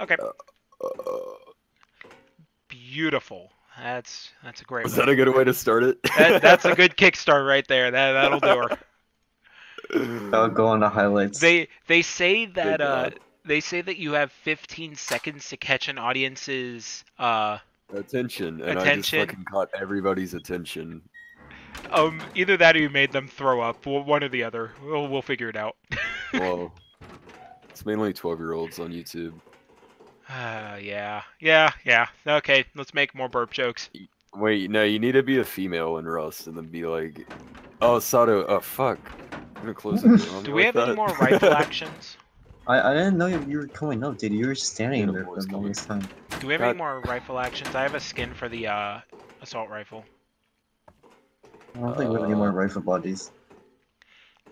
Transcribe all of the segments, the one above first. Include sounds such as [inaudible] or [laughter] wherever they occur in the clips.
Okay. Uh, Beautiful. That's that's a great. was one. that a good way to start it? That, that's a good [laughs] kickstart right there. That that'll do her. I'll go on the highlights. They they say that uh they say that you have 15 seconds to catch an audience's uh attention, and Attention. I just fucking caught everybody's attention. um either that or you made them throw up. One or the other. We'll we'll figure it out. [laughs] Whoa. it's mainly 12 year olds on YouTube. Uh, yeah, yeah, yeah. Okay, let's make more burp jokes. Wait, no, you need to be a female in Rust and then be like, oh, Sato, oh, fuck. I'm gonna close it down. [laughs] Do we like have any more rifle [laughs] actions? I, I didn't know you were coming up, dude. You were standing Yeah, there the for the longest time. Do we have any more rifle actions? I have a skin for the uh assault rifle. I don't think we have any more Uh, rifle bodies.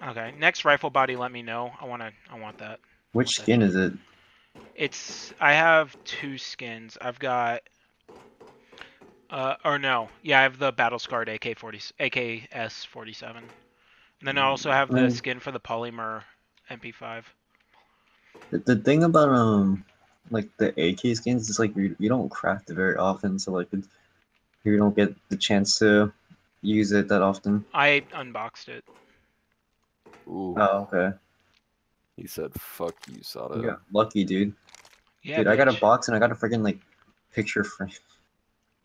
Okay, next rifle body. Let me know. I wanna I want that. Which okay. skin is it? It's I have two skins. I've got uh or no. Yeah, I have the battle scarred AK 40 AKS 47. And then I also have the Mm. skin for the polymer MP5. The, the thing about um, like the AK skins is like you, you don't craft it very often, so like it, you don't get the chance to use it that often. I unboxed it. Ooh, Oh, okay. He said, fuck you, Sato. You got lucky, dude. Yeah, dude, I got a box and I got a freaking like picture frame.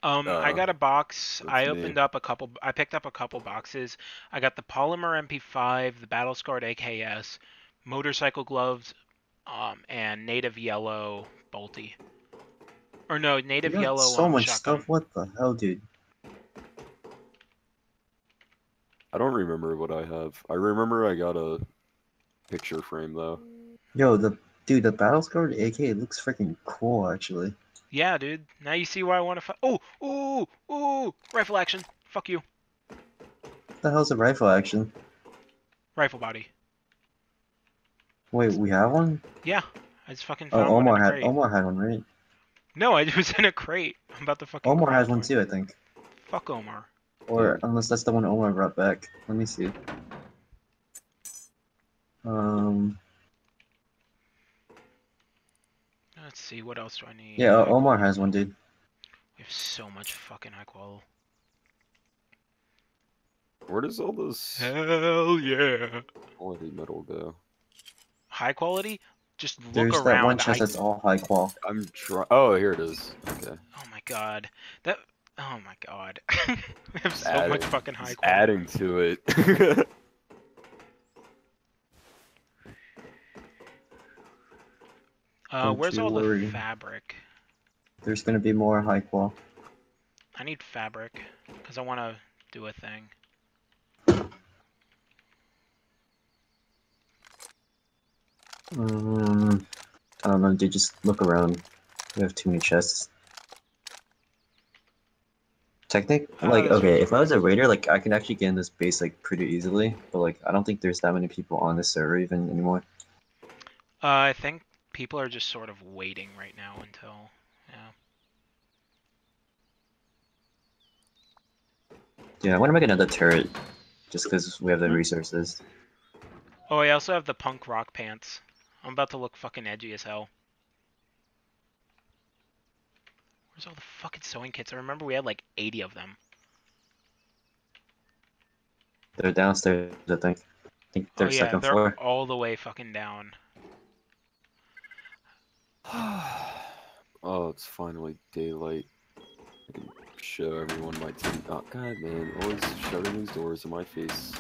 Um, I Uh, got a box. I that's me. opened up a couple. I picked up a couple boxes. I got the polymer MP5, the battle scarred AKS, motorcycle gloves, um, and native yellow bolty. Or no, native You yellow. so um, much shotgun. stuff. What the hell, dude? I don't remember what I have. I remember I got a picture frame, though. Yo, the dude, the battle scarred AK looks freaking cool, actually. Yeah, dude. Now you see why I want to. Fi- oh, ooh, ooh, rifle action. Fuck you, What the hell's a rifle action? rifle body. Wait, we have one? Yeah, I just fucking Oh, found one in Omar had crate. Omar had one, right? No, I [laughs] was in a crate. I'm about to fucking. Omar has one too, I think. Fuck Omar. Or unless that's the one Omar brought back. Let me see. Um, Let's see, what else do I need? yeah, uh, Omar has one, dude. We have so much fucking high quality. Where does all this Hell yeah. quality metal go? High quality? Just look There's around. that one chest I- that's all high qual. I'm trying. Oh, here it is. Okay. Oh my god. That. Oh my god. [laughs] we have so adding- much fucking high quality. adding to it. [laughs] Uh, where's all worry. the fabric? There's gonna be more high qual. I need fabric because I want to do a thing. Um, I don't know, dude. Just look around. We have too many chests. Technic, Oh, like, okay, if I was a raider, like, I can actually get in this base like pretty easily. But like, I don't think there's that many people on this server even anymore. Uh, I think people are just sort of waiting right now until. Yeah. Yeah, I want to make another turret, just because we have the Hmm. resources. Oh, I also have the punk rock pants. I'm about to look fucking edgy as hell. Where's all the fucking sewing kits? I remember we had like 80 of them. They're downstairs, I think. I think they're oh yeah, second they're floor. all the way fucking down. [sighs] oh, it's finally daylight. I can show everyone my team. Oh, God, man. Always shutting these doors in my face.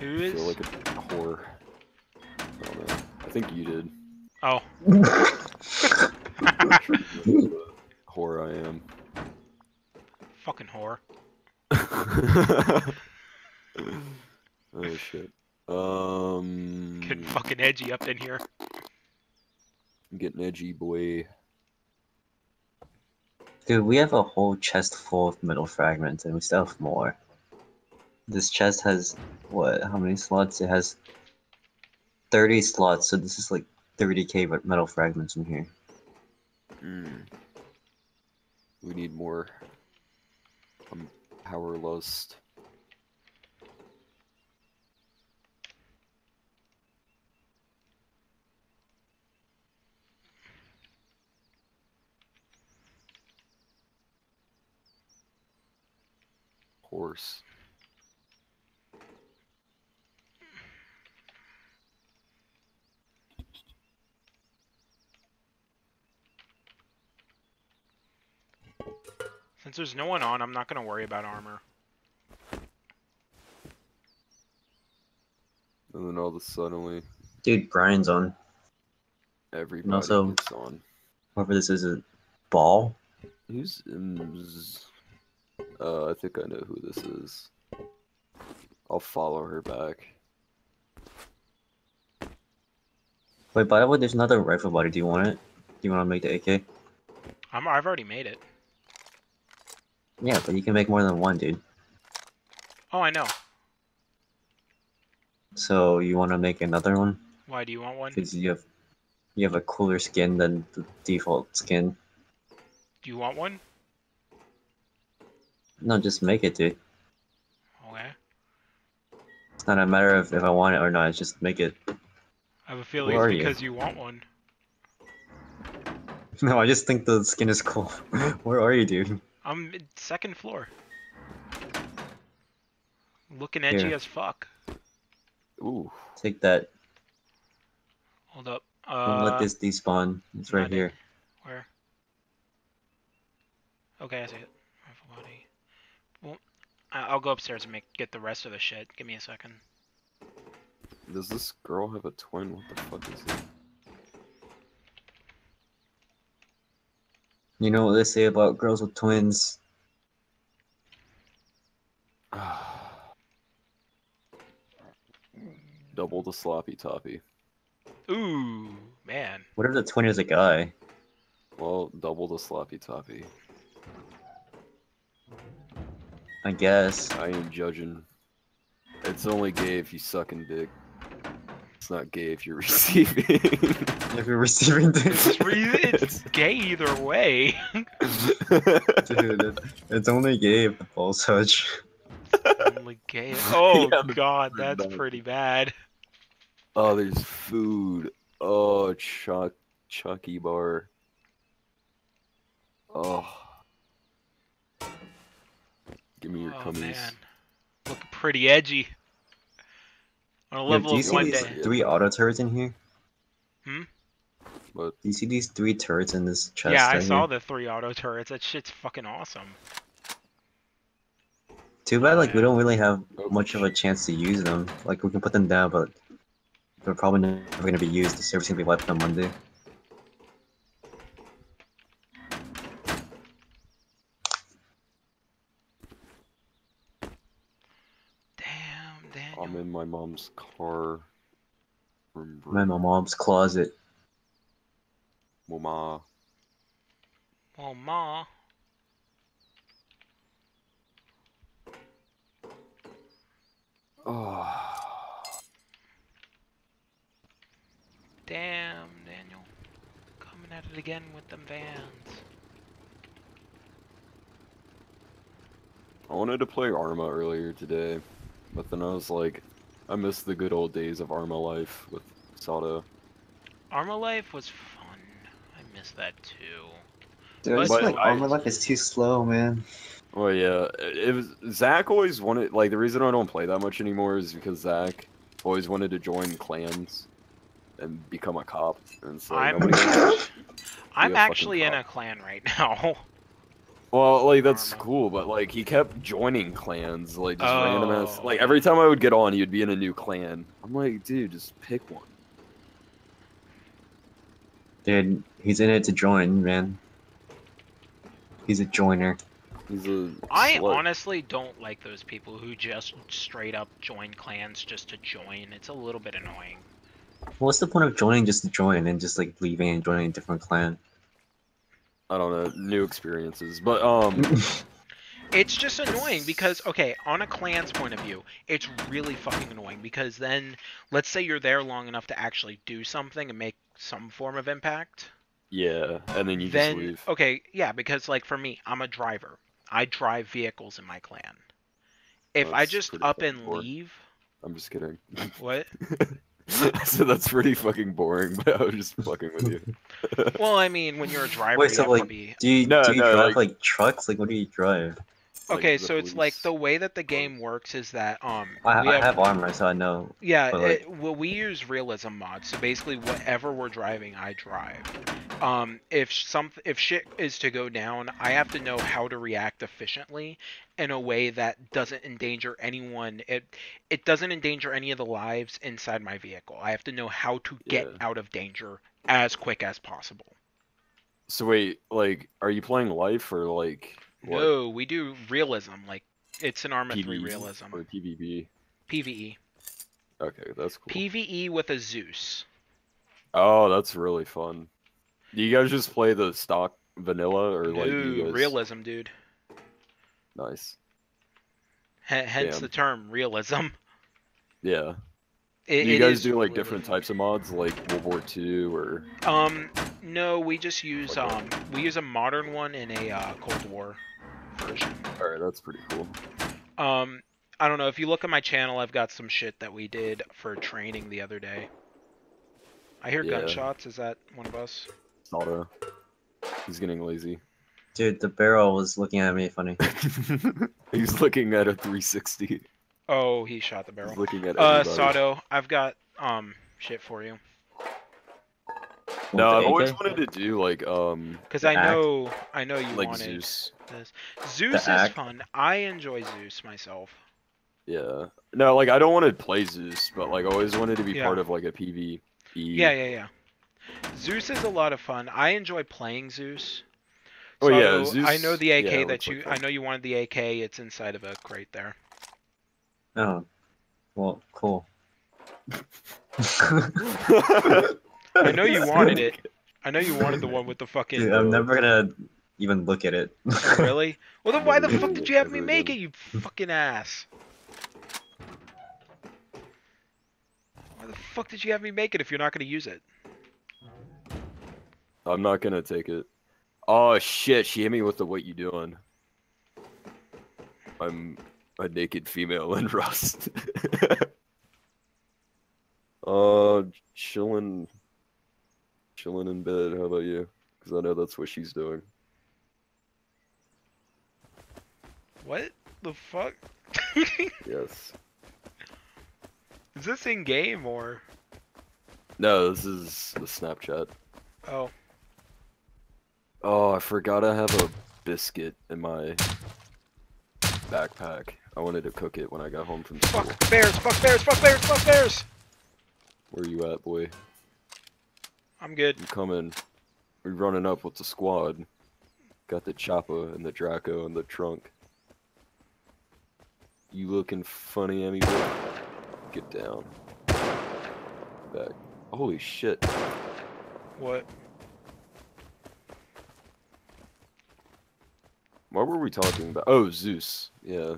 Who I feel like a whore. Oh. I think you did. Oh, [laughs] whore I am. fucking whore. [laughs] oh, shit. Um, Getting fucking edgy up in here. I'm getting edgy, boy. Dude, we have a whole chest full of metal fragments, and we still have more. This chest has what? How many slots? It has 30 slots, so this is like 30k re- metal fragments in here. Mm. We need more. Um, power horse. Since there's no one on, I'm not gonna worry about armor. And then all of a suddenly, Dude, Brian's on. everybody also- on. Whoever this is, a ball. Who's in? Z- Uh, I think I know who this is. I'll follow her back. Wait, by the way, there's another rifle body. Do you want it? Do you want to make the AK? I'm I've already made it. Yeah, but you can make more than one, dude. Oh, I know. So you want to make another one? Why do you want one? Because you have you have a cooler skin than the default skin. Do you want one? No, just make it, dude. Okay. It's not a matter of if I want it or not. It's just make it. I have a feeling Where it's are you? because you want one. [laughs] No, I just think the skin is cool. [laughs] Where are you, dude? I'm second floor. Looking edgy Here. as fuck. Ooh, Take that. Hold up. Don't Uh, let this despawn. It's right not it. here. Where? Okay, I see it. Rifle I- I'll go upstairs and make get the rest of the shit. Give me a second. does this girl have a twin? What the fuck is it? You know what they say about girls with twins? [sighs] Double the sloppy toppy. Ooh, man. What if the twin is a guy? Well, double the sloppy toppy. I guess. I ain't judging. It's only gay if you sucking dick. It's not gay if you're [laughs] receiving. If you're receiving It's, this, re- it's gay either way. [laughs] dude, it- it's only gay if the balls touch. Only gay. Oh [laughs] Yeah, god, that's bad. pretty bad. oh, there's food. Oh, Chuck Chucky bar. Oh. Give me your Oh cummies. man, look pretty edgy. On a Yo, level do you of see one these day. three auto turrets in here? Hmm? But Do you see these three turrets in this chest? Yeah, I saw here? the three auto turrets. That shit's fucking awesome. Too bad, like we don't really have Oh, much of a chance to use them. Like we can put them down, but they're probably never gonna be used. The server's gonna be wiped on Monday. Damn, Daniel. I'm in my mom's car. Vroom, I'm in my mom's closet. Mama. Well, ma. Oh. Ah. Damn, Daniel. Coming at it again with them vans. I wanted to play Arma earlier today, but then I was like, I miss the good old days of Arma life with Sada. Arma Life was fun. I miss that too. Dude, I just feel like Arma Life is too slow, man. Well, yeah, it it was Zach always wanted. Like the reason I don't play that much anymore is because Zach always wanted to join clans and become a cop, and so I'm nobody wants to- I'm fucking actually in a clan right [laughs] now. Well, like that's Arma. cool, but like he kept joining clans, like just random ass. Oh. Like every time I would get on, he'd be in a new clan. I'm like, dude, just pick one. Dude, he's in it to join, man. He's a joiner. He's a. I slut. honestly don't like those people who just straight up join clans just to join. It's a little bit annoying. What's the point of joining just to join and just like leaving and joining a different clan? I don't know, new experiences, but um, [laughs] It's just annoying because okay, on a clan's point of view, it's really fucking annoying because then let's say you're there long enough to actually do something and make some form of impact. yeah, and then you then just leave. okay, yeah, because like for me, I'm a driver. I drive vehicles in my clan. If I just up and leave, I'm just kidding. what? [laughs] [laughs] I said that's pretty fucking boring, [laughs] but I was just fucking with you. Well, I mean, when you're a driver, Wait, you so, have to like, be. Do you No, do you no, drive like- like... trucks? Like what do you drive? Like, Okay, the so it's like the way that the game works is that um I, we I have armor, so I know. Yeah, like- it, well, we use realism mods. So basically, whatever we're driving, I drive. Um, if some if shit is to go down, I have to know how to react efficiently in a way that doesn't endanger anyone. It it doesn't endanger any of the lives inside my vehicle. I have to know how to get Yeah. out of danger as quick as possible. So wait, like, are you playing life or like No, we do realism. Like it's an Arma 3 realism. or PvP? PVE. Okay, that's cool. PVE with a Zeus. oh, that's really fun. Do you guys just play the stock vanilla or like Ooh, guys... realism, dude. Nice. H- hence Damn. the term realism. Yeah. It, do you guys do like different types of mods, like World War II or? Um, no, we just use Okay. um, we use a modern one and a uh, Cold War version. All right, that's pretty cool. Um, I don't know if you look at my channel, I've got some shit that we did for training the other day. I hear Yeah. gunshots. Is that one of us? Saldo. He's getting lazy. Dude, the barrel was looking at me funny. [laughs] He's looking at a 360. Oh, he shot the barrel. He's looking at Uh, everybody. Sato, I've got um shit for you No, I've the always wanted to do like um because I The axe? know I know you like wanted Zeus. this. Zeus is axe? fun. I enjoy Zeus myself. Yeah. No, like I don't want to play Zeus, but like I always wanted to be Yeah. part of like a PvE. Yeah, yeah, yeah. Zeus is a lot of fun. I enjoy playing Zeus. Oh, yeah, So, I know the AK yeah, that you. like I know you wanted the AK. It's inside of a crate there. Oh, well, cool. [laughs] [laughs] [laughs] I know you wanted [laughs] it. I know you wanted the one with the fucking. Dude, I'm never gonna even look at it. Oh, really? Well, then why the fuck did you have me make it, you fucking ass? Why the fuck did you have me make it if you're not gonna use it? I'm not gonna take it. Oh shit, she hit me with the what you doing. I'm a naked female [laughs] in Rust. [laughs] uh chilling chilling in bed, how about you? Because I know that's what she's doing. What the fuck? [laughs] Yes. Is this in game or? No, this is the Snapchat. Oh, Oh, I forgot I have a biscuit in my backpack. I wanted to cook it when I got home from school. fuck bears! Fuck bears! Fuck bears! Fuck bears! Where you at, boy? I'm good. I'm coming. We're running up with the squad. Got the chopper and the Draco in the trunk. You looking funny, Emmy? Get down. Back. Holy shit. What? What were we talking about? Oh, Zeus. Yeah.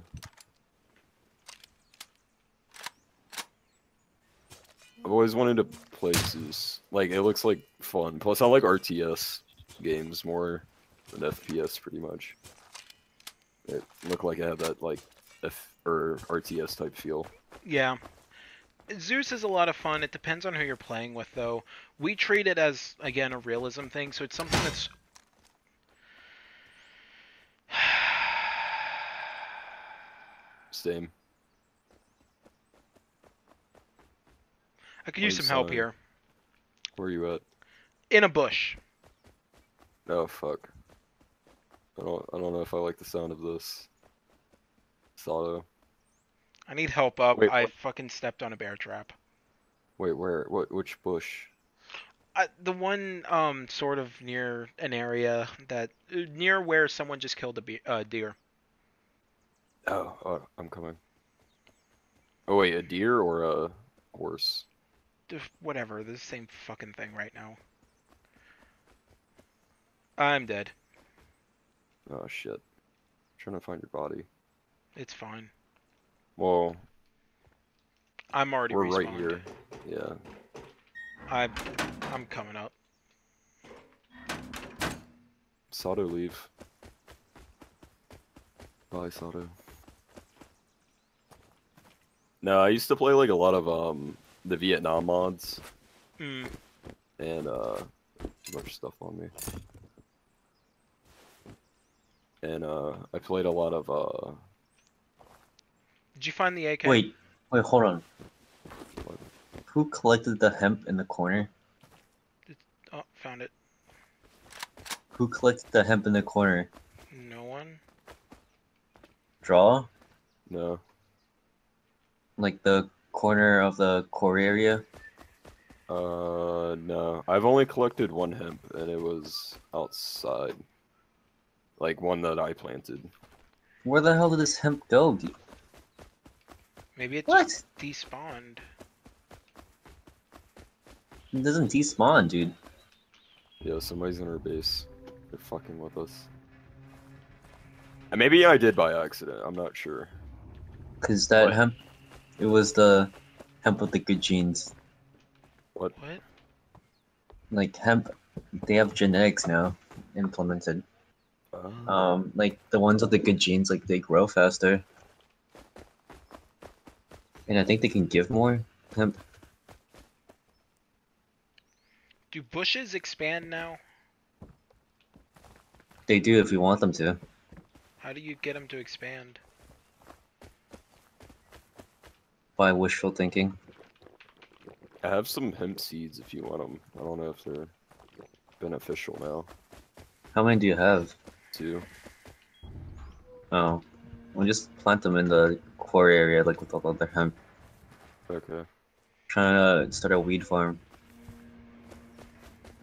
I've always wanted to play Zeus. Like, it looks like fun. Plus, I like RTS games more than FPS, pretty much. It looked like it had that, like, F or RTS type feel. Yeah. Zeus is a lot of fun. It depends on who you're playing with, though. We treat it as, again, a realism thing, so it's something that's. [sighs] Same. I could use some help here. Where are you at? In a bush. Oh, fuck. I don't, I don't know if I like the sound of this. Sato. I need help up. Wait, I what? fucking stepped on a bear trap. Wait, where? What? Which bush? Uh, the one, um, sort of near an area that uh, near where someone just killed a be- uh, deer. Oh, oh, I'm coming. Oh wait, a deer or a horse? Just whatever. The same fucking thing right now. I'm dead. Oh shit. trying to find your body. It's fine. Well, I'm already we're right here. Yeah. I, I'm coming up. Sato leave. Bye, Sato. No, I used to play like a lot of um the Vietnam mods Mm, and uh a bunch of stuff on me. and uh, I played a lot of uh, Did you find the AK? Wait, wait, hold on. What? Who collected the hemp in the corner? Oh, found it. Who collected the hemp in the corner? No one. Draw? no, Like the corner of the core area? uh, no. I've only collected one hemp, and it was outside, like one that I planted. Where the hell did this hemp go? Maybe it What? just despawned. It doesn't despawn, dude. Yeah, somebody's in our base. They're fucking with us. And maybe I did by accident. I'm not sure. Cause that What? hemp, it was the hemp with the good genes. What? Like hemp, they have genetics now implemented. Uh, Um, like the ones with the good genes, like they grow faster. And I think they can give more hemp. Do bushes expand now? They do if you want them to. How do you get them to expand? By wishful thinking. I have some hemp seeds if you want them. I don't know if they're beneficial now. How many do you have? Too. Oh, we'll just plant them in the core area, like with all the other hemp. Okay. Trying to start a weed farm.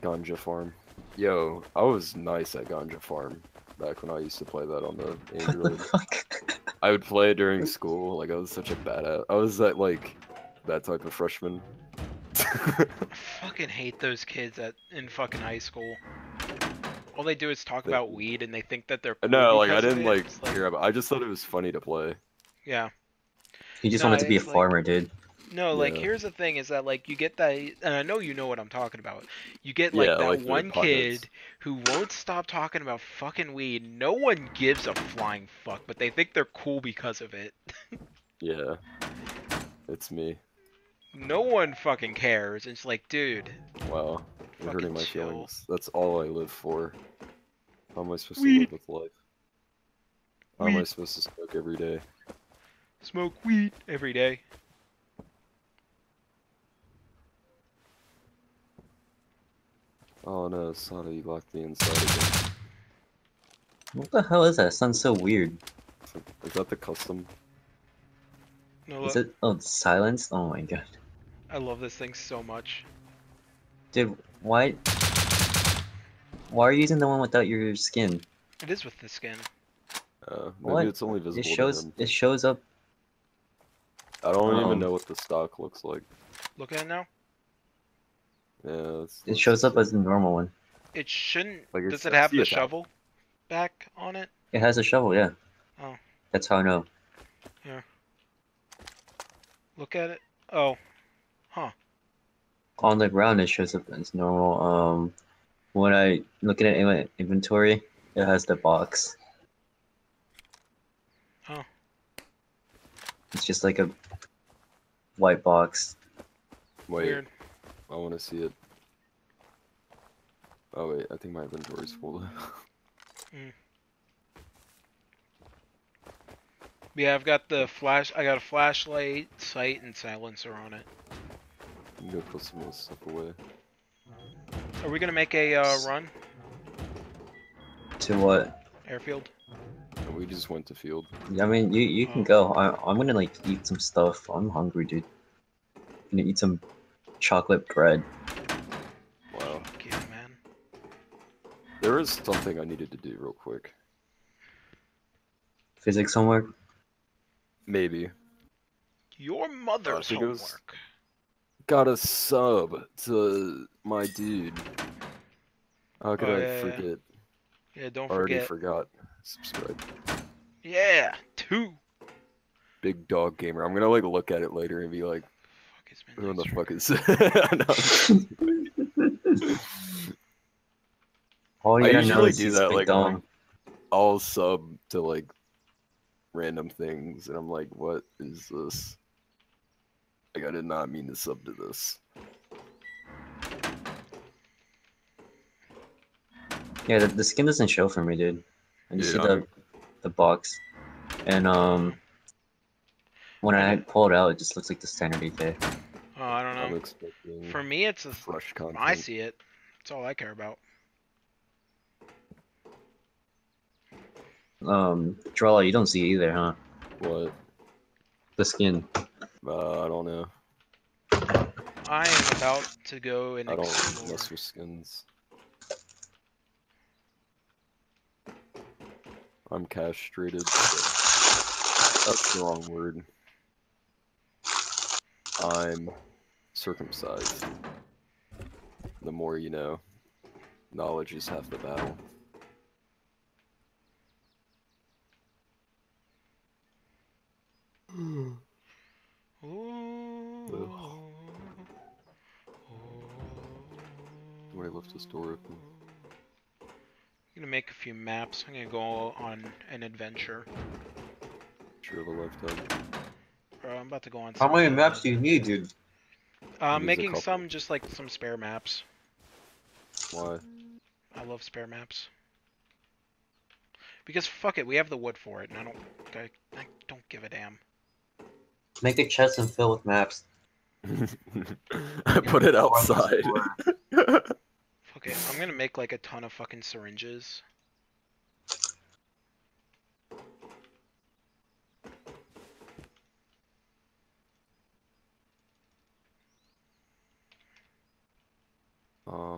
Ganja farm. Yo, I was nice at Ganja farm back when I used to play that on the [laughs] What the fuck? I would play it during school. Like I was such a badass. I was that like that type of freshman. I [laughs] fucking hate those kids at in fucking high school. All they do is talk They- about weed and they think that they're no, like I didn't it. like It's care about. I just thought it was funny to play. Yeah. He just No, wanted to be a like- farmer, dude. No, like Yeah. here's the thing is that like you get that and I know you know what I'm talking about. You get like Yeah, that like one kid who won't stop talking about fucking weed. No one gives a flying fuck, but they think they're cool because of it. Yeah, it's me. No one fucking cares. It's like, dude, Wow, you're hurting my chill. feelings. That's all I live for. How am I supposed Weed. to live with life? How am I supposed to smoke every day? smoke weed every day. Oh no, Sada, you locked me inside again. What the hell is that? It sounds so weird. Is that the custom? No, Is it? Oh, it's silence? Oh my god. I love this thing so much. Dude, why? Why are you using the one without your skin? It is with the skin. Uh, maybe What? it's only visible It to shows. him. It shows up. I don't um, even know what the stock looks like. Look at it now. Yeah, it's, It shows up as a normal one. It shouldn't. Like does it have the attack. shovel back on it? It has a shovel, yeah. Oh. That's how I know. Yeah. Look at it. Oh, Huh. On the ground, it shows up as normal. Um, when I look at it in my inventory, it has the box. Oh. It's just like a white box. Wait, weird. I want to see it. Oh wait, I think my inventory's full. [laughs] Yeah, I've got the flash. I got a flashlight, sight, and silencer on it. I'm gonna put some of this stuff away. Are we gonna make a uh, run To what? airfield? And we just went to field. I mean, you you can Oh. go. I, I'm gonna like eat some stuff. I'm hungry, dude. I'm gonna eat some chocolate bread. Wow. Fuck yeah, man. There is something I needed to do real quick. Physics homework. Maybe. Your mother's think it was- homework. Got a sub to my dude. How could Oh, I yeah, yeah. forget? Yeah, don't Already forget. forgot. Subscribe. Yeah, two. Big dog gamer. I'm gonna like look at it later and be like, Fuck is who the Midnight fuck is? [laughs] All I you gotta usually do that, big like, dong. when I'll sub to like random things, and I'm like, what is this? Like, I did not mean to sub to this. Yeah, the, the skin doesn't show for me, dude. I just Dude, see I'm, the the box, and um, when I pull it out, it just looks like the standard AK. I don't I'm expecting For me, it's a, fresh content. I see it. That's all I care about. Um, Drolla, you don't see it either, huh? What? The skin. Uh, I don't know. I am about to go and I don't explore. mess with skins. I'm castrated. so That's the wrong word. I'm circumcised. The more you know. Knowledge is half the battle. Ooh. I left this door open. I'm gonna make a few maps. I'm gonna go on an adventure. Sure the lifetime. Bro, I'm about to go on. How many maps do you need, dude? Uh, Use a making some just like some spare maps. Why? I love spare maps. Because fuck it, we have the wood for it, and I don't, I, I don't give a damn. Make a chest and fill with maps. [laughs] I put it outside. Fuck it, I'm gonna make like a ton of fucking syringes.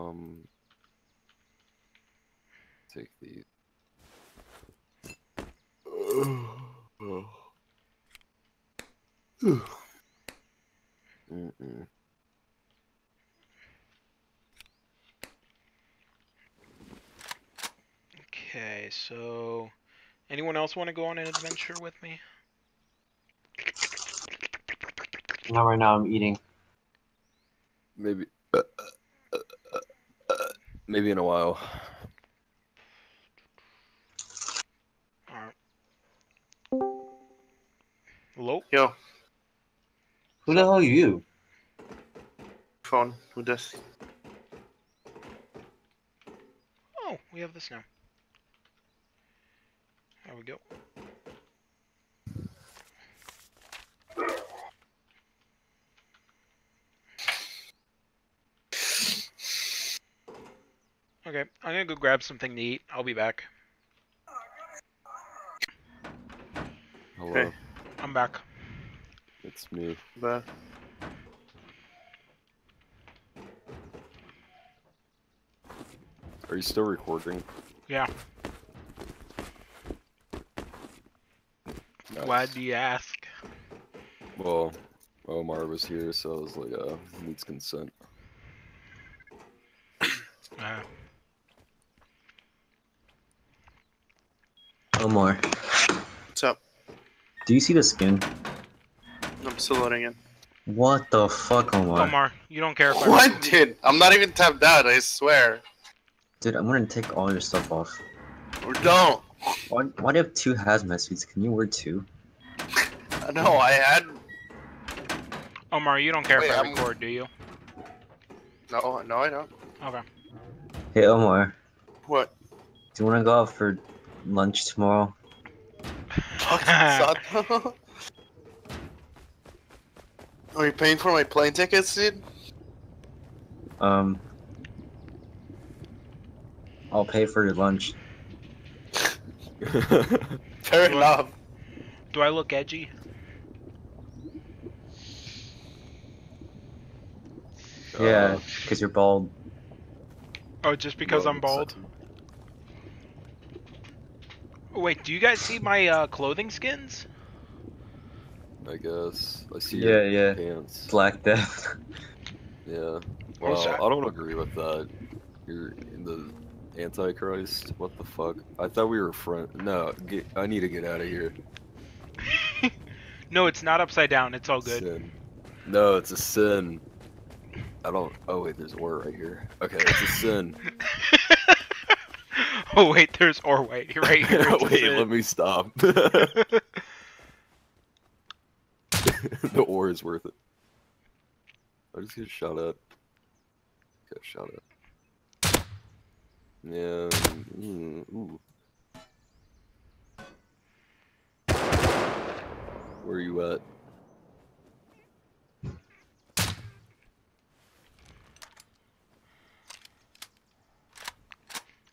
Um, take these. Mm-mm. Okay, so anyone else want to go on an adventure with me? Not right now. I'm eating. Maybe. Maybe in a while. Alright. Hello? Yo, Who the hell are you? phone. Who does? Oh, we have this now. There we go. Okay, I'm gonna go grab something to eat. I'll be back. Hello, Okay. I'm back. it's me. But Are you still recording? Yeah, Nice. glad you asked. Well, Omar was here, so I was like, uh, needs consent. Uh, Omar, what's up? do you see the skin? I'm still loading in. What the fuck, Omar? Omar, you don't care if I What, dude? I'm not even tapped out. I swear. Dude, I'm gonna take all your stuff off. Or don't. Why, why do you have two hazmat suits? Can you wear two? [laughs] No, I had. Omar, you don't care Wait, if I I'm- record, do you? No, no, I don't. Okay. Hey, Omar, What? do you wanna go out for lunch tomorrow? Fucking. [laughs] [laughs] Are you paying for my plane tickets, dude? Um, I'll pay for your lunch. [laughs] Fair enough. Do I look edgy? Yeah, Uh, because you're bald. Oh, just because no, I'm bald? Oh, wait, do you guys see my uh, clothing skins? I guess. I see Yeah, your yeah. pants. Black Death. [laughs] Yeah. Oh, Well, so- I don't agree with that. You're in the Antichrist. What the fuck? I thought we were friends. No, get, I need to get out of here. [laughs] no, it's not upside down. It's all good. Sin. No, it's a sin. I don't. Oh wait, there's ore right here. Okay, it's a sin. [laughs] [laughs] Oh wait, there's Orway [laughs] right here. wait, let me stop. [laughs] the ore is worth it. I just get shot up. Got shot up. Yeah. Mm, ooh. Where are you at?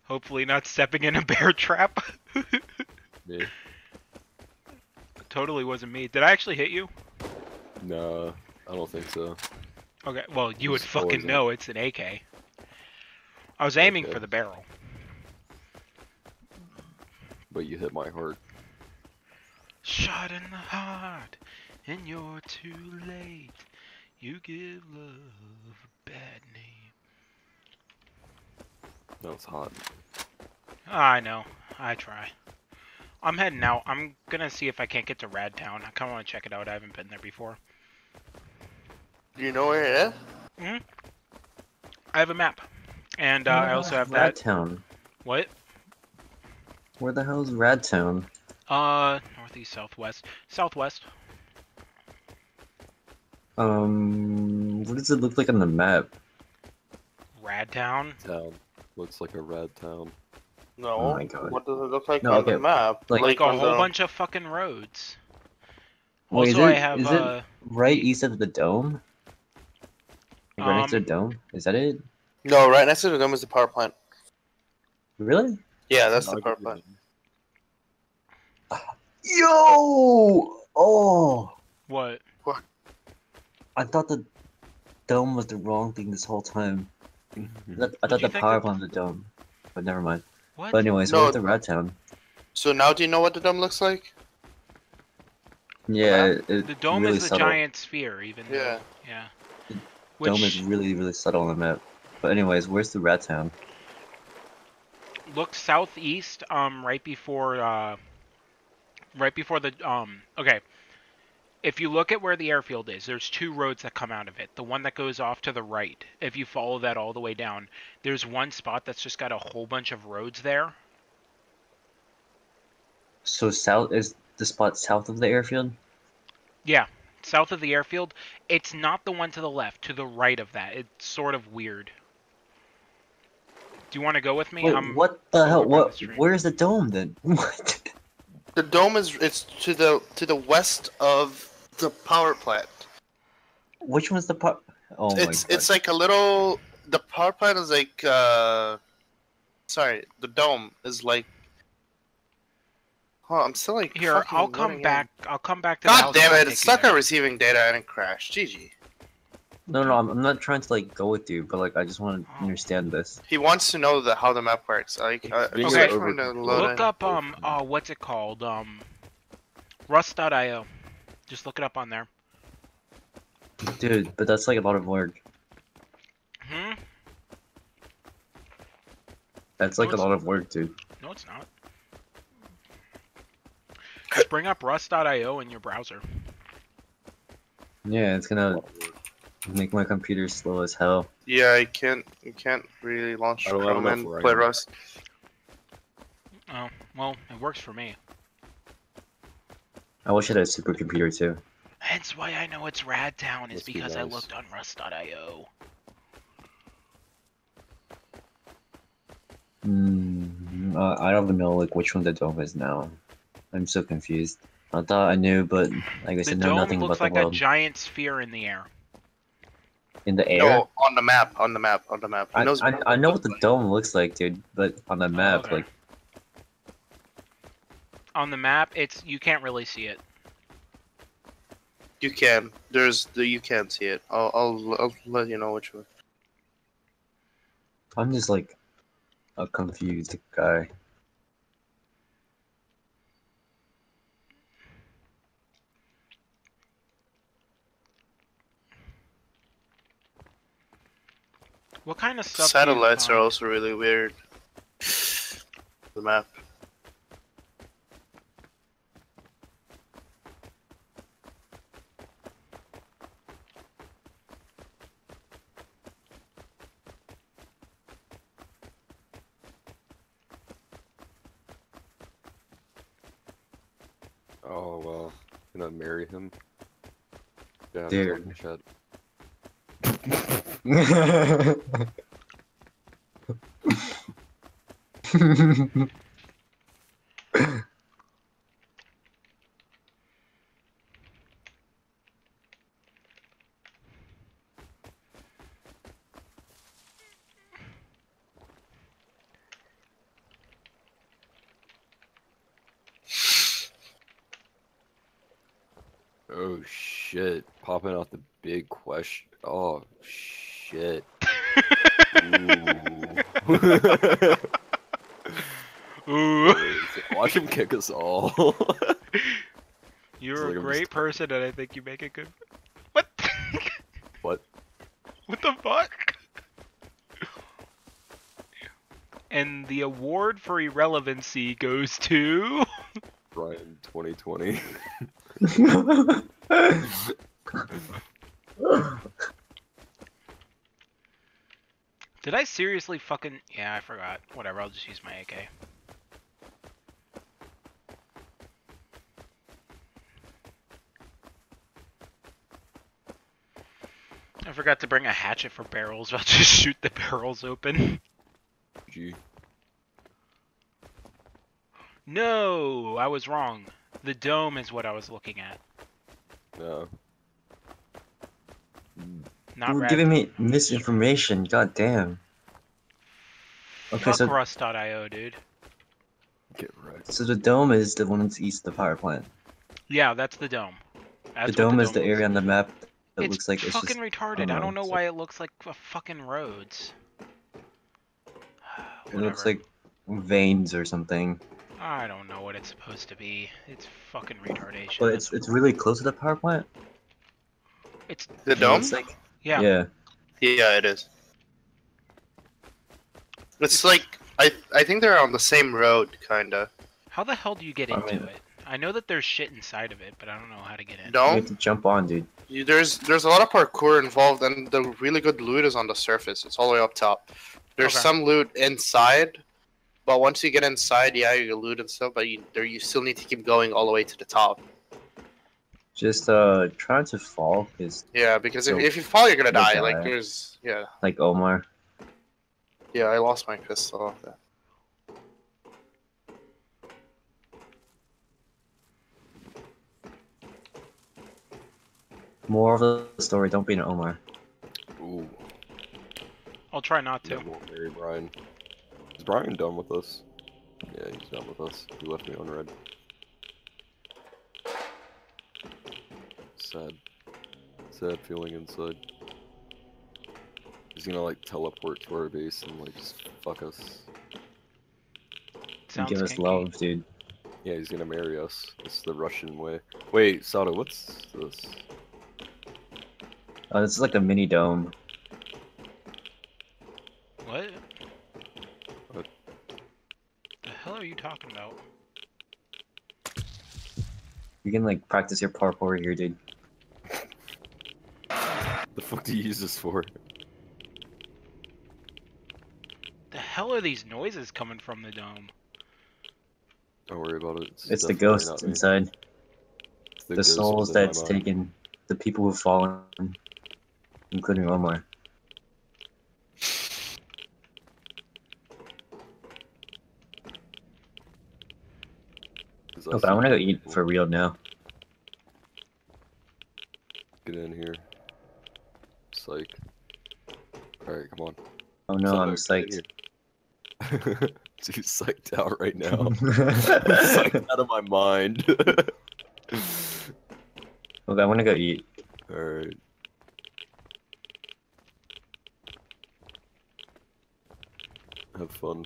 Hopefully not stepping in a [laughs] bear trap. [laughs] Me? totally wasn't me. Did I actually hit you? No, I don't think so. Okay, well, you would fucking poison. know it's an AK. I was aiming Okay. for the barrel. But you hit my heart. Shot in the heart, and you're too late. You give love a bad name. That was hot. I know. I try. I'm heading out. I'm gonna see if I can't get to Radtown. I kinda wanna check it out. I haven't been there before. Do you know where it is? Hmm. I have a map. And uh, I also have that. Radtown. What? Where the hell is Radtown? Uh, northeast, southwest. Southwest. Um, what does it look like on the map? Radtown. Town. Looks like a rad town. No. Oh my God. What does it look like No, on okay, the map? like- Like, a whole the- bunch of fucking roads. Wait, also, is I it- have is it- uh, Right east of the dome? Like right next to Um, the dome? Is that it? No, right next to the dome is the power plant. Really? Yeah, that's the power plant. [sighs] Yo! Oh! What? what? I thought the dome was the wrong thing this whole time. I thought, I thought the power it- plant was the dome. But never mind. What? But anyways, No, where's the Radtown? So now do you know what the dome looks like? Yeah, it, the dome really is the subtle. giant sphere, even. though- Yeah. yeah. The Which Dome is really, really subtle on the map. But anyways, where's the Radtown? look southeast, um, right before, uh, right before the, um, okay. If you look at where the airfield is, there's two roads that come out of it. The one that goes off to the right, if you follow that all the way down, there's one spot that's just got a whole bunch of roads there. So south is the spot south of the airfield? Yeah, south of the airfield. It's not the one to the left, to the right of that. It's sort of weird. Do you want to go with me? Wait, what the hell? over the What? Where's the dome then? [laughs] What? The dome is it's to the to the west of the power plant. Which one's the part? Oh my it's god. it's like a little the power plant is like uh sorry, the dome is like Oh, I'm still like Here, I'll come loading in. back. I'll come back to the God house damn and it, it's stuck on receiving data and it crashed. GG. No, no, I'm, I'm not trying to like go with you, but like I just want to Oh. understand this. He wants to know the how the map works. Like uh, Okay. wait for him to load Look in. up um uh what's it called um Rust.io. Just look it up on there. Dude, but that's like a lot of work. Hmm. That's like a lot of work, dude. No, it's not. Just bring up Rust.io in your browser. Yeah, it's gonna make my computer slow as hell. Yeah, I can't you can't really launch I don't have Chrome and play Rust. Oh, well, it works for me. I wish I had a supercomputer too. Hence why I know it's Radtown is Must be because I looked on Rust.io. Hmm. Uh, I don't even know like which one the dome is now. I'm so confused. I thought I knew, but I guess The I know dome nothing looks about like the a giant sphere in the air. In the air. No, on the map, on the map, on the map. I, knows I, I know what the dome looks like, dude, but on the map, okay. like On the map, it's you can't really see it. You can. There's the you can see it. I'll I'll, I'll let you know which one. I'm just like a confused guy. What kind of stuff? Satellites are also really weird. [sighs] The map. Oh well, gonna marry him. Yeah, Dude [laughs] shit. Oh shit! Popping out the big question. Oh shit! Ooh. [laughs] Ooh, Watch him kick us all. you're like a I'm great just- person, and I think you make a good. What? [laughs] what? What the fuck? And the award for irrelevancy goes to. Brian 2020. [laughs] Did I seriously fucking. Yeah, I forgot. Whatever, I'll just use my AK. I forgot to bring a hatchet for barrels. [laughs] I'll just shoot the barrels open. G. No, I was wrong. The dome is what I was looking at. No. Not You're rad- giving me misinformation. God damn. Okay, Fuck so Rust.io, dude. Get right. so the dome is the one that's east of the power plant. Yeah, that's the dome. That's the what dome is the area on the map that it's looks like it's fucking just retarded. I know, don't know it's why it looks like a fucking roads. [sighs] it looks like veins or something. I don't know what it's supposed to be. It's fucking retardation. But it's it's really close to the power plant. It's The dome? like yeah. yeah. Yeah, it is. It's like I I think they're on the same road, kinda. How the hell do you get I into mean- it? I know that there's shit inside of it, but I don't know how to get in. Don't. You Dome? have to jump on, dude. You, there's there's a lot of parkour involved, and the really good loot is on the surface. It's all the way up top. There's Okay. some loot inside, but once you get inside, yeah, you get loot and stuff. But you there you still need to keep going all the way to the top. Just uh trying to fall is Yeah, because if, if you fall, you're gonna You'll die. Like there's yeah like Omar. yeah. I lost my pistol. More of the story, don't be an Omar. Ooh. I'll try not Yeah, to. won't marry Brian. Is Brian done with us? Yeah, he's done with us. He left me on red. Sad. Sad feeling inside. He's gonna like teleport to our base and like just fuck us. Sounds Give us kinky. love, dude. Yeah, he's gonna marry us. It's the Russian way. Wait, Sada, what's this? Oh, this is like a mini dome. What? What? The hell are you talking about? You can like practice your parkour here, dude. The fuck do you use this for? The hell are these noises coming from the dome? Don't worry about it. It's the definitely ghosts inside. It's The, ghost souls that's taken. The people who've fallen. Including Omar. Is Oh, but I wanna go eat for real now. Get in here. Psych. Alright, come on. Oh no, I'm psyched. [laughs] Dude, psyched out right now. [laughs] psyched out of my mind. [laughs] okay, I wanna go eat. Alright. Have fun.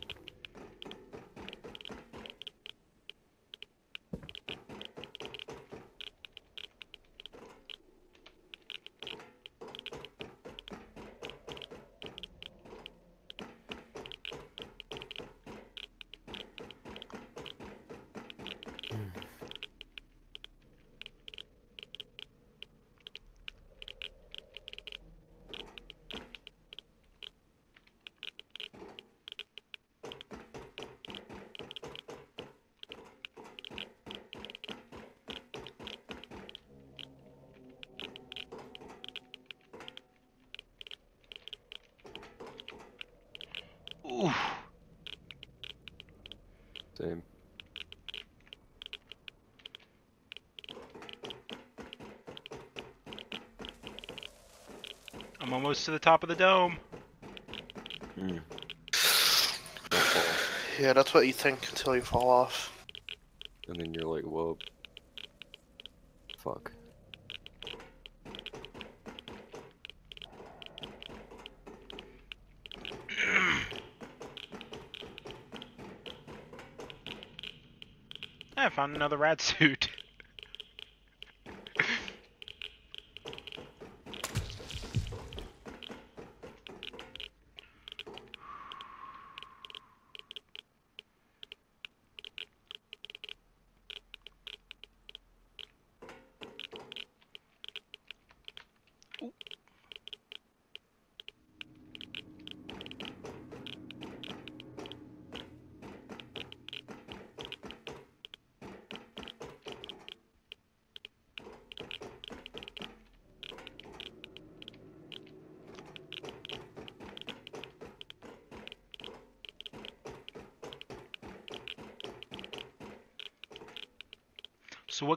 almost to the top of the dome. Mm. Yeah, that's what you think until you fall off. And then you're like, whoa. Fuck. [clears throat] I found another rad suit.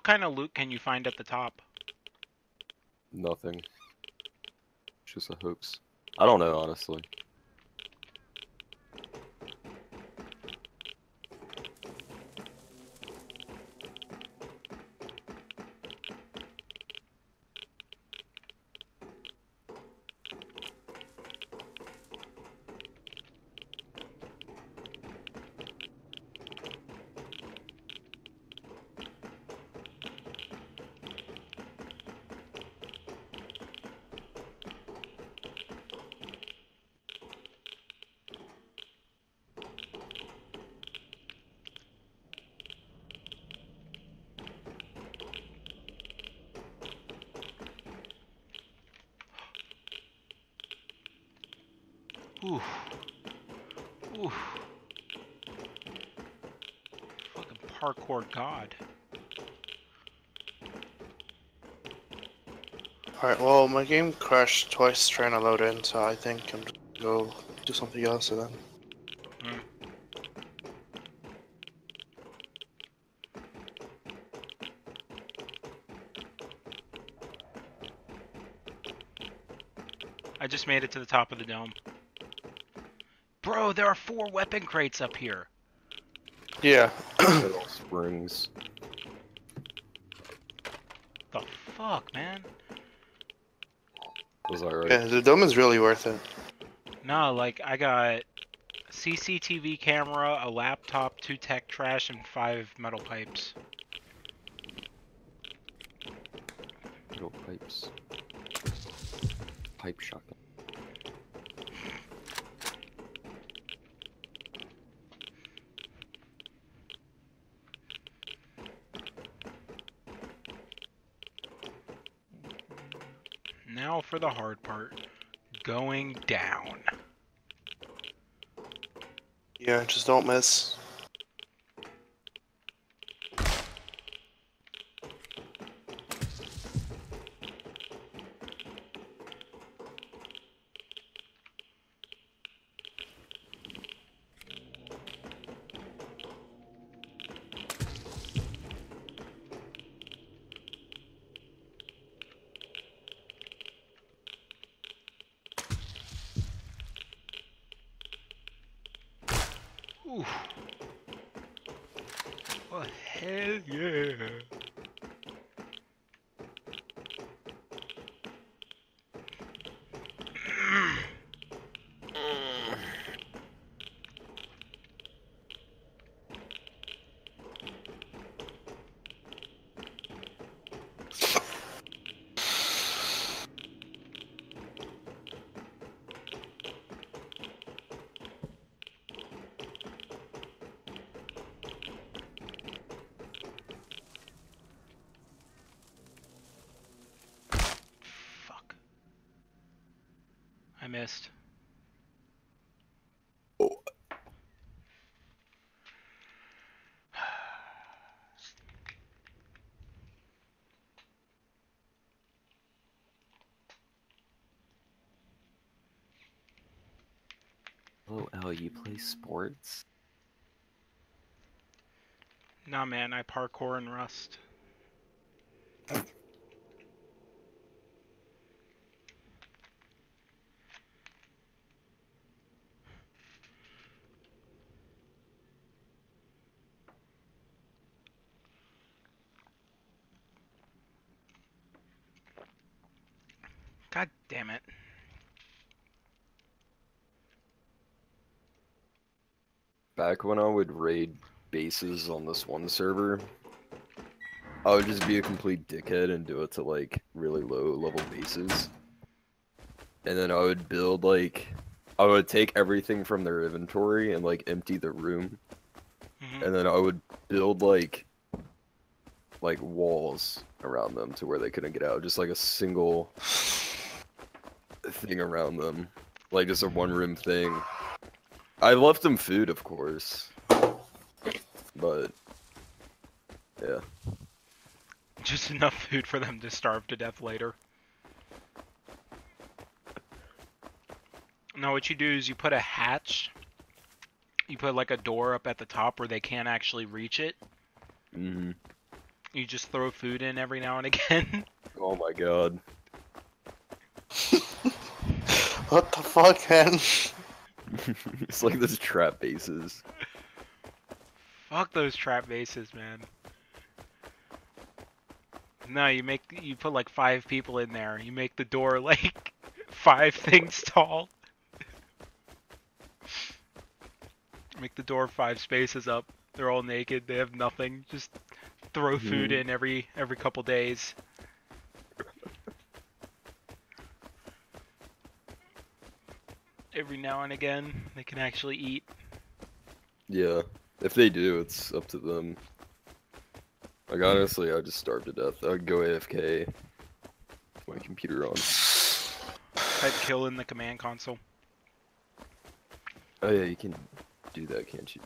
What kind of loot can you find at the top? Nothing. It's just a hoax. I don't know, honestly. Oof. Oof. Fucking parkour god. Alright, well, my game crashed twice trying to load in, so I think I'm just gonna go do something else then. Hmm. I just made it to the top of the dome. Bro, there are four weapon crates up here. Yeah. Little [coughs] springs. The fuck, man? Was that right? yeah, the dome is really worth it. No, like I got CCTV camera, a laptop, two tech trash, and five metal pipes. Little pipes. Pipe shotgun. Now for the hard part. Going down. Yeah, just don't miss. Oof. Oh, hell yeah. Fuck. I missed. Oh, L, you sports? Nah, man, I parkour and rust. God damn it. Back when I would raid bases on this one server, I would just be a complete dickhead and do it to like really low level bases. And then I would build like I would take everything from their inventory and like empty the room. Mhm. And then I would build like like walls around them to where they couldn't get out. Just like a single thing around them. Like just a one room thing. I left them food of course. But yeah. Just enough food for them to starve to death later. Now what you do is you put a hatch. You put like a door up at the top where they can't actually reach it. hmm You just throw food in every now and again. [laughs] Oh my god. What the fuck, man? [laughs] it's like those trap bases. Fuck those trap bases, man. No, you make you put like five people in there. You make the door [laughs] like five things tall. Make the door five spaces up. They're all naked. They have nothing. Just throw food Mhm. in every every couple days. Every now and again, they can actually eat. Yeah. If they do, it's up to them. Like hmm. honestly, I just starve to death. I'd go AFK. with My computer on. Type kill in the command console. Oh yeah, you can do that, can't you?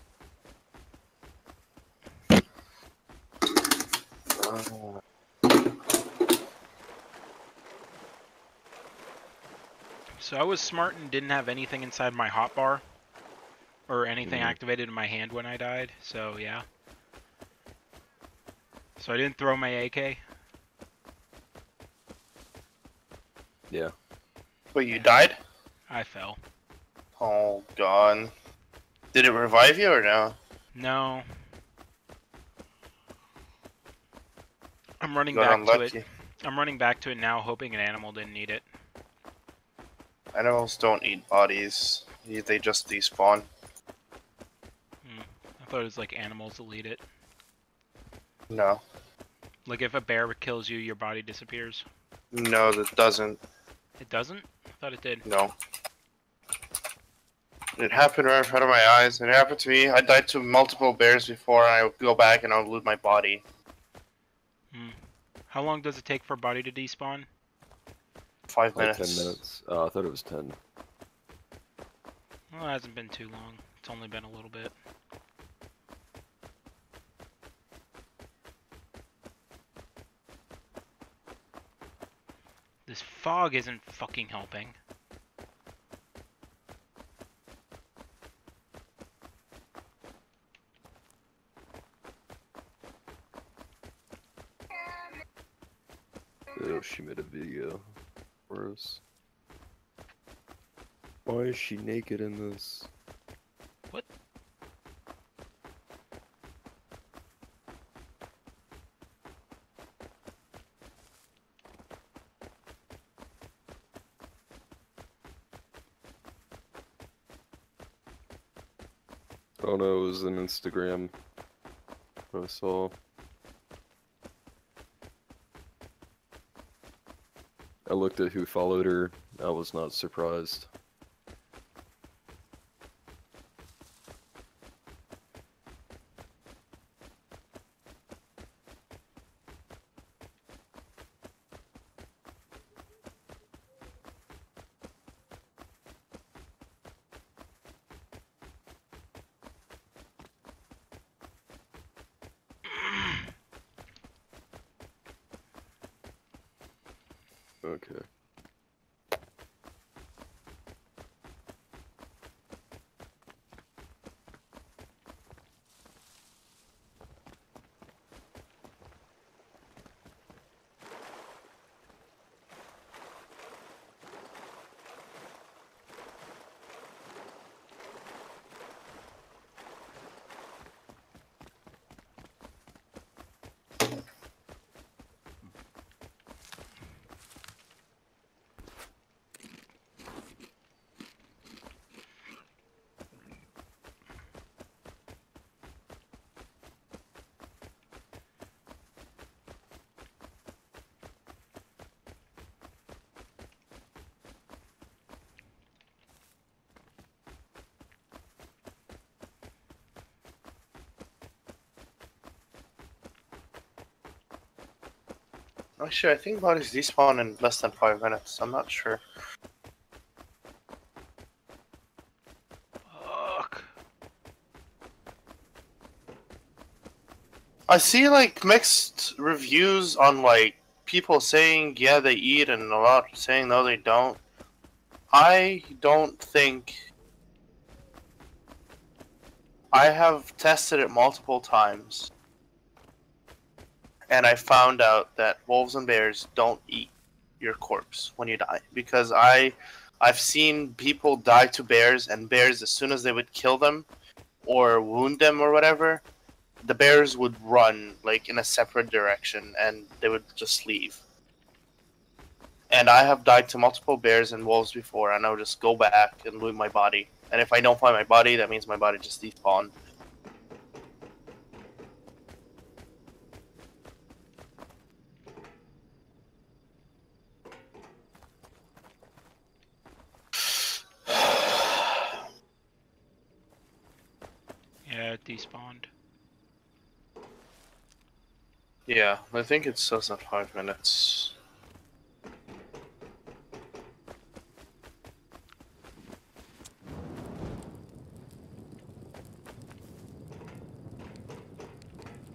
Ah. So I was smart and didn't have anything inside my hotbar. Or anything Mhm. activated in my hand when I died, so yeah. So I didn't throw my AK. Yeah. Wait, you died? I fell. Oh god. Did it revive you or no? No. I'm running Got back to unlucky. it. I'm running back to it now, hoping an animal didn't need it. Animals don't eat bodies. They just despawn. I thought it was like animals that eat it. No. Like if a bear kills you, your body disappears. No, that doesn't. It doesn't? I thought it did. No. It happened right in front of my eyes. It happened to me. I died to multiple bears before, and I would go back and I would loot my body. Hmm. How long does it take for a body to despawn? Five Like minutes. ten minutes. Uh, I thought it was ten. Well, it hasn't been too long. It's only been a little bit. This fog isn't fucking helping. Oh, she made a video for us. Why is she naked in this? What? Oh no, it was an Instagram I saw. I looked at who followed her. I was not surprised. Actually, I think bodies despawn in less than five minutes. I'm not sure. Fuck. I see like mixed reviews on like people saying yeah they eat and a lot saying no they don't. I don't think I have tested it multiple times and I found out that wolves and bears don't eat your corpse when you die because I I've seen people die to bears and bears as soon as they would kill them or wound them or whatever the bears would run like in a separate direction and they would just leave. And I have died to multiple bears and wolves before, and I would just go back and loot my body. And if I don't find my body, that means my body just despawned. Yeah, it despawned. Yeah, I think it says at five minutes.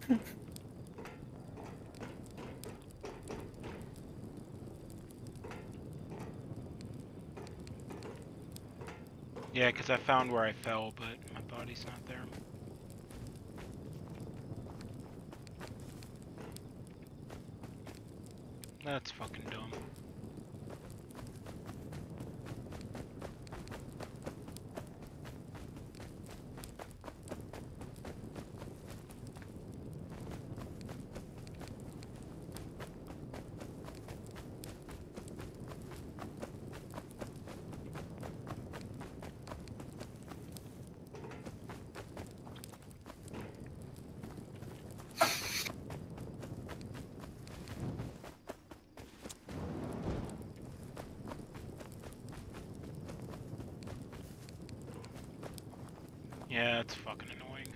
[laughs] Yeah, because I found where I fell, but my body's not there. That's fucking dumb. Yeah, it's fucking annoying.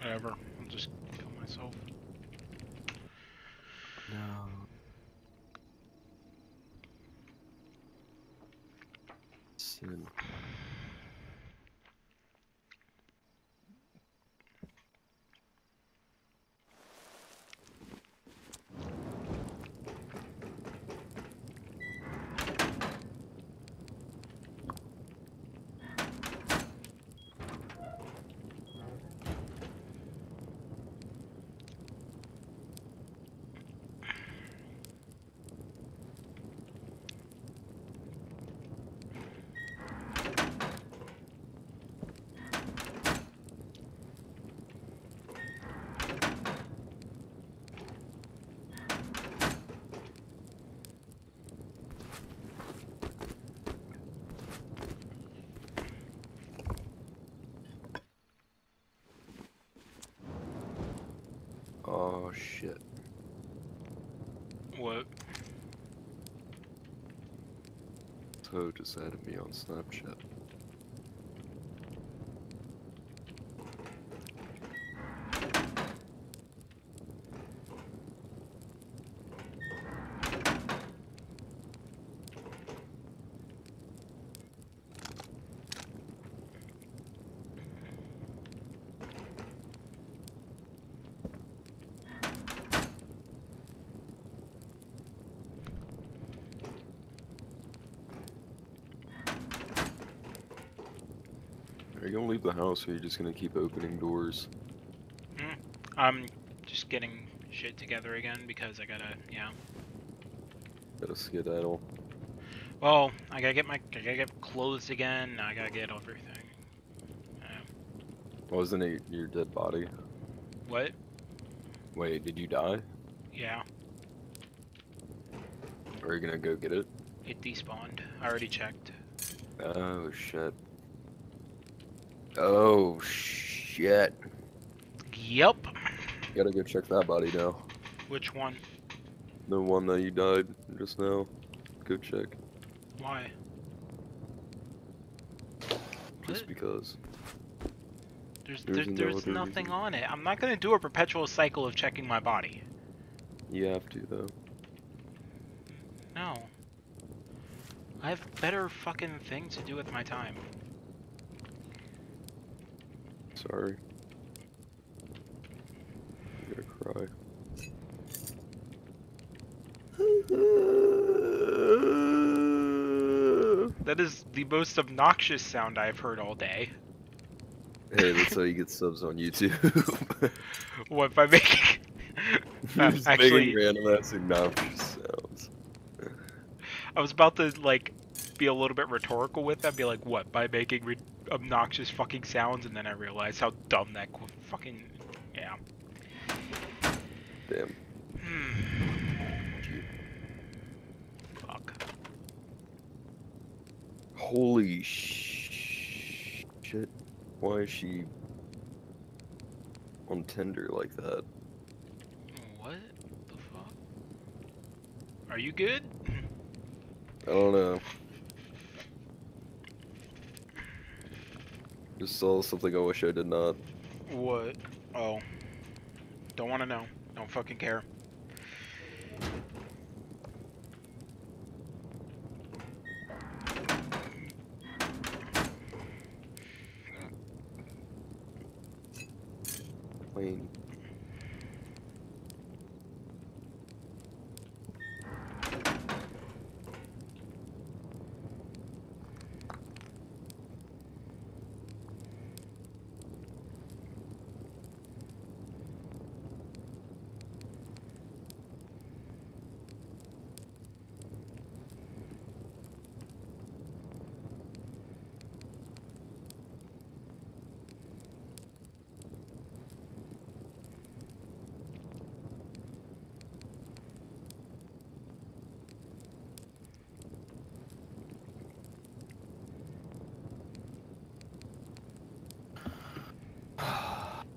Whatever, I'll just kill myself. No. Sin. Oh shit. What? Toe just added me on Snapchat. Are you gonna leave the house or are you just gonna keep opening doors? I'm just getting shit together again because I gotta, yeah. Gotta skedaddle. Well, I gotta get my, I gotta get clothes again. I gotta get everything. Uh, Wasn't it your dead body? what? Wait, did you die? Yeah, are you gonna go get it? it despawned. I already checked. Oh shit. Oh shit. Yep. Gotta go check that body now. Which one? The one that you died just now. Go check. Why? Just What? because. There's There's there's, no there's nothing reason. on it. I'm not gonna do a perpetual cycle of checking my body. You have to though. No. I have better fucking things to do with my time. Sorry. I'm gonna cry. That is the most obnoxious sound I've heard all day. Hey, that's how you get subs on YouTube. [laughs] What by making? You're [laughs] Uh, just actually- making random ass obnoxious sounds. I was about to like be a little bit rhetorical with that, be like, "What?" By making re- obnoxious fucking sounds, and then I realized how dumb that qu- fucking yeah. Damn. Fuck. Holy sh- shit. Why is she on Tinder like that? What the fuck? Are you good? I don't know. Just saw something I wish I did not. What? Oh. Don't want to know. Don't fucking care.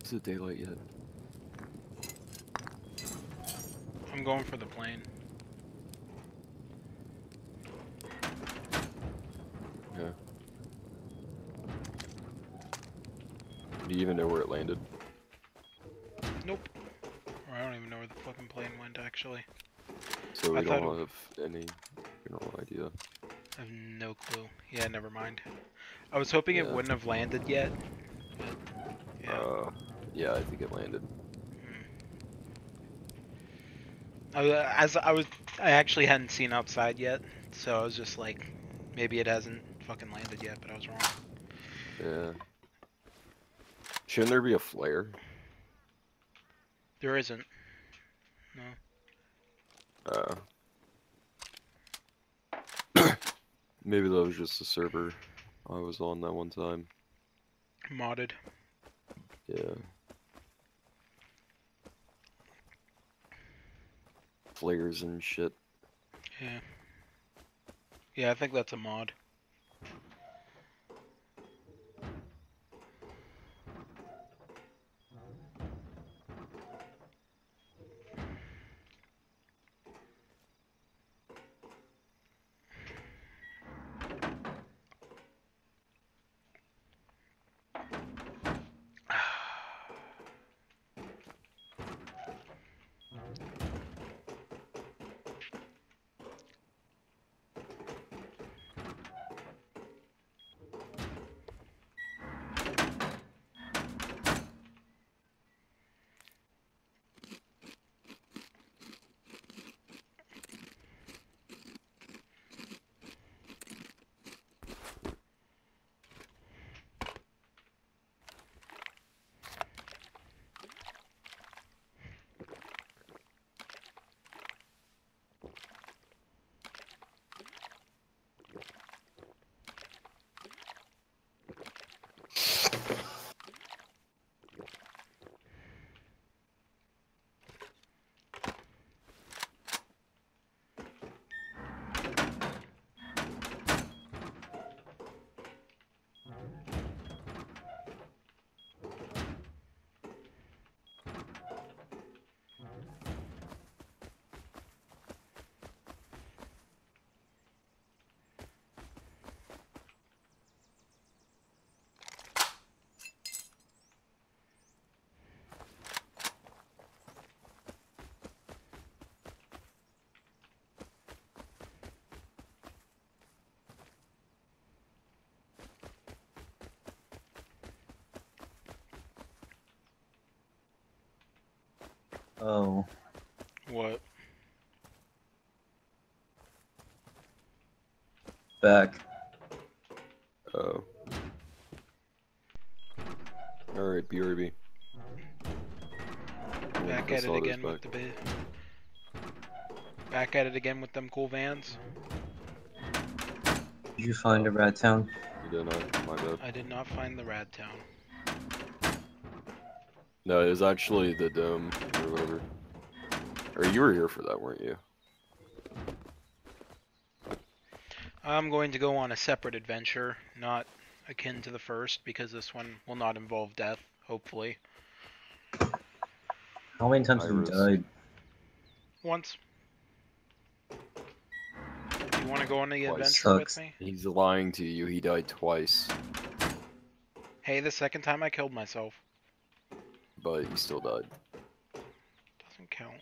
Is it daylight yet? I'm going for the plane. Yeah. Do you even know where it landed? Nope. Or I don't even know where the fucking plane went actually. So we I don't it- have any general idea. I have no clue. Yeah, never mind. I was hoping it wouldn't have landed yet. But, yeah. Uh, yeah, I think it landed. I, as I was, I actually hadn't seen outside yet, so I was just like, maybe it hasn't fucking landed yet, but I was wrong. Yeah. Shouldn't there be a flare? There isn't. No. Uh. [coughs] Maybe that was just the server I was on that one time. Modded. Yeah. Flares and shit. Yeah. Yeah, I think that's a mod. Oh, What? back. Oh. Alright, BRB. Back at it again with the bit. Back at it again with them cool vans. Did you find a Radtown? You did not, my bad. I did not find the Rad Town. No, it was actually the dome, or whatever. Or you were here for that, weren't you? I'm going to go on a separate adventure, not akin to the first, because this one will not involve death, hopefully. How many times have you died? Once. You want to go on the Twice. adventure Sucks. with me? He's lying to you, he died twice, Hey, the second time I killed myself. But he still died. Doesn't count.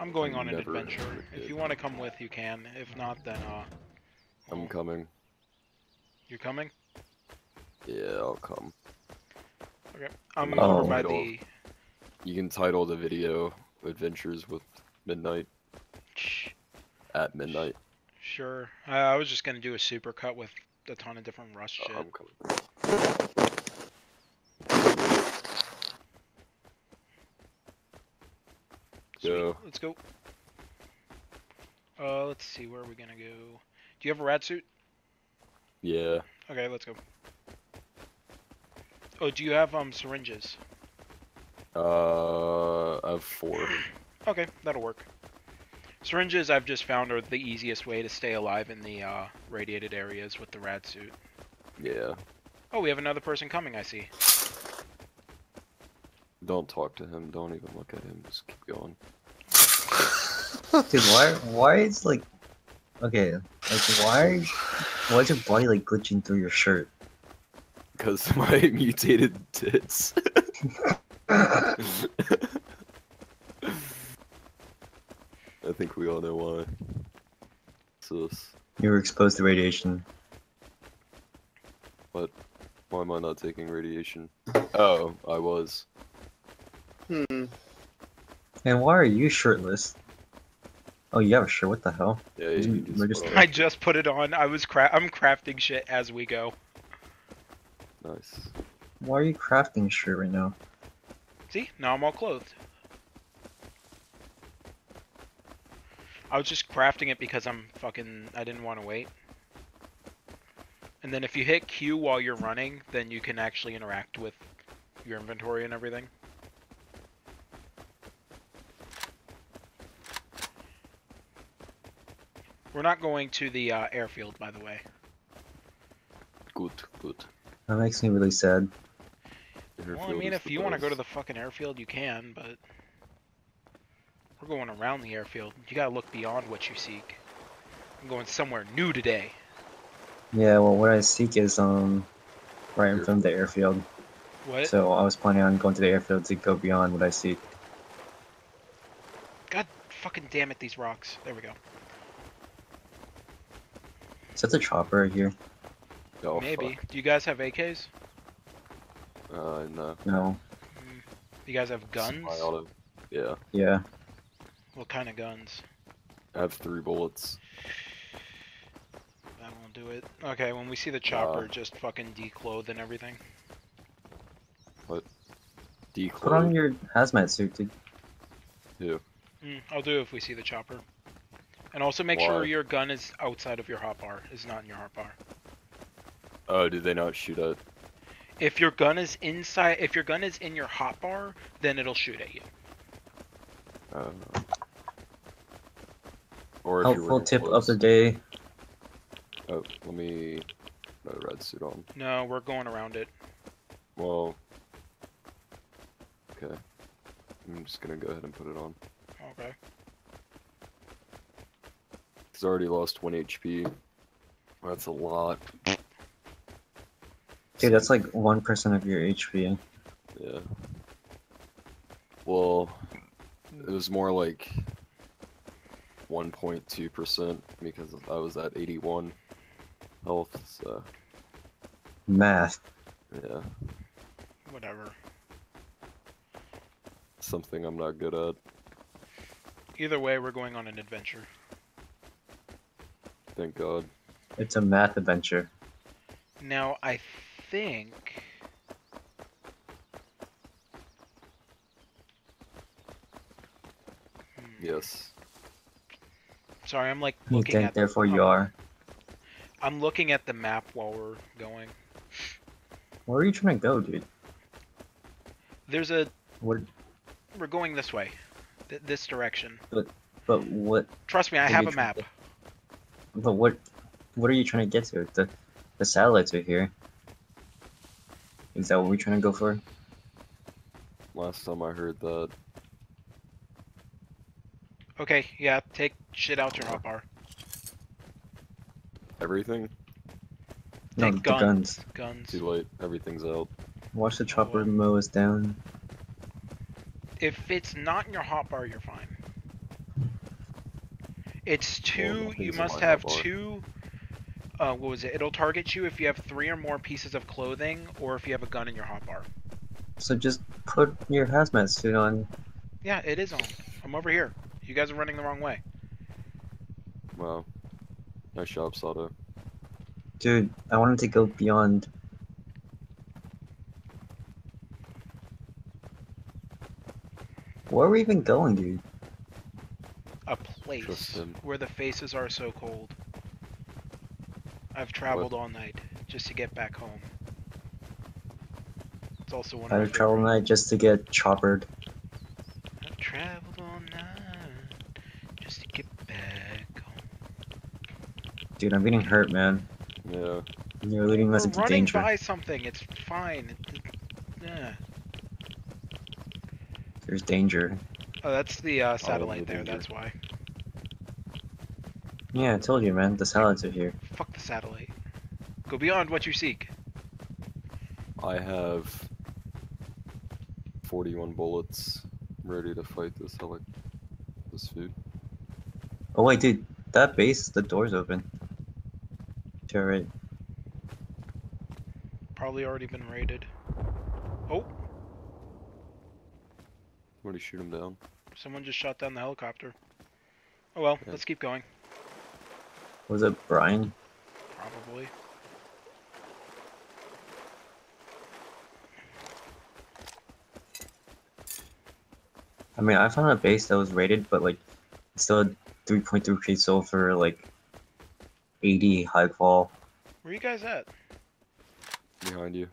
I'm going on an Never adventure. If you want to come with, you can. If not, then, uh... I'm coming. You're coming? Yeah, I'll come. Okay. I'm Oh. over by the... You can title the video Adventures with Midnight Shh. at midnight. Sure. Uh, I was just gonna do a super cut with a ton of different rust Uh, shit. I'm coming. Sweet. Go. Let's go. Uh, let's see. Where are we gonna go? Do you have a rad suit? Yeah. Okay, let's go. Oh, do you have um syringes? Uh, I have four. [sighs] Okay, that'll work. Syringes I've just found are the easiest way to stay alive in the uh, radiated areas with the rad suit. Yeah. Oh, we have another person coming. I see. Don't talk to him. Don't even look at him. Just keep going. Dude, why? Why is like, okay, like why? Why is your body like glitching through your shirt? Because [laughs] my mutated tits. [laughs] I think we all know why. Sus. You were exposed to radiation. Why am I not taking radiation? Oh, I was. Hmm. And why are you shirtless? Oh, you have a shirt. What the hell? Yeah, Isn't you just registered? I just put it on. I was cra- I'm crafting shit as we go. Nice. Why are you crafting a shirt right now? See, now I'm all clothed. I was just crafting it because I'm fucking. I didn't want to wait. And then if you hit Q while you're running, then you can actually interact with your inventory and everything. We're not going to the uh, airfield, by the way. Good, good. That makes me really sad. Well, I mean, if you want to go to the fucking airfield, you can, but we're going around the airfield. You gotta look beyond what you seek. I'm going somewhere new today. Yeah, well, what I seek is um, right in front of the airfield. What? So I was planning on going to the airfield to go beyond what I seek. God fucking damn it, these rocks. There we go. Is that the chopper right here? Oh, Maybe. Do you guys have AKs? Uh, no. No. Mm. You guys have guns? Semi-auto. Yeah. Yeah. What kind of guns? I have three bullets. That won't do it. Okay, when we see the chopper, Uh. just fucking declothe and everything. Decloak. Put on your hazmat suit, dude. Who? Mm, I'll do it if we see the chopper. And also make sure your gun is outside of your hotbar, is not in your hotbar. Oh, did they not shoot at? If your gun is inside, if your gun is in your hotbar, then it'll shoot at you. Uh, or Helpful wearing tip of the day. Oh, let me put a rad suit on. No, we're going around it. Well, okay. I'm just gonna go ahead and put it on. Okay. He's already lost one HP. That's a lot. Dude, that's like 1% of your HP. Yeah. Well, it was more like 1.2% because I was at 81 health, so Math. yeah. Whatever. something I'm not good at. Either way, we're going on an adventure. Thank God. It's a math adventure. Now, I think. Hmm, Yes. Sorry, I'm like You looking think, at. the- therefore you I'm- are. I'm looking at the map while we're going. Where are you trying to go, dude? There's a. What? We're going this way, th- this direction. But but what? Trust me, I What have a map. to- But what? What are you trying to get to? The the satellites are here. Is that what we're trying to go for? Last time I heard that. Okay, yeah, take shit out your hotbar. Everything? No, Take the guns. Guns. Too late. Everything's out. Watch the oh, chopper mow us down. If it's not in your hotbar, you're fine. It's two. you must have two. Uh, what was it? It'll target you if you have three or more pieces of clothing, or if you have a gun in your hotbar. So just put your hazmat suit on. Yeah, it is on. I'm over here. You guys are running the wrong way. Wow. Nice job, Sato. Dude, I wanted to go beyond. Where are we even going, dude? A place Trust where the faces are so cold. I've traveled all night just to get back home. It's also one of I've traveled all night just to get choppered. I've traveled all night just to get back home. Dude, I'm getting hurt, man. Yeah. You're leading us We're into running danger. by something. It's fine. It, it, yeah. There's danger. Oh, that's the uh, satellite the there. That's why. Yeah, I told you, man. The satellites are here. Fuck the satellite. Go beyond what you seek. I have 41 bullets ready to fight this heli- this food. Oh wait, dude, that base, the door's open. To our right. Probably already been raided. Oh, Somebody shoot him down. Someone just shot down the helicopter. Oh well, Yeah. let's keep going. Was it Brian? Probably. I mean, I found a base that was rated, but like, still had 3.3k sulfur, like 80 high qual. Where you guys at? Behind you.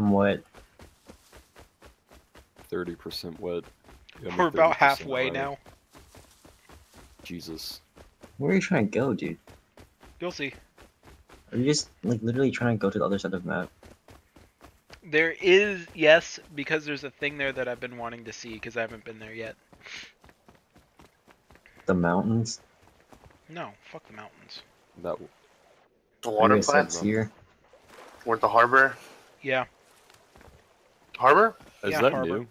I'm wet. 30% wet. You got me We're about halfway dry. now. Jesus. Where are you trying to go, dude? You'll see. Are you just like literally trying to go to the other side of the map? There is yes, because there's a thing there that I've been wanting to see because I haven't been there yet. The mountains? No, fuck the mountains. That The water plants here. or the harbor. Yeah, Harbor? is Yeah, that harbor. new?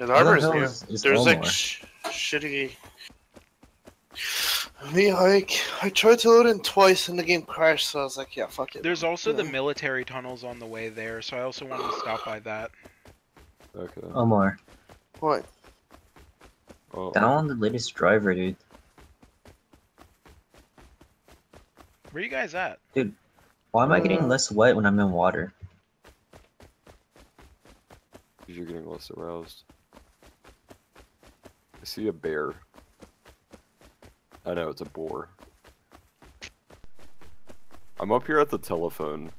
Yeah, the harbor is new. is- is There's like Elmore? sh- shitty. Me, like, I tried to load in twice and the game crashed, so I was like, yeah, fuck it. there's also the military tunnels on the way there, so I also wanted to stop by that. Okay. Omar, What? Oh, down the latest driver, dude. Where you guys at? Dude, why am I getting Uh, less wet when I'm in water? You're getting less aroused. I see a bear. I know it's a boar. I'm up here at the telephone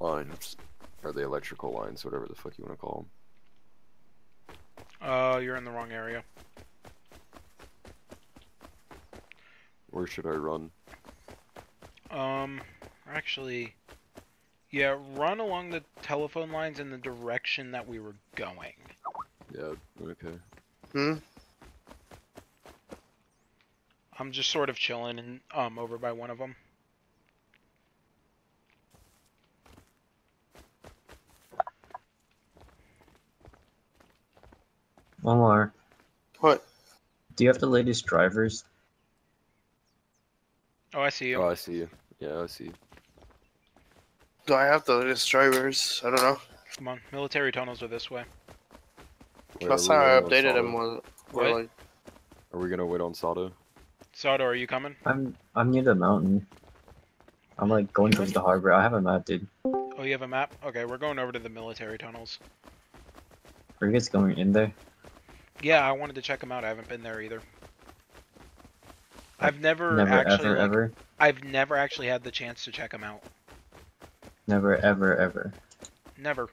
lines, or the electrical lines, whatever the fuck you want to call them. Uh, you're in the wrong area. Where should I run? Um, actually, yeah, run along the telephone lines in the direction that we were going. Yeah, okay. Hmm? I'm just sort of chilling and um over by one of them. One more. What? do you have the latest drivers? Oh, I see you. Oh, I see you. Yeah, I see. you. Do I have the latest drivers? I don't know. Come on, military tunnels are this way. Wait, Last are time I updated them him was were What? like Are we gonna wait on Sato? Sato, are you coming? I'm I'm near the mountain. I'm like going towards the harbor. I have a map, dude. Oh, you have a map? Okay, we're going over to the military tunnels. Are you guys going in there? Yeah, I wanted to check them out. I haven't been there either. I've never, Never, actually, ever, like- ever, I've never actually had the chance to check them out. Never, ever, ever. Never.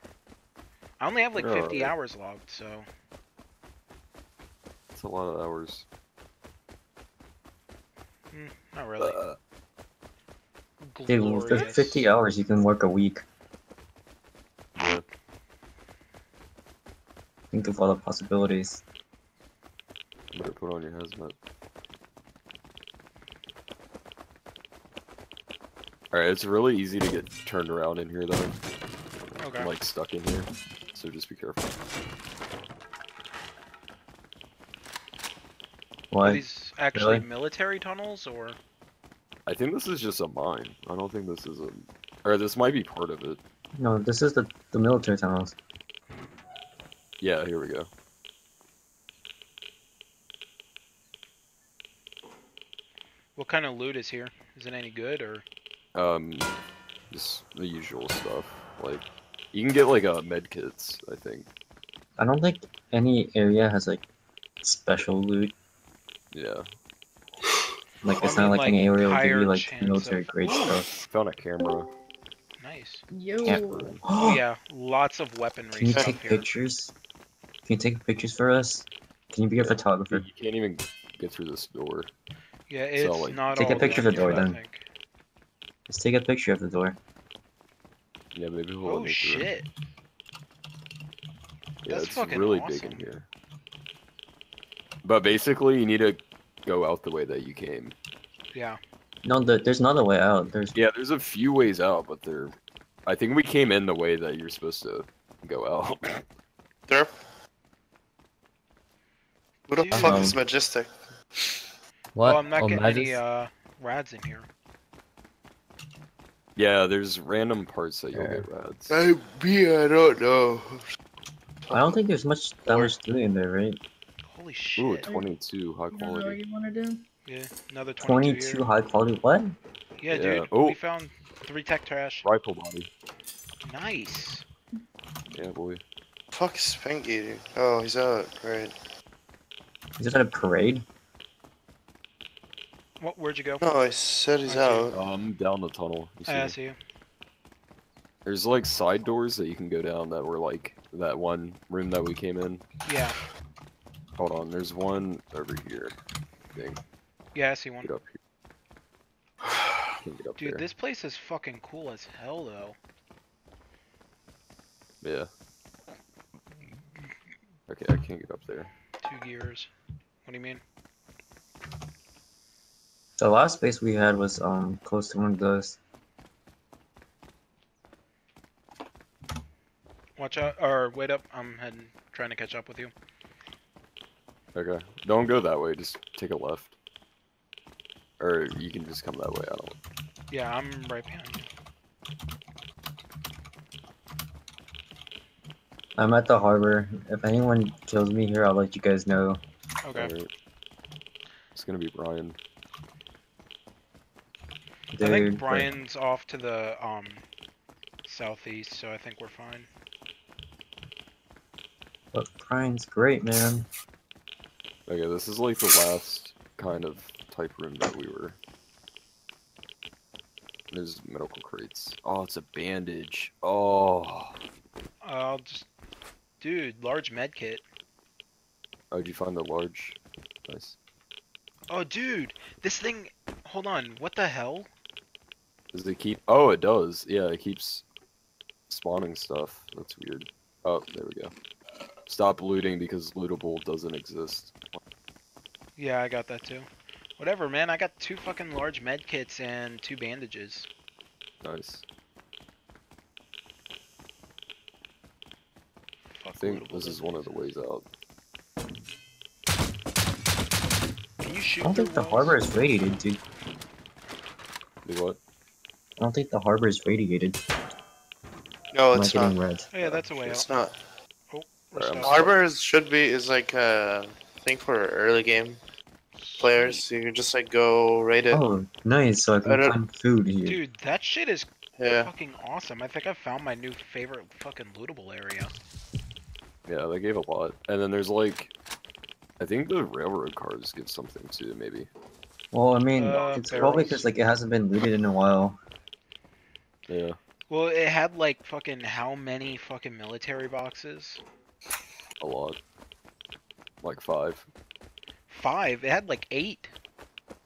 I only have like 50 Alright. hours logged, so It's a lot of hours. not really. Uh, Dude, 50 hours, you can work a week. yeah. Think of all the possibilities. Better put on your hazmat. Alright, it's really easy to get turned around in here though. Okay. I'm like stuck in here. So just be careful. Are these actually Really? military tunnels or? I think this is just a mine. I don't think this is a or this might be part of it. No, this is the, the military tunnels. Yeah, here we go. What kind of loot is here? Is it any good or? Um just the usual stuff. Like you can get like uh med kits, I think. I don't think any area has like special loot. Yeah. Like I it's mean, not like, like, any area will give you like military of- grade stuff. Found a camera. Nice. Yo. Oh yeah, lots of weaponry Can you stuff take here. pictures? Can you take pictures for us? Can you be a photographer? You can't even get through this door. Yeah, it's like, not take a picture of the door yet, I then. Think. Let's take a picture of the door. Yeah, maybe we'll Oh let me through. shit! Yeah, That's it's fucking really big in here. But basically, you need to go out the way that you came. Yeah. No, the, there's another way out. There's Yeah, there's a few ways out, but they're. I think we came in the way that you're supposed to go out. there. Who the Dude. fuck Um, is majestic? what? Well, I'm not Oh, getting Magus? any uh rads in here. Yeah, there's random parts that you'll Yeah. get rads. I me, I don't know. I don't think there's much that Or- much in there, right? Holy shit. Ooh, shit! 22, high You know what quality. you want to do? Yeah, another 22, 22 high quality. What? Yeah, Yeah. dude. Oh. We found three tech trash. Rifle body. Nice. Yeah, boy. Fuck is Spanky? dude? Oh, he's out. Right. Is it at a parade? What? Where'd you go? No, I said he's I out. Um, down the tunnel. You see? Ah, I see you. There's like side doors that you can go down that were like that one room that we came in. Yeah. Hold on, there's one over here. I. Yeah, I see one. Get up here. [sighs] Get up Dude, there. this place is fucking cool as hell, though. Yeah. Okay, I can't get up there. Two gears. What do you mean? The last base we had was um close to one of those. Watch out, or wait up. I'm heading, trying to catch up with you. Okay. Don't go that way, just take a left. Or you can just come that way, I don't Yeah, I'm right behind you. I'm at the harbor. If anyone kills me here, I'll let you guys know. Okay. Alright. It's gonna be Brian. Dude, I think but- Brian's off to the um southeast, so I think we're fine. But Brian's great, man. Okay, this is like the last kind of type room that we were. There's medical crates. Oh, it's a bandage. Oh. I'll just, dude, large med kit. Oh, did you find the large? Nice. Oh, dude, this thing. Hold on. What the hell? Does it keep? Oh, it does. Yeah, it keeps spawning stuff. That's weird. Oh, there we go. Stop looting because lootable doesn't exist. Yeah, I got that too. Whatever, man. I got two fucking large med kits and two bandages. Nice. Fuck I think this is one of the ways out. Can you shoot I don't through think the harbor is radiated, dude. Do what? I don't think the harbor is radiated. No, Am I it's not. getting red? Oh yeah, that's a way It's out. not. We're Alright, I'm stuck. Harbor is, should be is like a thing for early game players. You can just like go raid it. Oh, nice. So I I can don't- find food here. Dude, that shit is Yeah. fucking awesome. I think I found my new favorite fucking lootable area. Yeah, they gave a lot. And then there's like, I think the railroad cars give something too, maybe. Well, I mean, Uh, it's probably because like it hasn't been looted in a while. Yeah. Well, it had like fucking how many fucking military boxes? A lot. Like five. Five. It had like eight.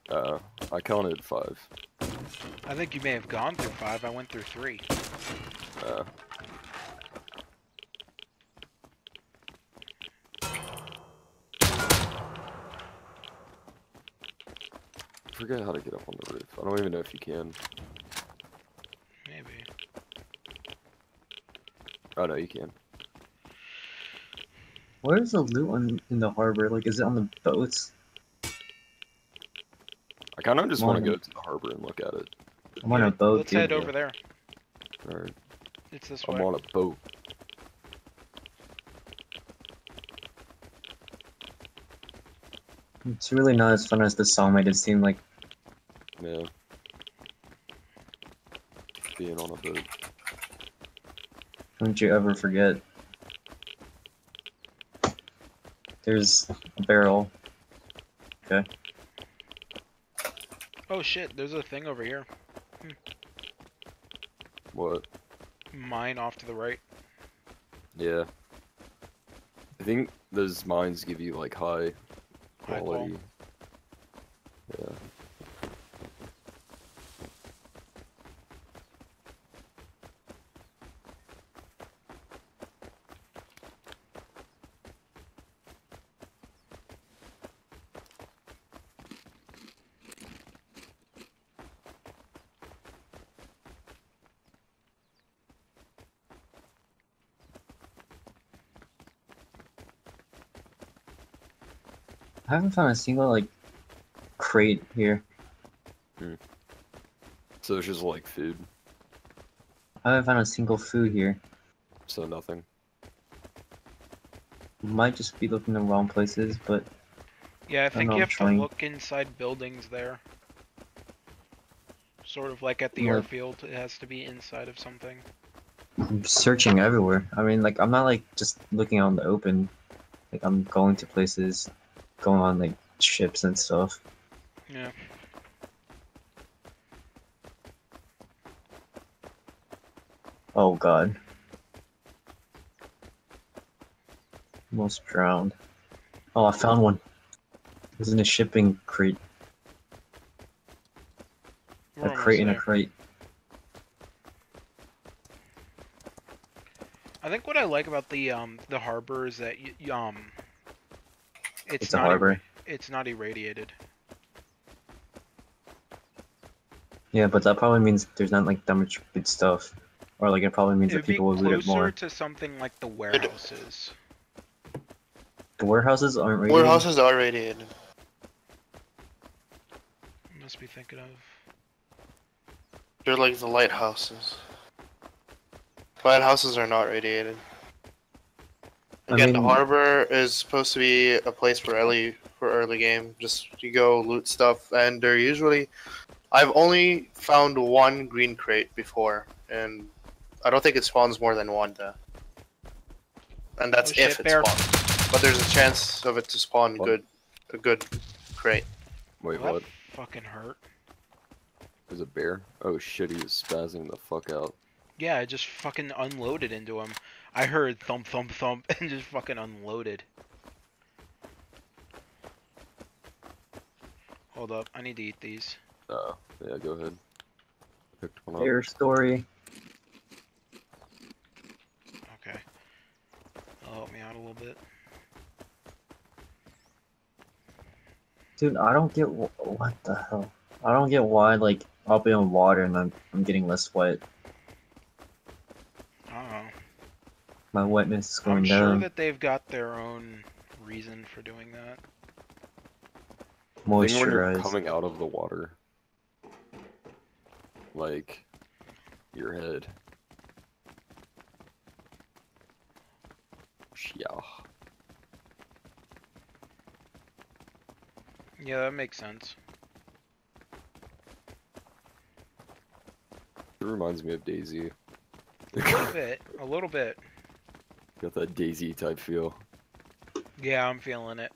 Uh, I counted five. I think you may have gone through five. I went through three. Uh, I forget how to get up on the roof. I don't even know if you can. Maybe. Oh no, you can. Where is the loot on, in the harbor? Like, is it on the boats? I kind of just want to go to the harbor and look at it. I'm on a boat, Let's dude. head over there. Alright, It's this one. I'm way. on a boat. It's really not as fun as the song made it seem like. Yeah. Being on a boat. Don't you ever forget. There's a barrel. Okay. Oh shit, there's a thing over here. Hmm. What? Mine off to the right. Yeah. I think those mines give you like high High quality. Yeah. I haven't found a single like crate here. Hmm. So it's just like food, I haven't found a single food here. so nothing. Might just be looking in the wrong places, but Yeah, I think know, you have trying. to look inside buildings there. Sort of like at the Like- airfield, it has to be inside of something. I'm searching everywhere. I mean, like I'm not like just looking out in the open. Like I'm going to places, going on like ships and stuff. Yeah. Oh god. Almost drowned. Oh, I found one. It was in a shipping crate. We're a crate in a crate. I think what I like about the um the harbor is that um it's, It's a not harbor. irra- it's not irradiated. Yeah, but that probably means there's not like that much good stuff. Or like it probably means It that would be people will loot it closer more. to something like the warehouses. The warehouses aren't rated. Warehouses are radiated. Must be thinking of. They're like the lighthouses. Lighthouses are not radiated. I Again, the mean- harbor is supposed to be a place for early for early game. Just you go loot stuff, and they're usually. I've only found one green crate before, and I don't think it spawns more than one though. And that's Oh, shit, if it bear. spawns. But there's a chance of it to spawn What? good, a good crate. Wait, Well, what? that fucking hurt. There's a bear? Oh shit, he was spazzing the fuck out. Yeah, I just fucking unloaded into him. I heard thump thump thump [laughs] and just fucking unloaded. Hold up, I need to eat these. Uh, yeah, go ahead. Picked one up. Their story. Okay. That'll help me out a little bit. Dude, I don't get wh- what the hell. I don't get why like I'll be on water and I'm I'm getting less wet. I don't know. My wetness is going I'm sure that they've got their own reason for doing that. I think when you're Moisturized. coming out of the water. like your head. Yeah. Yeah, that makes sense. It reminds me of DayZ. A little [laughs] bit. A little bit. Got that DayZ type feel. Yeah, I'm feeling it.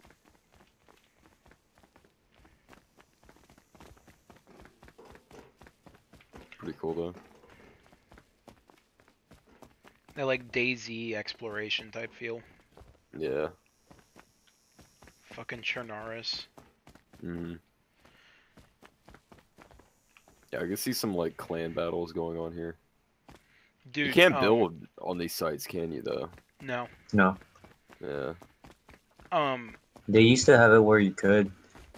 Pretty cool though. That like DayZ exploration type feel. Yeah. Fucking Chernarus. Mm. Yeah, I can see some like clan battles going on here. Dude, you can't um, build on these sites, can you? Though. No. No, Yeah. Um. they used to have it where you could.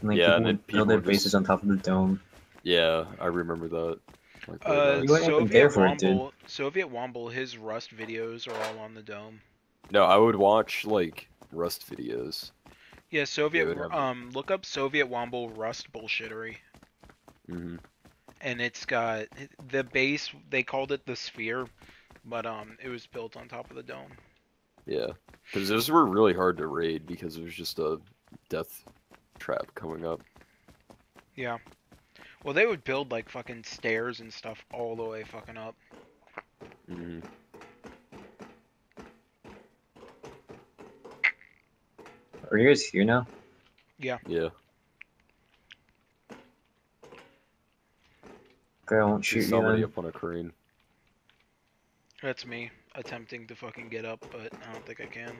Like, Yeah, people and then would build their people just- bases on top of the dome. Yeah, I remember that. Like, Uh, back. You weren't even Soviet there for it, Soviet Womble, his Rust videos are all on the dome. No, I would watch like Rust videos. Yeah, Soviet. would um, look up Soviet Womble Rust bullshittery, hmm and it's got the base. They called it the sphere, but um, it was built on top of the dome. Yeah, because those were really hard to raid because it was just a death trap coming up. Yeah. Well, they would build like fucking stairs and stuff all the way fucking up. hmm Are you guys here now? Yeah. Yeah. Okay, I won't shoot you somebody then. up on a crane. That's me attempting to fucking get up, but I don't think I can.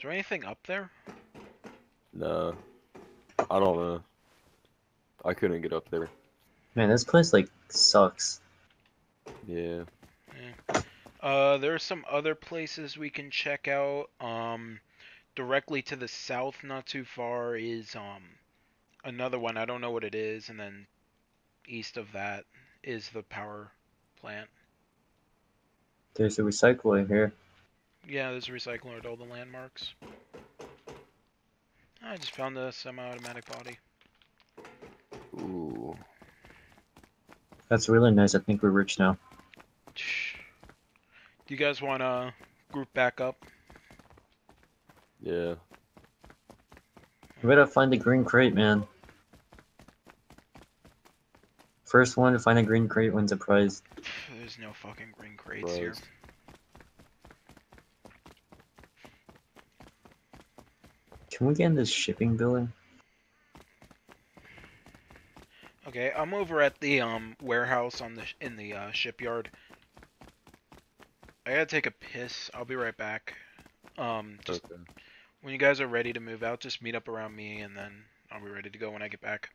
Is there anything up there? Nah, I don't know. I couldn't get up there. Man, this place like sucks. Yeah. Uh, there are some other places we can check out. Um, directly to the south, not too far, is um another one. I don't know what it is, and then east of that is the power plant. There's a recycler here. Yeah, there's a recycler at all the landmarks. I just found a semi-automatic body. Ooh. That's really nice. I think we're rich now. Do you guys want to group back up? Yeah. We gotta find the green crate, man. First one to find a green crate wins a prize. There's no fucking green crates here. Can we get in this shipping building? Okay, I'm over at the um warehouse on the in the uh, shipyard. I gotta take a piss. I'll be right back. Um, just Okay. when you guys are ready to move out, just meet up around me, and then I'll be ready to go when I get back.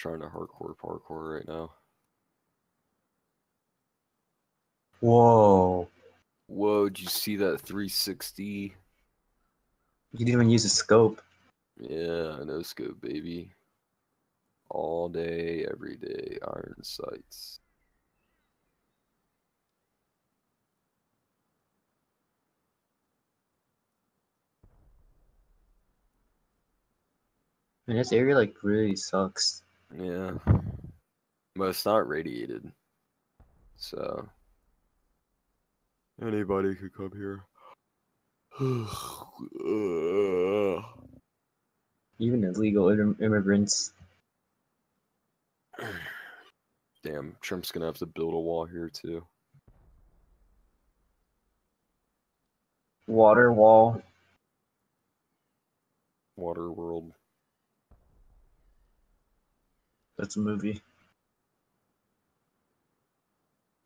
Trying to hardcore parkour right now. Whoa. Whoa, did you see that 360? You didn't even use a scope. Yeah, no scope, baby. All day, every day, iron sights. Man, this area like really sucks. Yeah. But it's not radiated. So. Anybody could come here. [sighs] Even illegal im- immigrants. Damn, Trump's gonna have to build a wall here too. Water wall. Water world. That's a movie.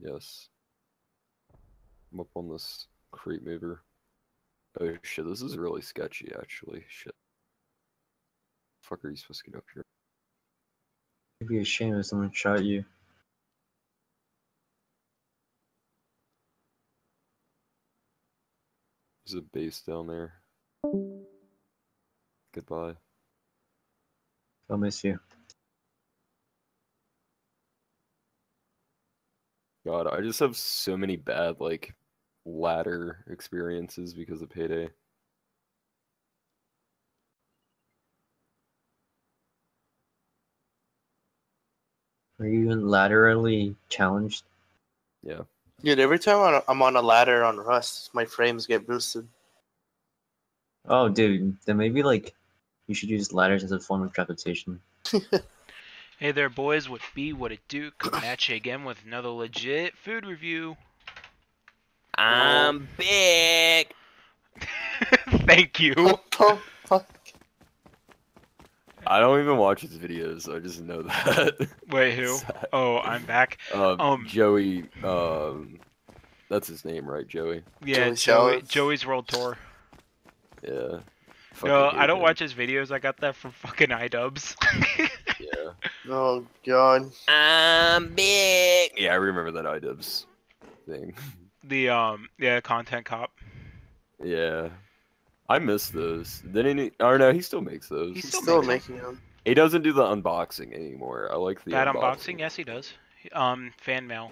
Yes. I'm up on this crate mover. Oh shit, this is really sketchy actually. Shit. Fuck are you supposed to get up here? It'd be a shame if someone shot you. There's a base down there. Goodbye. I'll miss you. God, I just have so many bad like ladder experiences because of payday. Are you even laterally challenged? Yeah. Dude, every time I'm- I'm on a ladder on Rust, my frames get boosted. Oh, dude, then maybe like you should use ladders as a form of gravitation. [laughs] Hey there, boys. What be? What it do? Come at you again with another legit food review. I'm big. [laughs] Thank you. What fuck? I don't even watch his videos. I just know that. [laughs] Wait, who? Oh, I'm back. Um, Um, Joey. Um, that's his name, right? Joey. Yeah, Joey Joey, Joey's World Tour. Yeah. No, I don't watch his videos. I got that from [laughs] fucking iDubbbz. Yeah. [laughs] Oh god. I'm big. Yeah, I remember that iDubbbz thing. the um, yeah, content cop. Yeah. I miss those. Didn't he? Or no, he still makes those. He He's still still, makes making them. He doesn't do the unboxing anymore. I like the That unboxing. unboxing, yes, he does. Um, fan mail.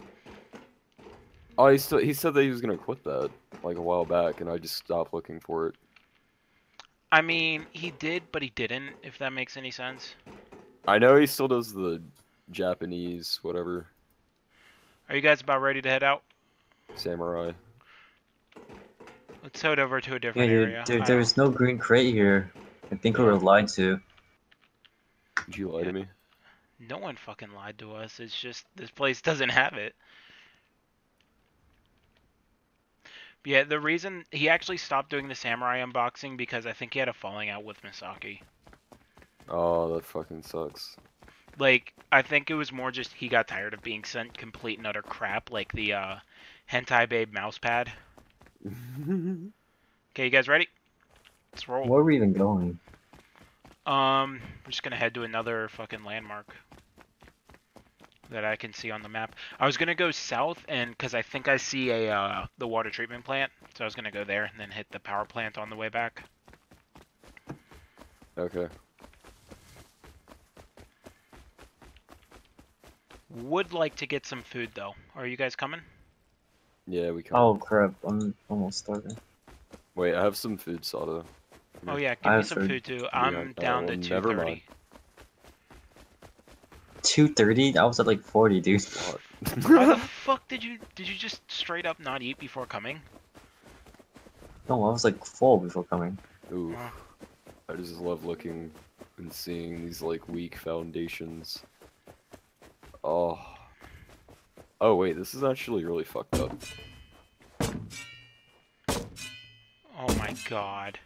Oh, he still he said that he was gonna quit that like a while back, and I just stopped looking for it. I mean, he did, but he didn't. If that makes any sense. I know he still does the Japanese whatever Are you guys about ready to head out? samurai. Let's head over to a Yeah, different dude, area. dude I there's no green crate here. I think we were lied to. Did you lie to me? no one fucking lied to us. It's just this place doesn't have it. Yeah, the reason he actually stopped doing the samurai unboxing because I think he had a falling out with Misaki. Oh, that fucking sucks. Like, I think it was more just he got tired of being sent complete and utter crap, like the uh, hentai babe mouse pad. [laughs] Okay, you guys ready? Let's roll. Where are we even going? Um, we're just gonna head to another fucking landmark that I can see on the map. I was gonna go south, and because I think I see a uh, the water treatment plant, so I was gonna go there and then hit the power plant on the way back. okay. Would like to get some food though. Are you guys coming? Yeah, we can. Oh crap, I'm almost starving. Wait, I have some food, Sada. Oh yeah, give I me some food. food too. I'm Yeah, down to well, two never thirty. Mind. 230? I was at like 40, dude. What? [laughs] Why the fuck did you did you just straight up not eat before coming? No, I was like full before coming. Ooh, I just love looking and seeing these like weak foundations. Oh. Oh wait, this is actually really fucked up. Oh my god.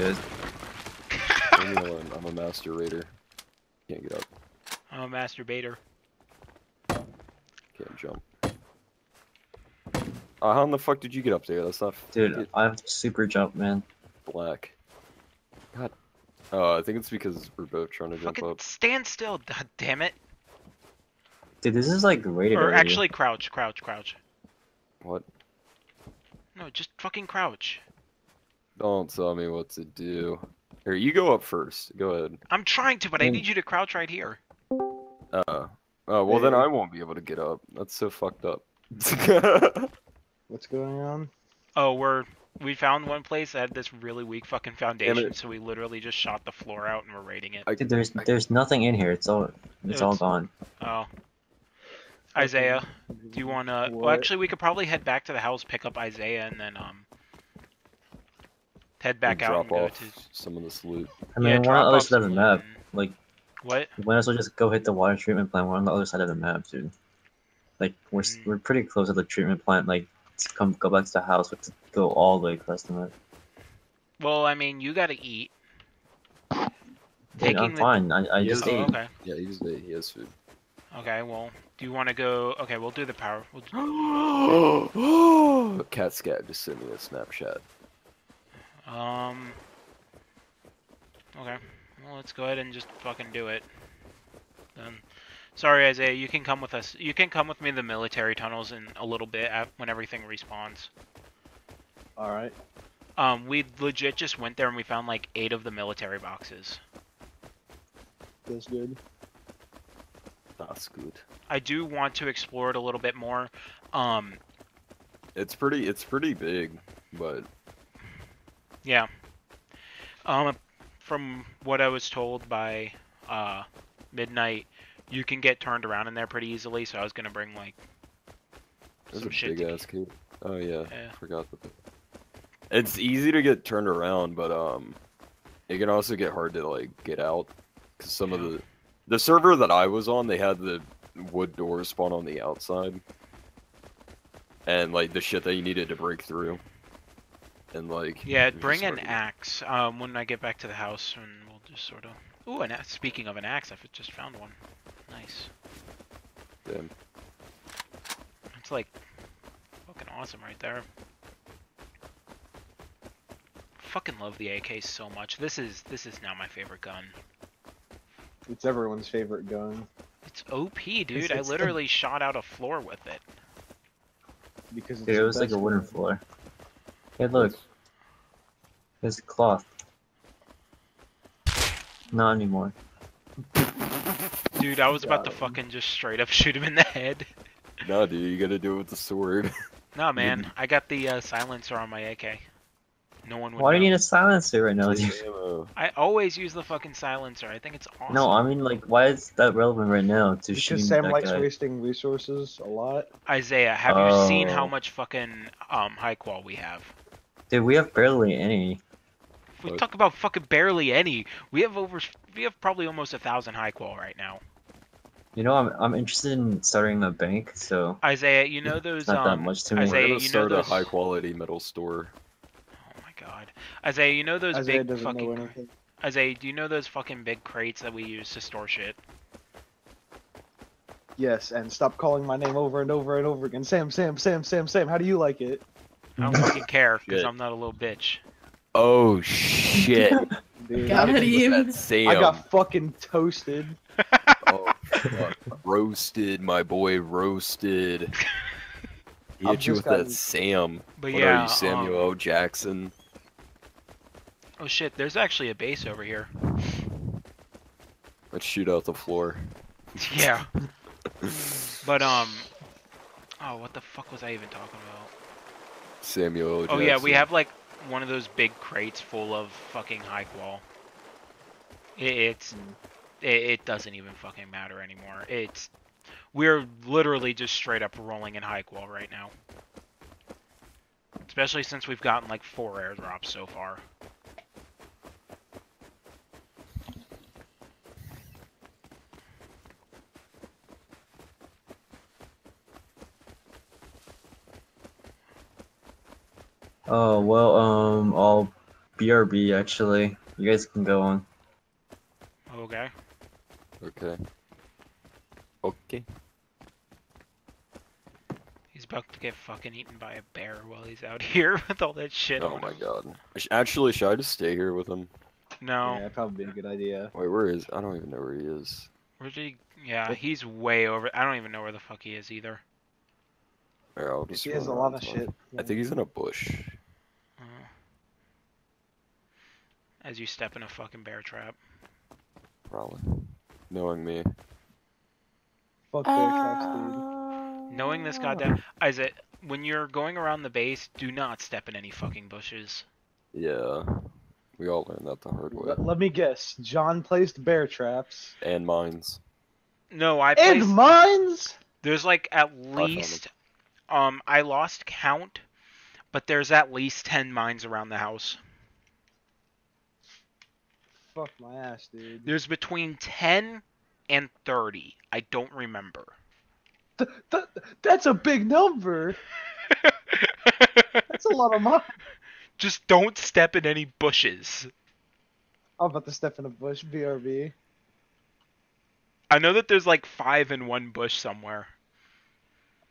Fuck. Good. [laughs] Leave. I'm a master raider. Can't get up. I'm a masturbator. Can't jump. Uh, how in the fuck did you get up there? That's not Dude, it- I have super jump, man. black. God. Oh, I think it's because we're both trying to jump Fucking up. stand still, [laughs] god damn it. Dude, this is like rated Or actually crouch, crouch, crouch. What? No, just fucking crouch. Don't tell me what to do. Here, you go up first. Go ahead. I'm trying to, but I Mm. need you to crouch right here. Uh. Oh, well then I won't be able to get up. That's so fucked up. [laughs] What's going on? Oh, we're we found one place that had this really weak fucking foundation, it. so we literally just shot the floor out and we're raiding it. I, Dude, there's I- there's nothing in here. It's all it's all gone. Oh. Isaiah, do you wanna well actually we could probably head back to the house, pick up Isaiah and then um head back out drop and go off to some of this loot. I mean, yeah, we're on drop the other off side of the some map. loot and- Like, What? we might as well just go hit the water treatment plant. We're on the other side of the map, dude. Like, we're s Mm. we're pretty close to the treatment plant. Like, to come go back to the house, we have to go all the way across the map. Well, I mean, you gotta eat. Dude, Taking I'm the- fine. I, I He just is- Oh, ate. okay. Yeah, he just ate. He has food. Okay, well, do you want to go? Okay, we'll do the power. We'll [gasps] do... Cat Scat just sent me a Snapchat. Um. Okay. Well, let's go ahead and just fucking do it. Then. Sorry, Isaiah. You can come with us. You can come with me to the military tunnels in a little bit when everything respawns. Alright. Um, we legit just went there and we found like eight of the military boxes. Feels good. That's good. I do want to explore it a little bit more. Um, It's pretty. It's pretty big, but yeah. Um, from what I was told by uh, Midnight, you can get turned around in there pretty easily. So I was gonna bring like there's some a shit big ass cave. Oh yeah, Yeah. forgot that. It's easy to get turned around, but um, it can also get hard to like get out because some of the the server that I was on, they had the wood doors spawn on the outside, and like the shit that you needed to break through, and like Yeah, bring an axe um, when I get back to the house, and we'll just sort of. Ooh, and speaking of an axe, I just found one. Nice. Damn. It's like fucking awesome right there. Fucking love the AK so much. This is this is now my favorite gun. It's everyone's favorite gun It's OP, dude. It's- I it's the- literally shot out a floor with it. because it's it was like a wooden gun. floor. Hey, look. There's a cloth. Not anymore. Dude, I was about to fucking just straight up [laughs] shoot him in the head. No, dude, you gotta do it with the sword. [laughs] Nah, man. I got the uh, silencer on my AK. No one would Why do you need a silencer right now, dude? [laughs] I always use the fucking silencer. I think it's awesome. No, I mean, like, why is that relevant right now to shoot Because Sam that likes guy? wasting resources a lot. Isaiah, have you seen how Oh. much fucking um high qual we have? Dude, we have barely any. We What? talk about fucking barely any, we have over we have probably almost a thousand high qual right now. You know, I'm I'm interested in starting a bank, so Isaiah, you know it's those not that um much to me. Isaiah, We're you gonna know start a those- high quality metal store. Oh my god. Isaiah, you know those Isaiah big doesn't know fucking. Isaiah, do you know those fucking big crates that we use to store shit? Yes, and stop calling my name over and over and over again. Sam, Sam, Sam, Sam, Sam. How do you like it? I don't [laughs] fucking care because Shit. I'm not a little bitch. Oh shit! [laughs] Dude, Got I, it. That Sam. I got fucking toasted. [laughs] Oh, fuck. roasted, my boy, roasted. He I've hit you just with that Sam. But what yeah, are you, Samuel um, L. Jackson? oh shit, there's actually a base over here. Let's shoot out the floor. Yeah. But um Oh, what the fuck was I even talking about? Samuel L. Oh yeah, we have like one of those big crates full of fucking high qual. It, it's it, it doesn't even fucking matter anymore. It's we're literally just straight up rolling in high qual right now. Especially since we've gotten like four airdrops so far. Oh well, um, I'll BRB actually. You guys can go on. Okay. Okay. Okay. He's about to get fucking eaten by a bear while he's out [laughs] here with all that shit. Oh on my him. god. Sh- Actually, should I just stay here with him? No. Yeah, probably be a good idea. Wait, where is? I don't even know where he is. Where'd he? Yeah, he's way over. I don't even know where the fuck he is either. Here, I'll just He has a lot of to shit. him. I think he's in a bush. Uh, as you step in a fucking bear trap. Probably. Knowing me. Fuck bear traps, dude. Knowing this goddamn Isaac, when you're going around the base, do not step in any fucking bushes. Yeah. We all learned that the hard way. Let, let me guess. John placed bear traps. And mines. No, I And mines. There's like at found them. least, um, I lost count, but there's at least ten mines around the house. Fuck my ass, dude. There's between ten and thirty. I don't remember. Th- th- that's a big number. [laughs] That's a lot of mines. Just don't step in any bushes. I'm about to step in a bush. BRB. I know that there's like five in one bush somewhere.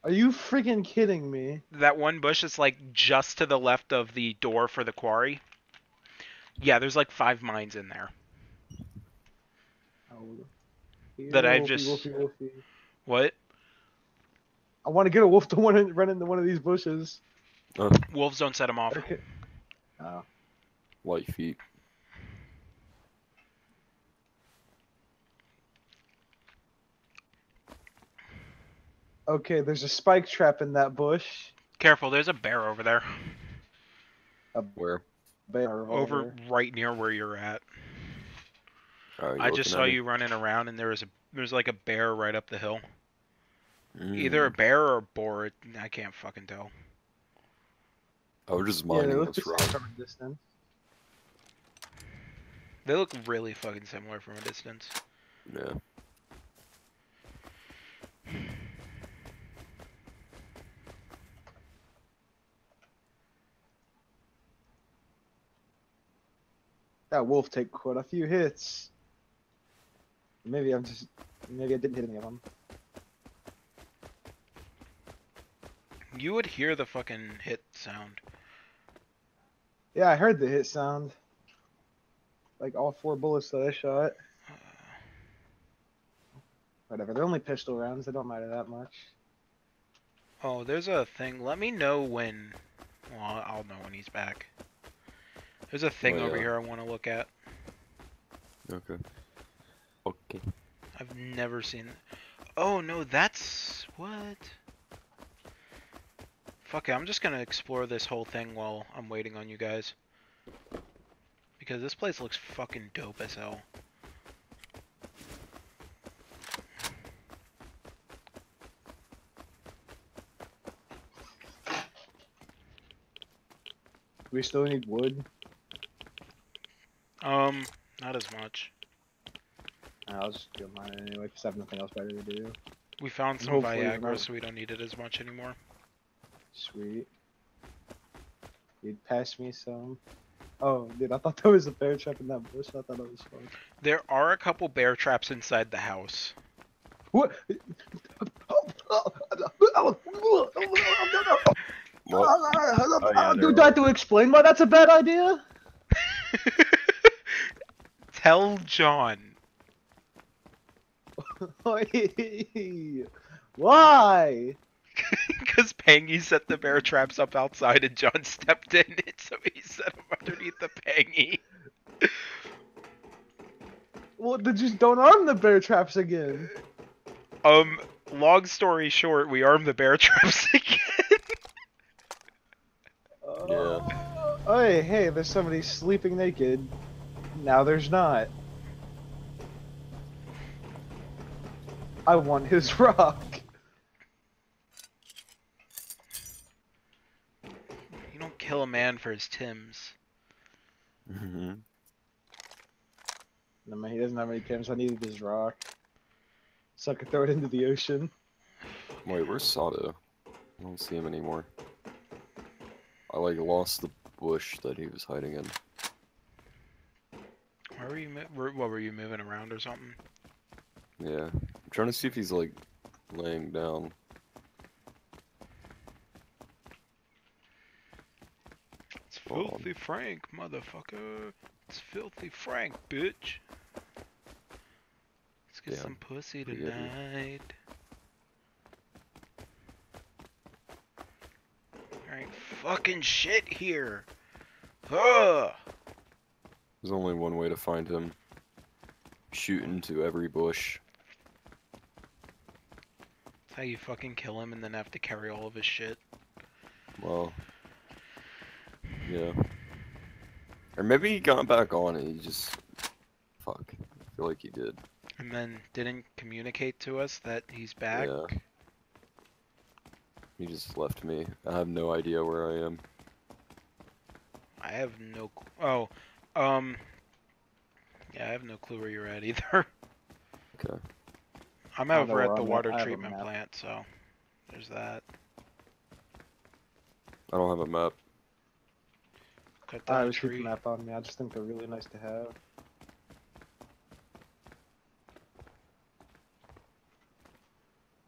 Are you freaking kidding me? That one bush is like just to the left of the door for the quarry. Yeah, there's like five mines in there. Oh. That I've Wolfie, just- Wolfie, Wolfie. What? I want to get a wolf to [laughs] one in, run into one of these bushes. Wolves don't set them off. Okay. Ah. Oh. Light feet. Okay, there's a spike trap in that bush. Careful, there's a bear over there. Where? Bear Over over right near where you're at. Oh, you I just saw you running around and there was a there's like a bear right up the hill. Either a Mm. bear or a boar. I can't fucking tell. I was just Yeah, they mining look this the rock. same from a distance. They look really fucking similar from a distance. Yeah. That wolf take quite a few hits. Maybe I'm just. Maybe I didn't hit any of them. You would hear the fucking hit sound. Yeah, I heard the hit sound. Like all four bullets that I shot. Uh, [sighs] Whatever. They're only pistol rounds. They don't matter that much. Oh, there's a thing. Let me know when. Well, I'll know when he's back. There's a oh, thing Oh, over yeah. here I want to look at. Okay. Okay. I've never seen. Oh no, that's what. Fuck it, I'm just gonna explore this whole thing while I'm waiting on you guys. Because this place looks fucking dope as hell. We still need wood. Um, not as much. I'll just do mine anyway because I have nothing else better to do. We found some Hopefully Viagra, so we don't need it as much anymore. Sweet. You'd pass me some. Oh, dude, I thought there was a bear trap in that bush. I thought it was fun. There are a couple bear traps inside the house. What? What? [laughs] Oh, yeah, do, there do I have to explain why that's a bad idea? [laughs] Tell John. [laughs] why? Because [laughs] Pangy set the bear traps up outside and John stepped in it, so he set them underneath the Pangy. Well, then just don't arm the bear traps again. Um, long story short, we armed the bear [laughs] traps again. Yeah. Oh, hey, hey, there's somebody sleeping naked. Now there's not. I want his [laughs] rock. you don't kill a man for his Tims. Mm-hmm. No man, he doesn't have any Tims. I needed his rock. So I could throw it into the ocean. Wait, where's Sato? I don't see him anymore. I like lost the bush that he was hiding in. Were you? What were you moving around or something? Yeah. I'm trying to see if he's like laying down. It's filthy Frank, motherfucker. It's filthy Frank, bitch. Let's get Damn, some pussy tonight. There ain't fucking shit here. Ugh. There's only one way to find him. Shoot into every bush. That's how you fucking kill him and then have to carry all of his shit. Well, yeah. Or maybe he got back on and he just. Fuck. I feel like he did. And then didn't communicate to us that he's back. Yeah. He just left me. I have no idea where I am. I have no. Oh, um. Yeah, I have no clue where you're at either. [laughs] Okay. I'm I don't know over at the I'm at. water I have a treatment plant, so there's that. I don't have a map. Cut I down a always keep tree. the map on me. I just think they're really nice to have.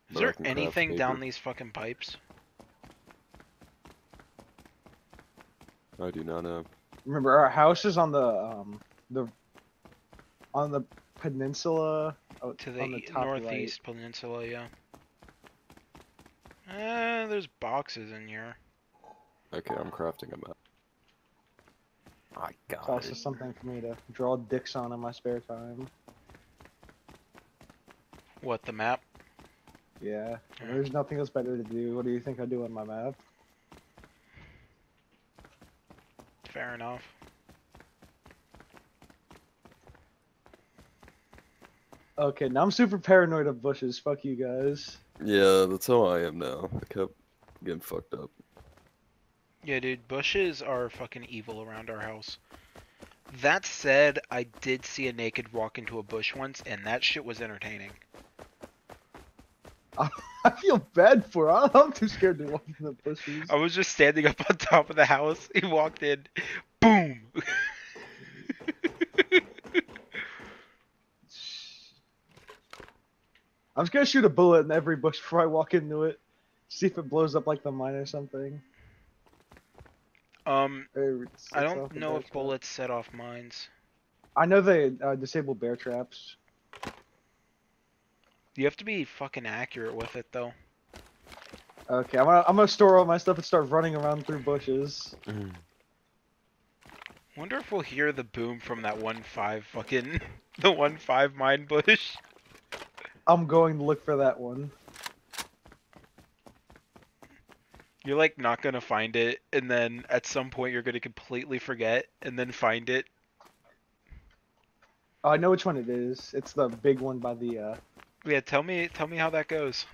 Is But there can craft anything down these fucking pipes? I do not know. Remember, our house is on the um the on the peninsula oh, To the, the top northeast peninsula, yeah. Uh, there's boxes in here. Okay, I'm crafting a map. I Right. It's also it. something for me to draw dicks on in my spare time. What, the map? Yeah. There's nothing else better to do. What do you think I do on my map? Fair enough. Okay, now I'm super paranoid of bushes. Fuck you guys. Yeah, that's how I am now. I kept getting fucked up. Yeah, dude, bushes are fucking evil around our house. That said, I did see a naked walk into a bush once, and that shit was entertaining. I feel bad for her. I'm too scared to walk in the bushes. I was just standing up on top of the house. He walked in, boom. [laughs] I'm just gonna shoot a bullet in every bush before I walk into it. See if it blows up like the mine or something. um, Or I don't know if bullets set off mines. I know they uh, disable bear traps. You have to be fucking accurate with it, though. Okay, I'm gonna I'm gonna store all my stuff and start running around through bushes. Wonder if we'll hear the boom from that one five fucking [laughs] the one five mine bush. I'm going to look for that one. You're like not gonna find it, and then at some point you're gonna completely forget, and then find it. Oh, I know which one it is. It's the big one by the. uh Yeah, tell me, tell me how that goes.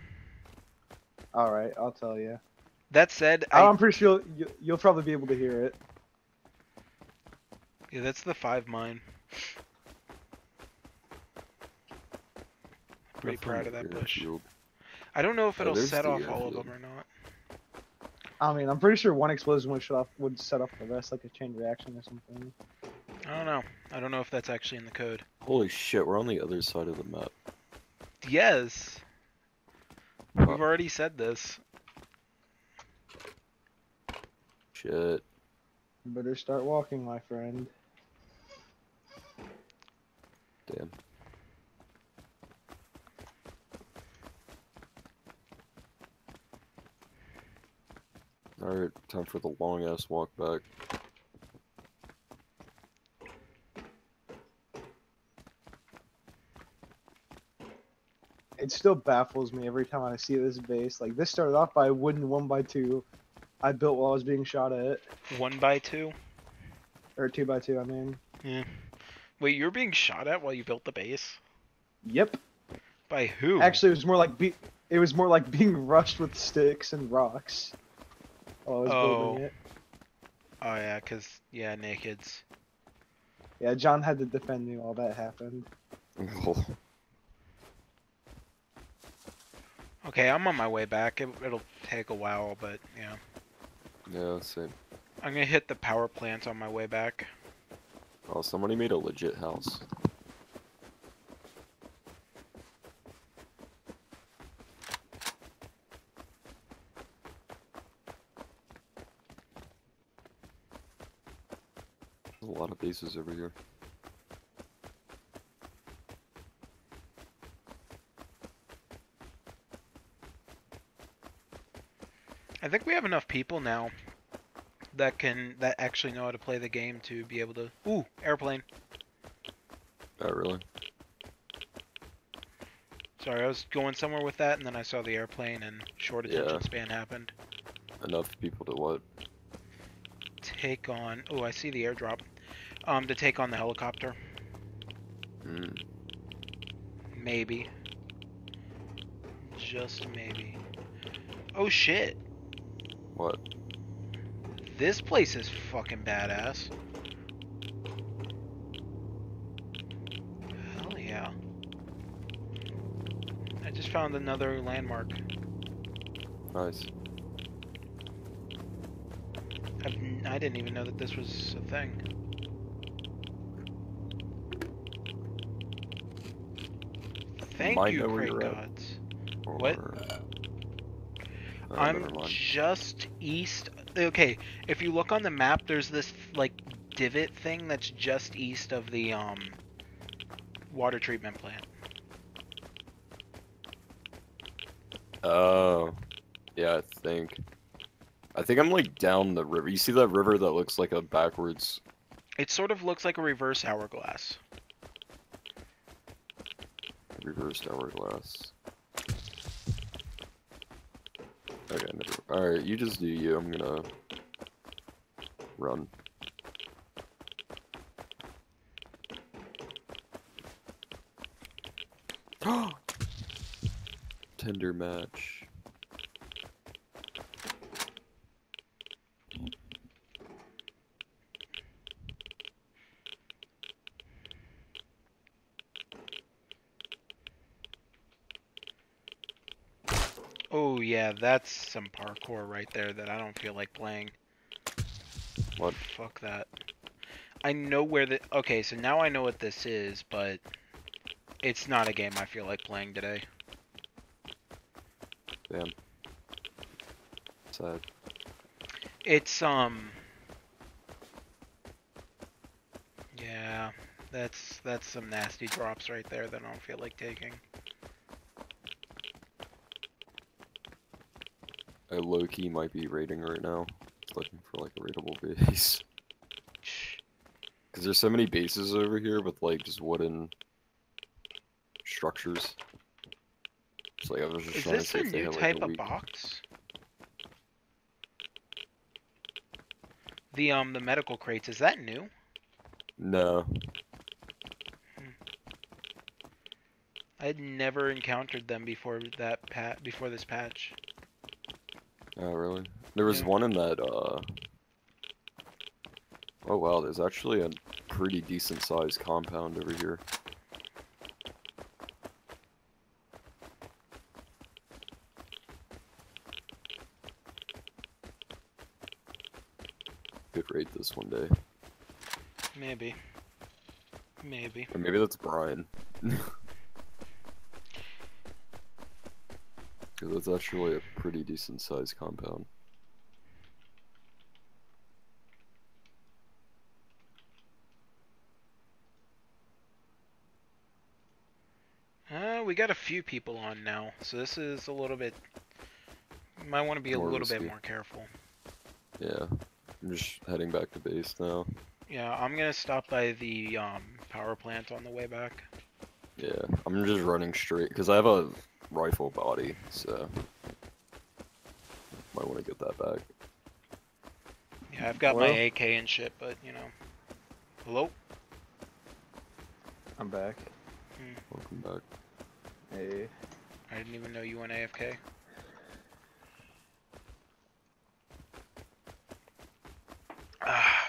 All right, I'll tell you. That said, I, I'm pretty sure you'll, you, you'll probably be able to hear it. yeah, that's the five mine. Pretty proud of that bush. I don't know if Oh, it'll there's set the off all of them or not. I mean, I'm pretty sure one explosion would shut off would set off the rest, like a chain reaction or something. I don't know. I don't know if that's actually in the code. Holy shit, we're on the other side of the map. Yes, Fuck. we've already said this. Shit. You better start walking, my friend. Damn. Alright, time for the long ass walk back. It still baffles me every time I see this base. Like this started off by a wooden one by two. I built while I was being shot at, One by two. or two by two. I mean. Yeah. Wait, you're being shot at while you built the base? Yep. By who? Actually, it was more like be- it was more like being [laughs] rushed with sticks and rocks. While I was building Oh. it. Oh yeah, cause yeah, nakeds. Yeah, John had to defend me while that happened. [laughs] Okay, I'm on my way back. It, it'll take a while, but yeah. yeah, same. I'm gonna hit the power plants on my way back. Oh, somebody made a legit house. There's a lot of bases over here. I think we have enough people now that can that actually know how to play the game to be able to. Ooh, airplane. Oh, really? Sorry, I was going somewhere with that, and then I saw the airplane, and short attention Yeah. span happened. Enough people to what? Take on. Oh, I see the airdrop. Um, to take on the helicopter, Hmm. maybe. Just maybe. Oh shit! What? This place is fucking badass. Hell yeah. I just found another landmark. Nice. I've, I didn't even know that this was a thing. Thank Might you, know where Craig you're at. Gods. What? Oh, I'm just east. Okay, if you look on the map, there's this like divot thing that's just east of the um water treatment plant. Oh, yeah, I think. I think I'm like down the river. You see that river that looks like a backwards? It sort of looks like a reverse hourglass. reversed hourglass. Okay, never. All right, you just do you. I'm gonna run. [gasps] Tender match. Oh yeah, that's some parkour right there that I don't feel like playing. What? Fuck that. I know where the okay, so now I know what this is, but it's not a game I feel like playing today. Damn. Sad. It's um Yeah, that's that's some nasty drops right there that I don't feel like taking. I low key might be raiding right now. Looking for like a raidable base. Cause there's so many bases over here with like just wooden structures. So like I was just Is trying this to see a if they new had like type of box? The um the medical crates, is that new? No. I'd never encountered them before that pat before this patch. Oh really? There was Yeah. one in that uh Oh wow, there's actually a pretty decent sized compound over here. Could raid this one day. Maybe. Maybe. Or maybe that's Brian. [laughs] Cause that's actually a pretty decent sized compound. Uh, we got a few people on now, so this is a little bit. Might want to be a More little bit more careful. Yeah. I'm just heading back to base now. Yeah, I'm gonna stop by the um power plant on the way back. Yeah, I'm just running straight because I have a rifle body, so might want to get that back. Yeah, I've got Well- my AK and shit, but you know. Hello. I'm back. Welcome back. Hey. I didn't even know you went AFK. Ah.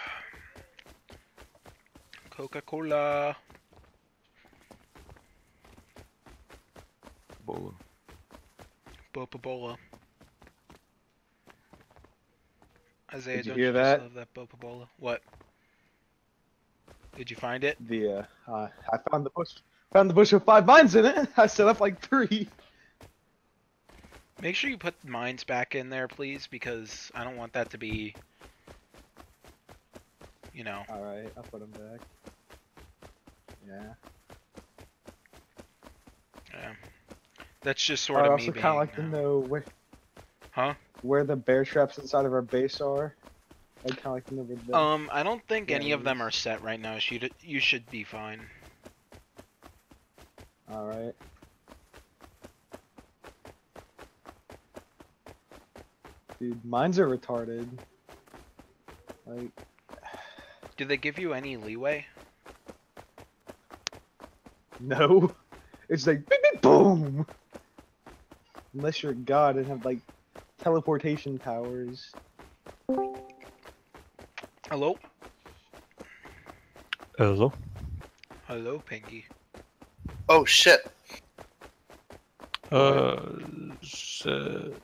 Coca-Cola. Bola. Bopabola. Isaiah, Did you don't hear you just that? love that Bopabola? What? Did you find it? The uh, uh, I found the bush. Found the bush with five mines in it. [laughs] I set up like three. Make sure you put mines back in there, please, because I don't want that to be, you know. All right, I'll put them back. Yeah. Yeah. That's just sort I'd of also me being. kind of like to uh, know where. Huh? Where the bear traps inside of our base are. I'd kind of like to know where the. Um, I don't think Yeah, any of them are set right now. So you you should be fine. All right. Dude, mines are retarded. Like, [sighs] Do they give you any leeway? no. [laughs] It's like beep, beep, boom. Unless you're God and have like teleportation powers. Hello? Hello. Hello, Pinky. Oh shit! Uh, shit.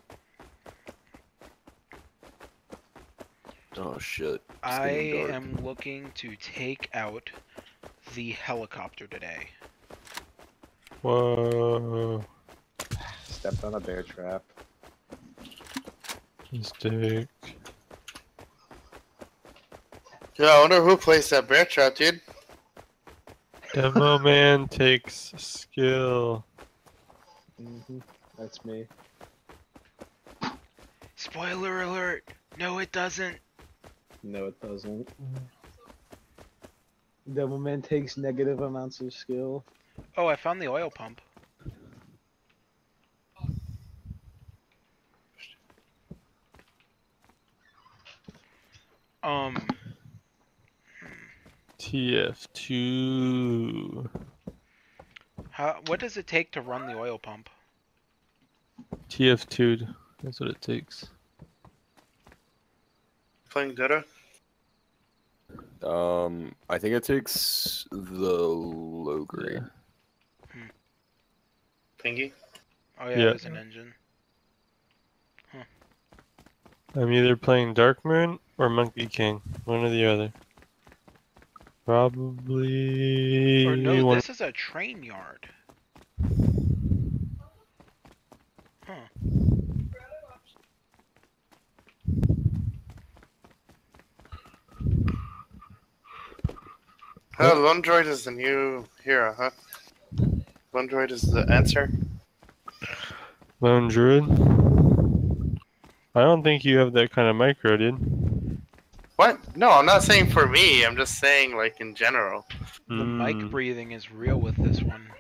Oh shit. It's I am looking to take out the helicopter today. Whoa. Stepped on a bear trap. Mistake. Yeah, I wonder who placed that bear trap, dude. Demo man takes skill. hmm That's me. Spoiler alert! No, it doesn't. No, it doesn't. Demo man takes negative amounts of skill. Oh, I found the oil pump. Um, TF2. how what does it take to run the oil pump? TF2. That's what it takes. Playing Dota? Um, I think it takes the low grade. Pingy? Oh yeah, Yeah. there's an engine. I'm either playing Dark Moon or Monkey King. One or the other. Probably. Or no, one- this is a train yard. Huh. Oh, Lone Droid is the new hero, huh? Lundroid is the answer? Lone Druid. I don't think you have that kind of micro, dude. What? No, I'm not saying for me. I'm just saying, like, in general. The mic Mm. breathing is real with this one.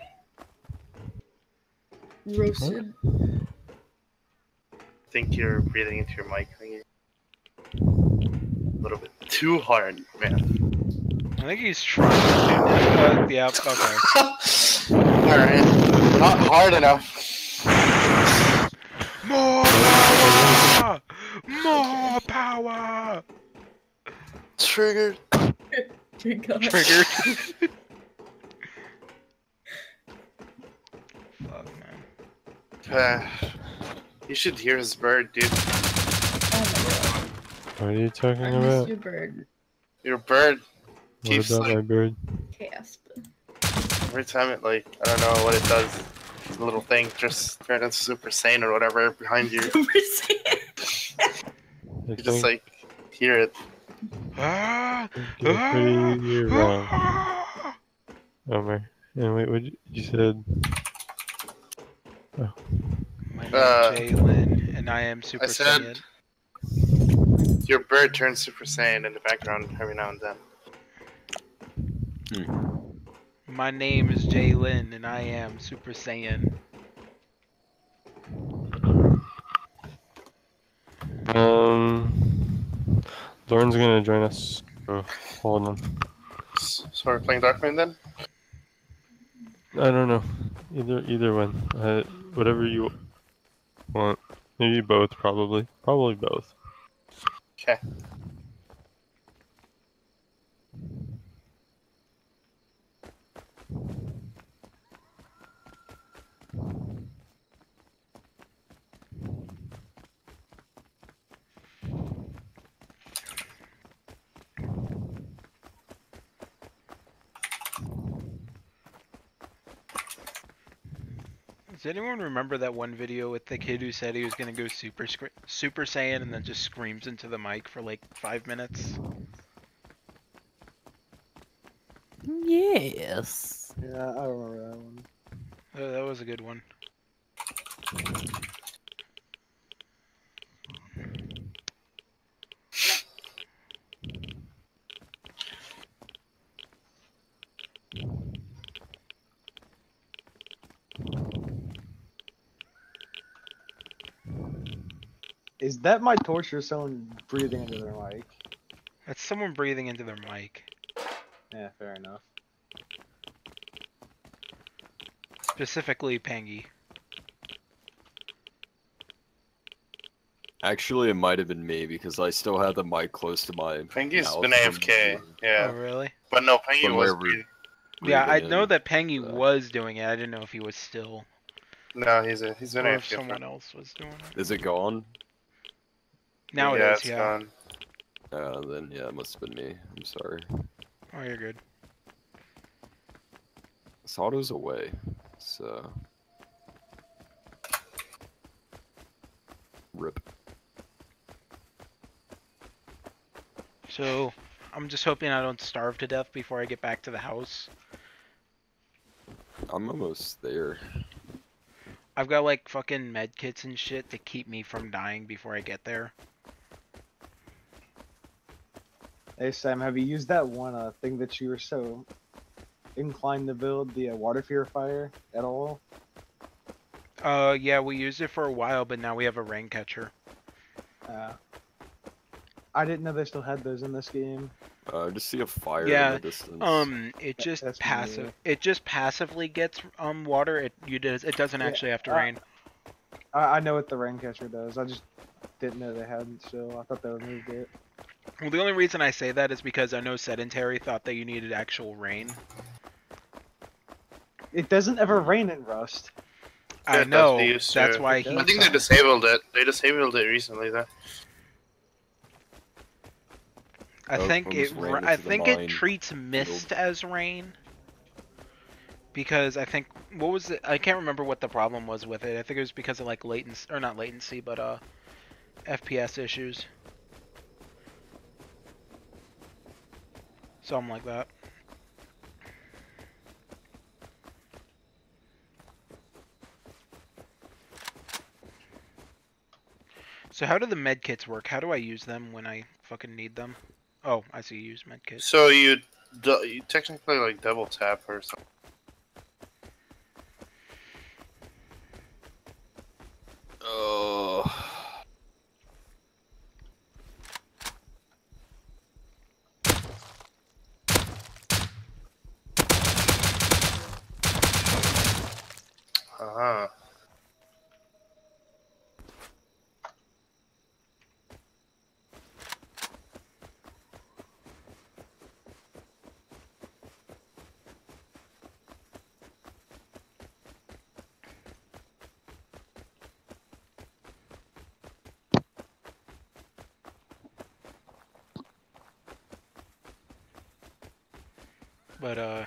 Roasted. I think you're breathing into your mic thingy. A little bit too hard, man. I think he's trying to do that. Uh, yeah, okay. [laughs] Alright. Not hard enough. More power! More power! Triggered. Dear God. Triggered. [laughs] Fuck, man. Uh, you should hear his bird, dude. Oh What are you talking my. I miss about? your bird. Your bird, What keeps, about my bird? Casp. every time it, like, I don't know what it does. The little thing just turned into Super Saiyan or whatever behind you. I You think just, like, hear it. Ah! you're pretty wrong, Ah! Omar. And wait, what you, you said? My name's Uh, Jalen, and I am Super I said- Saiyan. Your bird turns Super Saiyan in the background every now and then. My name is Jalen, and I am Super Saiyan. Um, Lauren's gonna join us. So hold on. So we're playing Darkman then? I don't know. Either either one. Uh, whatever you want. Maybe both. Probably. Probably both. Okay. Does anyone remember that one video with the kid who said he was gonna go Super scr- Super Saiyan and then just screams into the mic for like five minutes? Yes. Yeah, I remember that one. Uh, that was a good one. That my torture or someone breathing into their mic? That's someone breathing into their mic. Yeah, fair enough. Specifically, Pangy. Actually, it might have been me because I still had the mic close to my. Pengy's mouth been from AFK. Oh, Yeah. really? But no, Pengy From was wherever- breathing. Yeah, I know in. that Pangy uh, was doing it. I didn't know if he was still, No, he's a, he's been or if AFK. for- someone else was doing it. Is it gone? Now yeah, it is, yeah. gone. Uh, then yeah, it must have been me. I'm sorry. Oh, you're good. I thought away. So. Rip. So, I'm just hoping I don't starve to death before I get back to the house. I'm almost there. I've got like fucking med kits and shit to keep me from dying before I get there. Hey Sam, have you used that one uh, thing that you were so inclined to build, the uh, water purifier, fire at all? Uh, yeah, we used it for a while, but now we have a rain catcher. Uh, I didn't know they still had those in this game. Uh, I just see a fire Yeah, in the distance. Um, it just that's passive. weird. It just passively gets um water. It you does. It doesn't Yeah, actually have to uh, rain. I, I know what the rain catcher does. I just didn't know they hadn't So I thought they removed it. Well, the only reason I say that is because I know sedentary thought that you needed actual rain. It doesn't ever rain in Rust. I Yeah, know. the That's yeah. why he. I think they disabled it. They disabled it recently, though. I Oh, think it. ran ra- into I the think it treats mist as rain. Because I think what was it? I can't remember what the problem was with it. I think it was because of like latency or not latency, but uh, FPS issues. Something like that. So how do the med kits work? How do I use them when I fucking need them? Oh, I see you use med kits. So you, du- you technically like double tap or something. Oh. But uh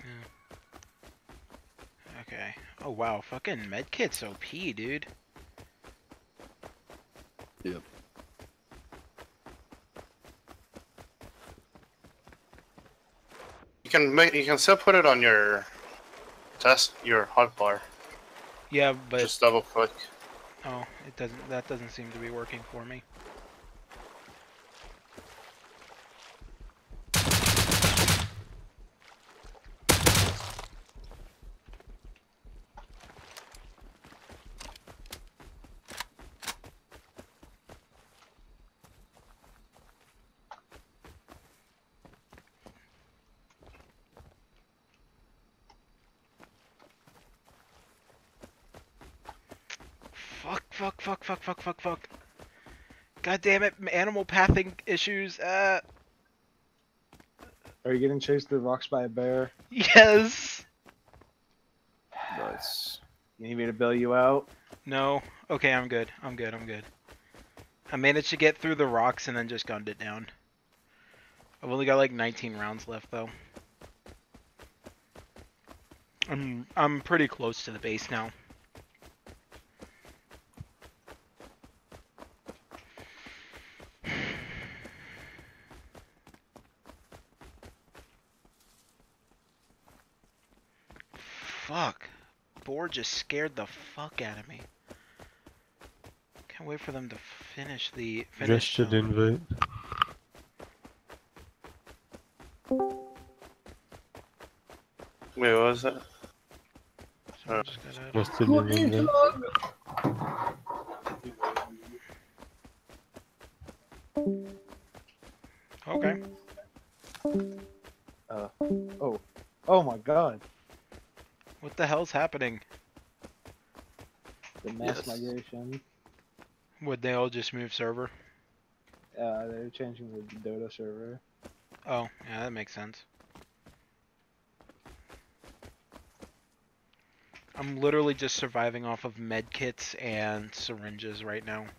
yeah. Okay. Oh wow, fucking medkit's OP, dude. Yep. You can make. You can still put it on your test your hotbar. Yeah, but Just double click. oh, it doesn't that doesn't seem to be working for me. Fuck, fuck, fuck, fuck, fuck, fuck, fuck. God damn it, animal pathing issues. Uh, Are you getting chased through rocks by a bear? [laughs] yes. Nice. You need me to bail you out? No. Okay, I'm good. I'm good. I'm good. I managed to get through the rocks and then just gunned it down. I've only got like 19 rounds left though. I'm I'm pretty close to the base now. Fuck. Boar just scared the fuck out of me. Can't wait for them to finish the finish. Just an invite. Wait, what was that? Someone just got out. Must have been an uh, oh. oh my god. What the hell's happening? The mass Yes. migration. Would they all just move server? Uh, they're changing the Dota server. Oh, yeah, that makes sense. I'm literally just surviving off of medkits and syringes right now.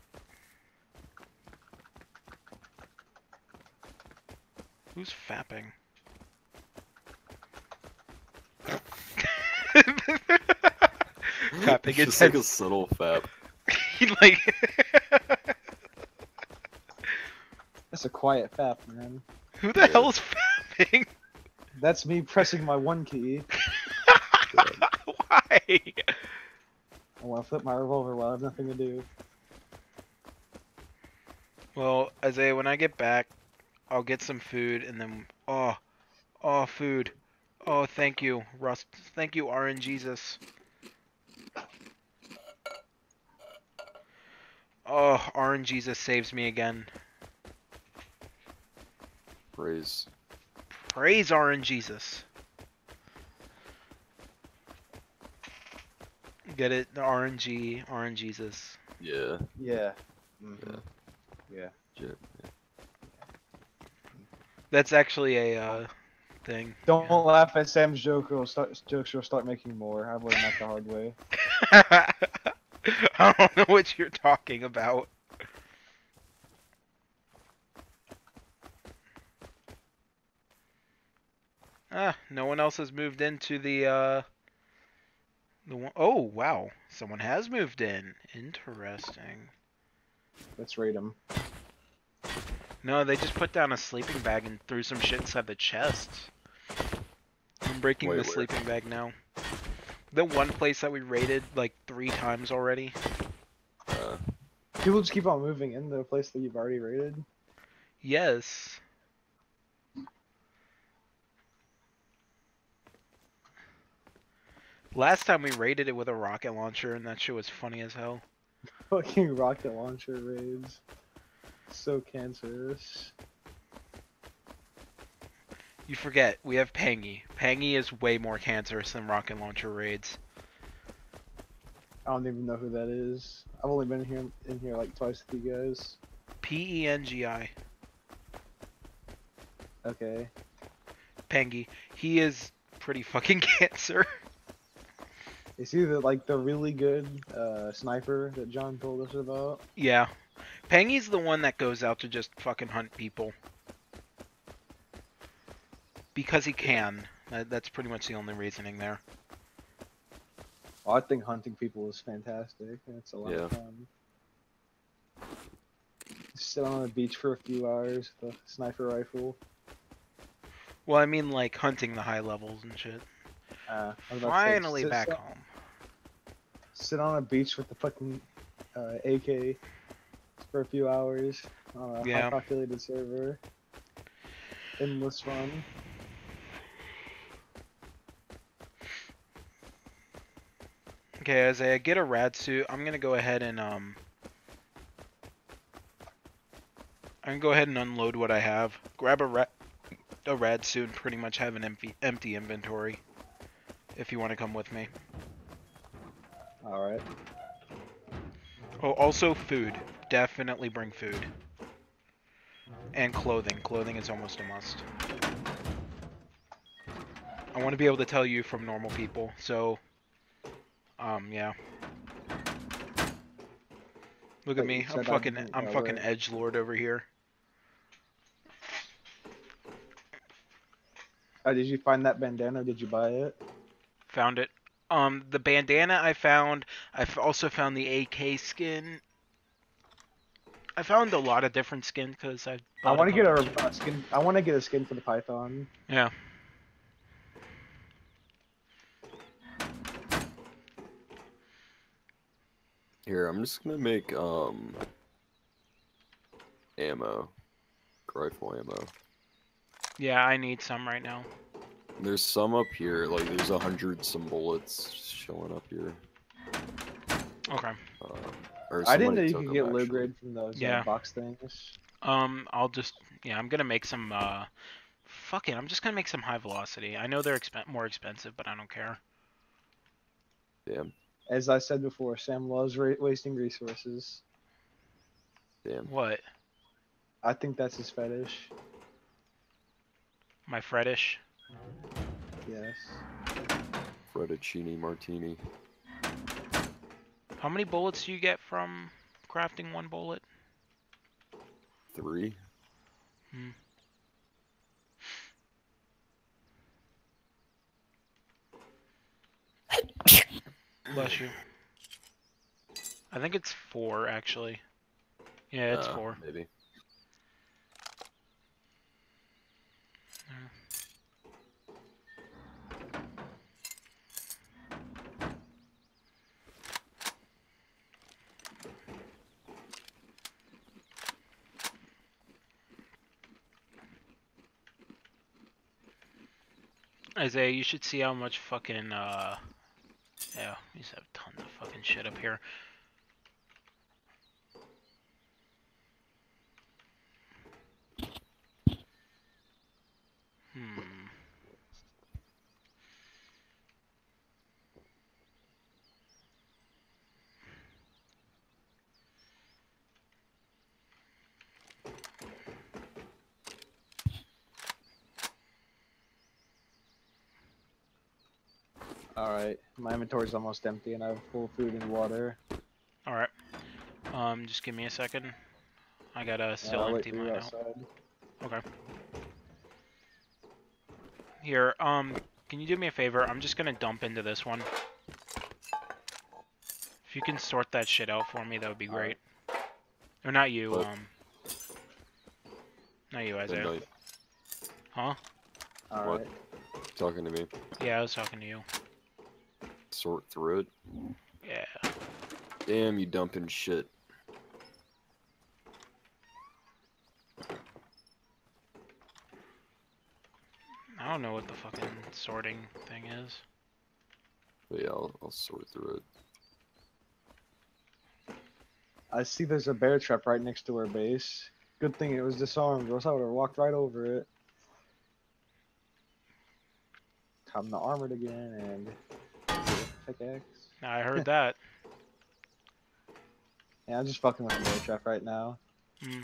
Who's fapping? Fapping It's just like a intense. subtle fap. [laughs] like [laughs] That's a quiet fap, man. who the Yeah. hell is fapping? That's me pressing my one key. [laughs] Why? I want to flip my revolver while I have nothing to do. Well, Isaiah, when I get back, I'll get some food and then oh, oh, food. Oh, thank you, Rust. Thank you, RN Oh, RNGesus saves me again. Praise. Praise RNGesus. Get it? The RNG, RNGesus. Yeah. Yeah. Mhm. Yeah. Shit. That's actually a uh, thing. Don't laugh at Sam's joke. Or start jokes. Or start making more. I've learned that the hard way. [laughs] [laughs] I don't know what you're talking about. Ah, no one else has moved into the uh the one oh wow, someone has moved in. Interesting. Let's rate them. No, they just put down a sleeping bag and threw some shit inside the chest. I'm breaking Wait, the where? sleeping bag now. The one place that we raided like three times already. Uh, People just keep on moving in the place that you've already rated. Yes. Last time we raided it with a rocket launcher and that shit was funny as hell. [laughs] Fucking rocket launcher raids. So cancerous. You forget, we have Pangy. Pangy is way more cancerous than rocket launcher raids. I don't even know who that is. I've only been here in here like twice with you guys. P E N G I. Okay. Pangy. He is pretty fucking [laughs] cancer. Is he the like the really good uh, sniper that John told us about? yeah. Pangy's the one that goes out to just fucking hunt people. Because he can. That's pretty much the only reasoning there. I think hunting people is fantastic. It's a lot of fun. Sit on the beach for a few hours with a sniper rifle. Well, I mean, like hunting the high levels and shit. Uh, I was about to say, Finally back sit- home. Sit on a beach with the fucking uh, AK for a few hours on a Yeah. high populated server. Endless fun. Okay, as I get a rad suit, I'm gonna go ahead and um. I'm gonna go ahead and unload what I have. Grab a rad, a rad suit, and pretty much have an empty empty inventory. If you want to come with me. Alright. Oh, also food. Definitely bring food. And clothing. Clothing is almost a must. I want to be able to tell you from normal people, so um yeah. Look at me. I'm fucking I'm- I'm fucking edge lord over here. Uh, did you find that bandana? Or did you buy it? Found it. Um the bandana I found. I've also found the AK skin. I found a lot of different skins because I. I want to get a, a skin. I want to get a skin for the python. Yeah. Here, I'm just gonna make um ammo, rifle ammo. Yeah, I need some right now. There's some up here, like there's a hundred some bullets showing up here. Okay. Um, or I didn't know you took could 'em, get low grade from those Yeah. box things. Um, I'll just yeah, I'm gonna make some. uh Fuck it, I'm just gonna make some high velocity. I know they're expen- more expensive, but I don't care. Damn, As I said before, Sam loves ra- wasting resources. damn. What? I think that's his fetish. My Fredish? Yes. Fettuccine martini. How many bullets do you get from crafting one bullet? Three. Hmm. [laughs] Bless you. I think it's four actually. Yeah, it's Uh, four. Maybe. Isaiah, you should see how much fucking uh yeah, we just have tons of fucking shit up here. Hmm. Alright, my inventory's almost empty and I have full food and water. All right. Um, just give me a second. I gotta Yeah, still I'll empty for mine out. Okay. Here, um, can you do me a favor? I'm just gonna dump into this one. If you can sort that shit out for me, that would be great. Or not you, What? um. Not you, Good Isaiah. night. Huh? Alright. Talking to me. Yeah, I was talking to you. Sort through it. Yeah. Damn, you dumping shit. I don't know what the fucking sorting thing is. But yeah, I'll, I'll sort through it. I see there's a bear trap right next to our base. Good thing it was disarmed, or else I would have walked right over it. Time to armored again and pickaxe. I heard that. [laughs] Yeah, I'm just fucking with the trap right now. Hmm.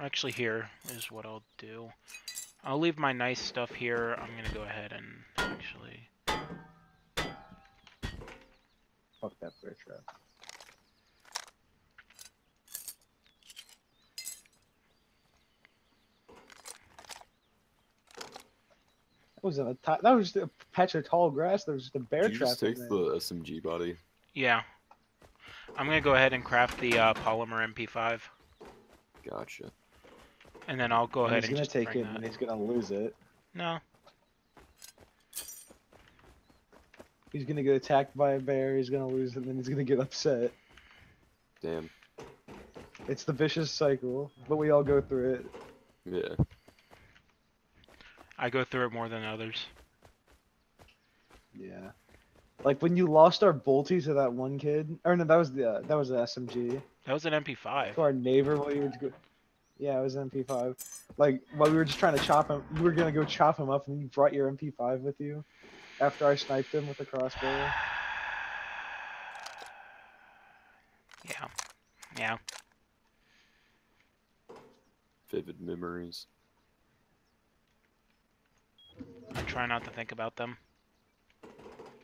Actually, here is what I'll do. I'll leave my nice stuff here. I'm gonna go ahead and actually. Fuck that bear trap. Wasn't a that was just a patch of tall grass. There was just a bear Did you trap. just in take there. the SMG body? Yeah. I'm gonna go ahead and craft the uh, polymer MP5, Gotcha. and then I'll go And ahead he's and gonna just take bring it that. and he's gonna lose it. No. He's gonna get attacked by a bear. He's gonna lose it, and then he's gonna get upset. Damn. It's the vicious cycle, but we all go through it. Yeah. I go through it more than others. Yeah. Like when you lost our bolty to that one kid, or no, that was the uh, that was an SMG That was an MP5. to our neighbor while you were go- Yeah, it was an MP5. Like while we were just trying to chop him, you were gonna go chop him up, and you brought your MP5 with you. After I sniped him with a crossbow. [sighs] Yeah. Yeah. Vivid memories. I try not to think about them.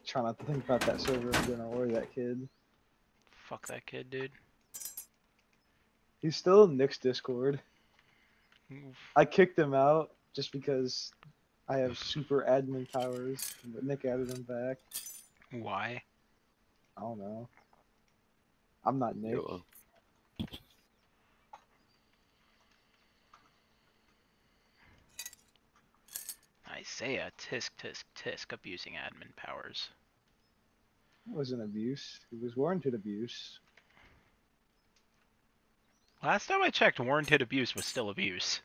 Try not to think about that server again or that kid. Fuck that kid, dude. He's still in Nick's Discord. I kicked him out just because I have super admin powers, but Nick added him back. Why? I don't know. I'm not Nick. YOLO. Isaiah, tisk tisk tisk, abusing admin powers. It wasn't abuse. It was warranted abuse. Last time I checked, warranted abuse was still abuse.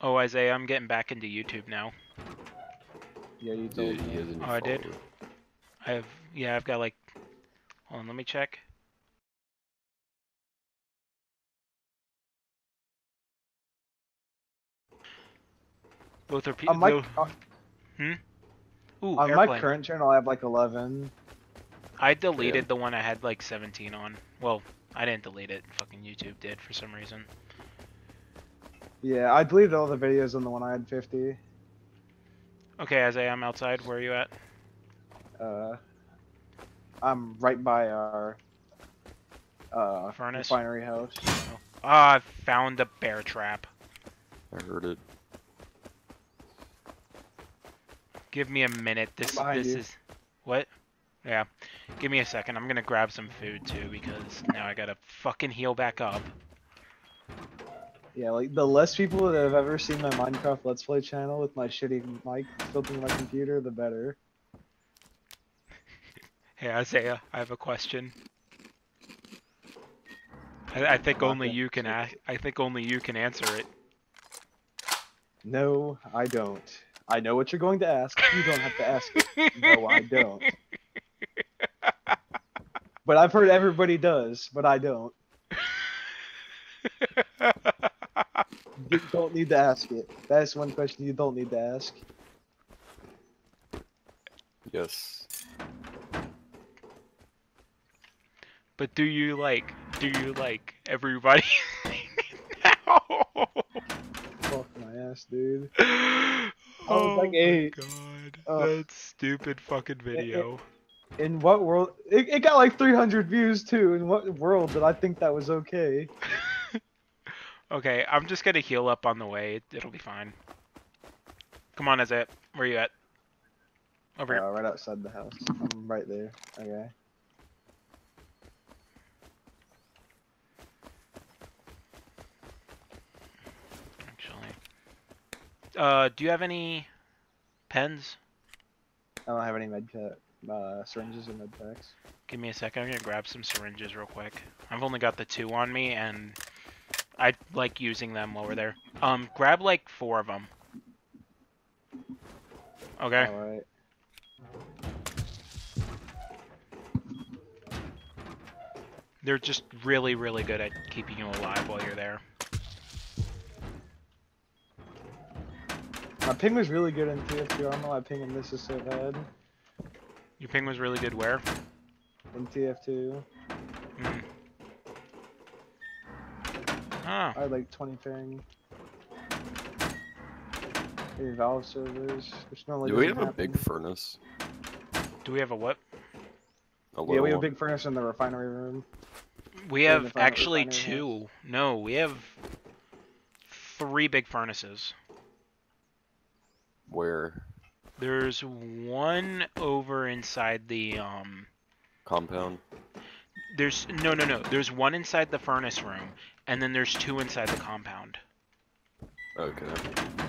Oh, Isaiah, I'm getting back into YouTube now. Yeah, you Yeah, told he me. has a new Oh, I did? I have, yeah, I've got like, hold on, let me check. Both are people. On my, on, Ooh, on my current channel, I have like 11. I deleted the one I had like 17 on. Well, I didn't delete it. Fucking YouTube did for some reason. Yeah, I deleted all the videos on the one I had 50. Okay, Isaiah, I'm outside. Where are you at? Uh, I'm right by our uh, Furnace? refinery house. Ah, I found a bear trap. I heard it. Give me a minute. This this you. is what? Yeah. Give me a second. I'm gonna grab some food too because now I gotta fucking heal back up. Yeah, like the less people that have ever seen my Minecraft Let's Play channel with my shitty mic filtering my computer, the better. [laughs] Hey Isaiah, I have a question. I, I think only you can ask. I think only you can answer it. No, I don't. I know what you're going to ask. You don't have to ask it. No, I don't. [laughs] But I've heard everybody does, but I don't. You don't need to ask it. That's one question you don't need to ask. Yes. But do you like? Do you like everybody? [laughs] now? Fuck my ass, dude. [laughs] oh like my eight. god, Uh, that stupid fucking video. In what world? It, it got like 300 views too. In what world did I think that was okay? [laughs] Okay, I'm just gonna heal up on the way. It, it'll be fine. Come on, Isaiah. Where you at? Over here. Uh, right outside the house. I'm right there. Okay. Actually. Uh, do you have any pens? I don't have any med uh, syringes or med packs. Give me a second. I'm gonna grab some syringes real quick. I've only got the two on me, and I like using them while we're there. Um, grab like four of them. Okay. All right. They're just really, really good at keeping you alive while you're there. My ping was really good in TF2. I don't know why ping in this is so bad. Your ping was really good where? In TF2, Mm. Ah, I had like 20 ping. Maybe Valve servers, which normally Do we doesn't have a big furnace? do we have a what? A Yeah, we little have a big furnace in the refinery room. We have actually refinery two. No, we have three big furnaces. Where? There's one over inside the um. Compound? There's no, no, no. There's one inside the furnace room, and then there's two inside the compound. Okay.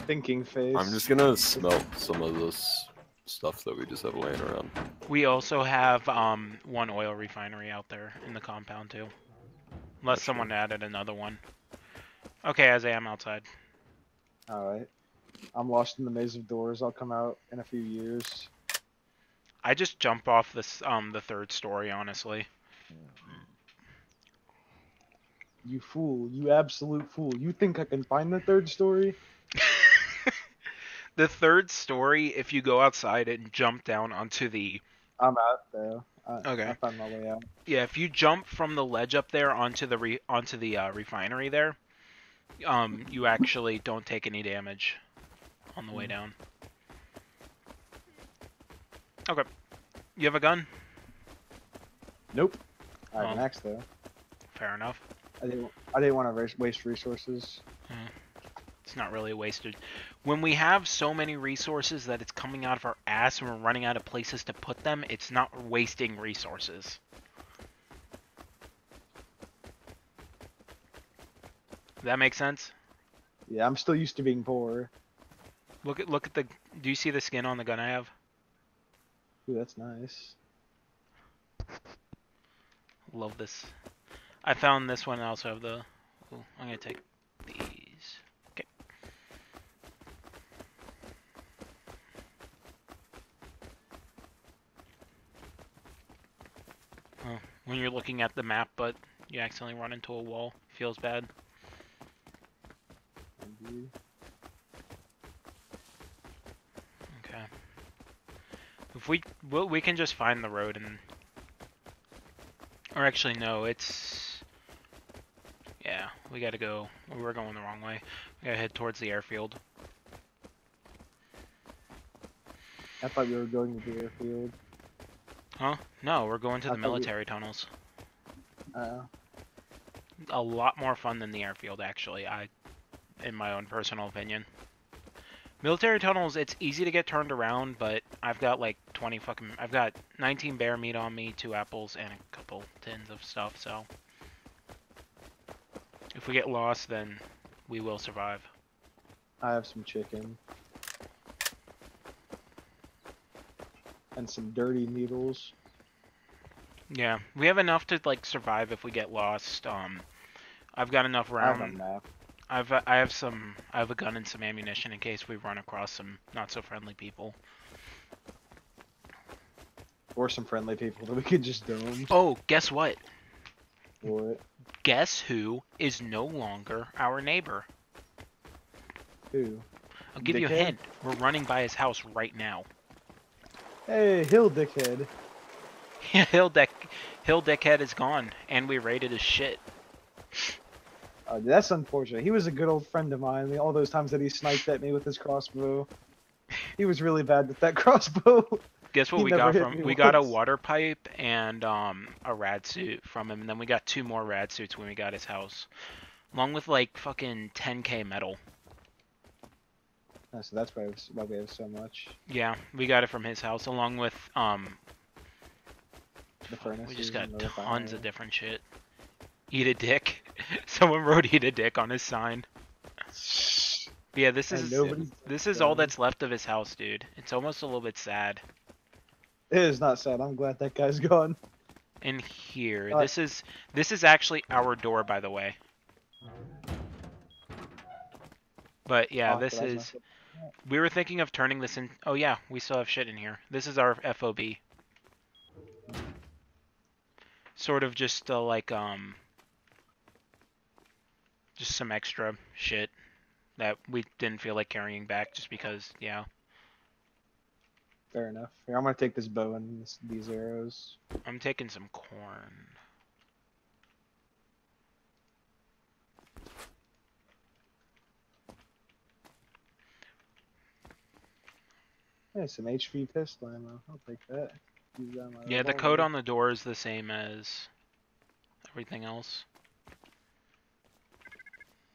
Thinking face. I'm just gonna smelt some of this stuff that we just have laying around. We also have um one oil refinery out there in the compound too. Unless someone added another one. Okay, as I am outside. Alright. I'm lost in the maze of doors. I'll come out in a few years. I just jump off this um the third story, honestly. You fool. You absolute fool. You think I can find the third story? [laughs] the third story, if you go outside and jump down onto the I'm out there. I, Okay. I found my way out. yeah, if you jump from the ledge up there onto the re- onto the uh, refinery there, um, you actually don't take any damage on the way hmm. down. Okay, you have a gun? Nope. I have Oh. an axe though. Fair enough. I didn't. I didn't want to waste resources. Hmm. It's not really wasted. When we have so many resources that it's coming out of our ass and we're running out of places to put them, it's not wasting resources. That makes sense? Yeah, I'm still used to being poor. Look at look at the do you see the skin on the gun I have? Ooh, that's nice. Love this. I found this one. I also have the. Ooh, I'm gonna take these. Okay. Oh, when you're looking at the map, but you accidentally run into a wall, feels bad. Indeed. Okay. If we well, we can just find the road and. Or actually, no. It's. Yeah, we gotta go. We're going the wrong way. We gotta head towards the airfield. I thought you were going to the airfield. Huh? No, we're going to I the thought we- military tunnels. Uh, A lot more fun than the airfield, actually. I, in my own personal opinion. Military tunnels, it's easy to get turned around, but I've got like 20 fucking. I've got 19 bear meat on me, two apples, and a couple tins of stuff. So, if we get lost, then we will survive. I have some chicken. And some dirty needles. Yeah, we have enough to like survive if we get lost. Um, I've got enough rounds. I have a map. I've uh, I have some. I have a gun and some ammunition in case we run across some not so friendly people. Or some friendly people that we could just dome Oh, guess what? it. Guess who is no longer our neighbor? Who? I'll give you a hint. We're running by his house right now. Hey, Hill Dickhead. [laughs] Hill Deck, Hill Deckhead is gone, and we raided his shit. Uh, that's unfortunate. He was a good old friend of mine. All those times that he sniped at me with his crossbow. He was really bad with that [laughs] crossbow. Guess what He we got from? We got a water pipe and um a rad suit from him, and then we got two more rad suits when we got his house, along with like fucking 10k metal. Oh, so that's why, we have so much. Yeah, we got it from his house, along with um. The furnace. we just got tons of different shit. Eat a dick. [laughs] Someone wrote "eat a dick" on his sign. But [laughs] yeah, this is this is all that's left of his house, dude. It's almost a little bit sad. It is not sad. I'm glad that guy's [laughs] gone. In here, Uh, this is this is actually our door, by the way. But yeah, Oh, this but I was is. We were thinking of turning this in. Oh yeah, we still have shit in here. This is our FOB. Sort of just uh, like um. Just some extra shit that we didn't feel like carrying back, just because yeah. Fair enough. Here, I'm gonna take this bow and this, these arrows. I'm taking some corn. Hey, some HV pistol ammo. I'll take that. That Yeah, the code on the door is the same as everything else.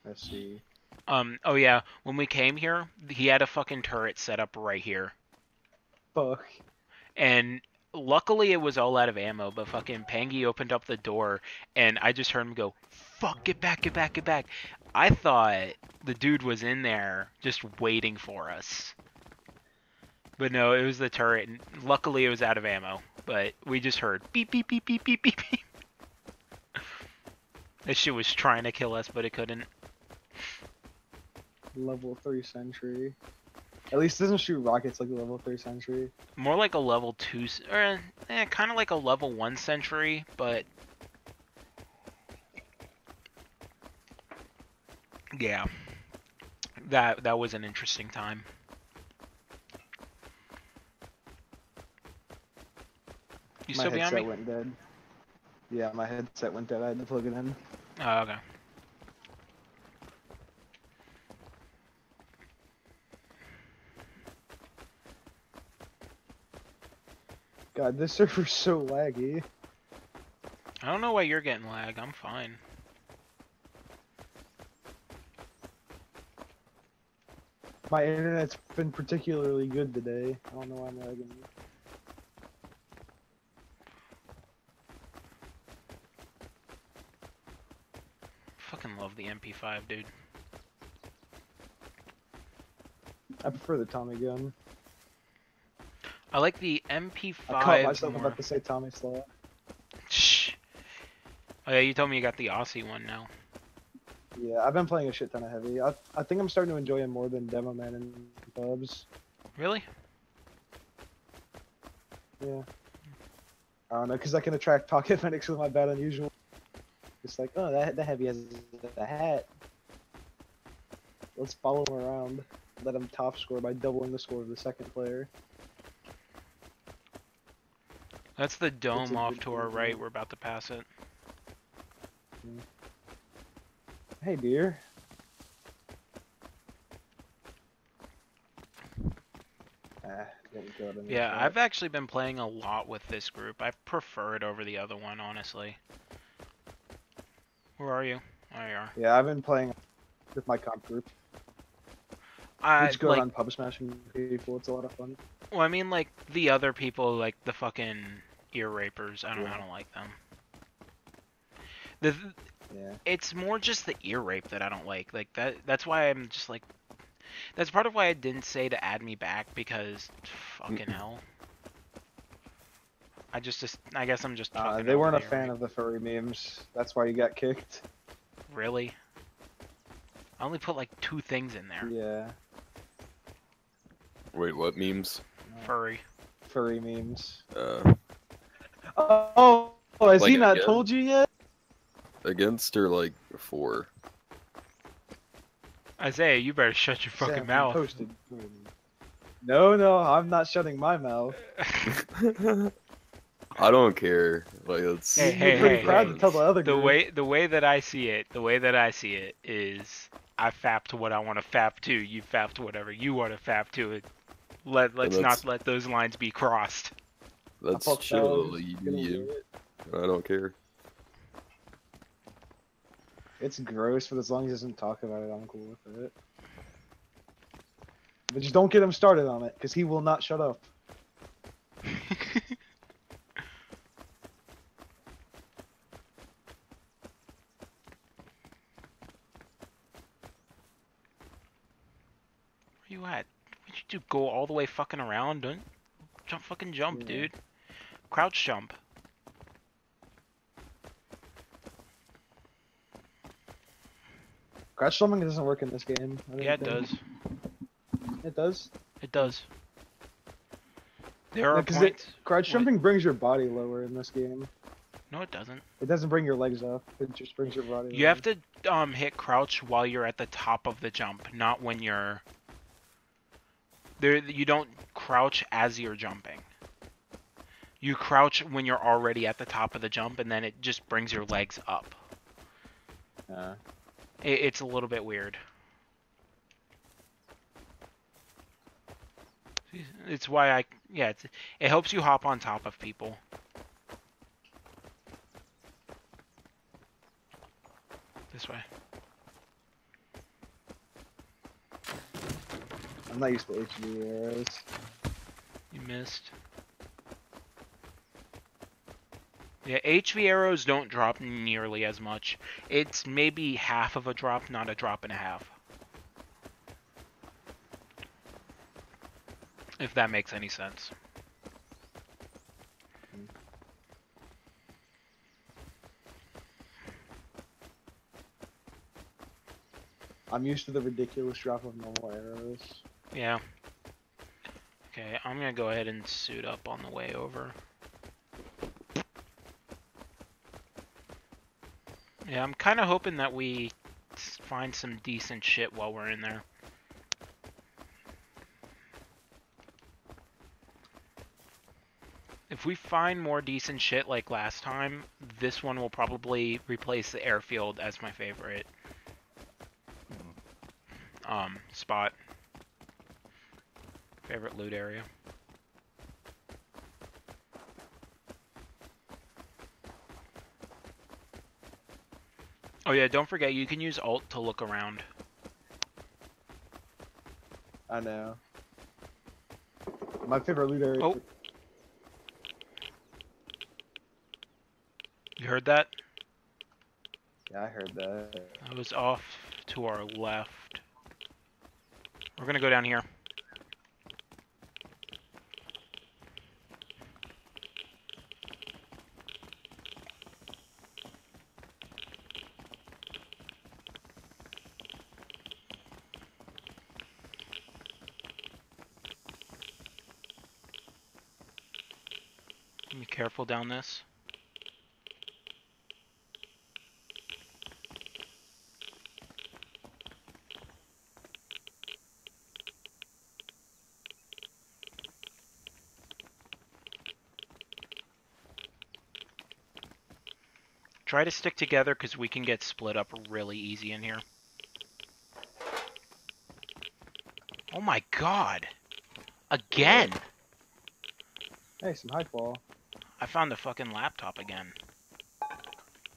Let's see. Um. Oh yeah. When we came here, he had a fucking turret set up right here, Fuck. and luckily it was all out of ammo. But fucking Pangy opened up the door, and I just heard him go, "Fuck! Get back! Get back! Get back!" I thought the dude was in there just waiting for us. But no, it was the turret, and luckily it was out of ammo. But we just heard beep beep beep beep beep beep beep. [laughs] This shit was trying to kill us, but it couldn't. Level three sentry. At least it doesn't shoot rockets like a level three sentry. More like a level two, or eh, kind of like a level one century, but yeah, that that was an interesting time. You my still headset went dead. Yeah, my headset went dead. I had to plug it in. Oh, okay. God, this server's so laggy. I don't know why you're getting lag. I'm fine. My internet's been particularly good today. I don't know why I'm lagging. Fucking love the MP5, dude. I prefer the Tommy gun. I like the MP5 I caught myself more. about to say Tommy Slot. Shh. Oh yeah, you told me you got the Aussie one now. Yeah, I've been playing a shit ton of heavy. I, I think I'm starting to enjoy it more than Demo Man and Bubs. Really? Yeah. I don't know, because I can attract pocket [laughs] medics with my bad unusual. It's like, oh, that, that heavy has a hat. Let's follow him around. Let him top score by doubling the score of the second player. That's the dome off to our right. We're about to pass it. Hey, dear. Ah, didn't kill it in the Yeah. I've actually been playing a lot with this group. I prefer it over the other one, honestly. Where are you? There you are. Yeah, I've been playing with my comp group. I just go like. around pub smashing people. It's a lot of fun. Well, I mean, like the other people, like the fucking ear rapers. I don't. I Yeah. don't like them. The Yeah. it's more just the ear rape that I don't like. Like that. That's why I'm just like. That's part of why I didn't say to add me back because fucking hell. I just, just I guess I'm just. Uh, they weren't a fan rape. of the furry memes. That's why you got kicked. Really? I only put like two things in there. Yeah. Wait, what memes? Furry. Furry memes. Uh, Oh, oh has he not again? told you yet? against or like for? Isaiah, you better shut your Sam, fucking you mouth. Posted. No, no, I'm not shutting my mouth. [laughs] I don't care. Like it's Hey, hey, pretty hey, proud hey. to tell the other The group. way the way that I see it, the way that I see it is I fap to what I want to fap to. You fap to whatever you want to fap to. It. Let let's not let those lines be crossed. I that's fuck chill. fellas, You, get away you. with it. I don't care. It's gross, but as long as he doesn't talk about it, I'm cool with it. But just don't get him started on it, because he will not shut up. [laughs] Where you at? What'd? Go all the way fucking around? Don't jump fucking jump, Yeah. dude. Crouch jump. Crouch jumping doesn't work in this game. Yeah, it think. does. It does. It does. There are 'cause it- points. Crouch What? jumping brings your body lower in this game. No, it doesn't. It doesn't bring your legs up. It just brings your body. You lower. have to um hit crouch while you're at the top of the jump, not when you're there you don't crouch as you're jumping. You crouch when you're already at the top of the jump and then it just brings your legs up. Uh, It, it's a little bit weird. It's why I yeah, it's, it helps you hop on top of people. This way. I'm not used to HV arrows. You missed. Yeah, HV arrows don't drop nearly as much. It's maybe half of a drop, not a drop and a half. If that makes any sense. I'm used to the ridiculous drop of normal arrows. Yeah. Okay, I'm gonna go ahead and suit up on the way over. Yeah, I'm kind of hoping that we find some decent shit while we're in there. If we find more decent shit like last time, this one will probably replace the airfield as my favorite um spot. Favorite loot area. Oh yeah, don't forget you can use alt to look around. I know. My favorite loot area. Oh. You heard that? Yeah, I heard that. I was off to our left. We're gonna go down here. Be careful down this. Try to stick together because we can get split up really easy in here. Oh my god! Again! Hey, some high fall. I found the fucking laptop again.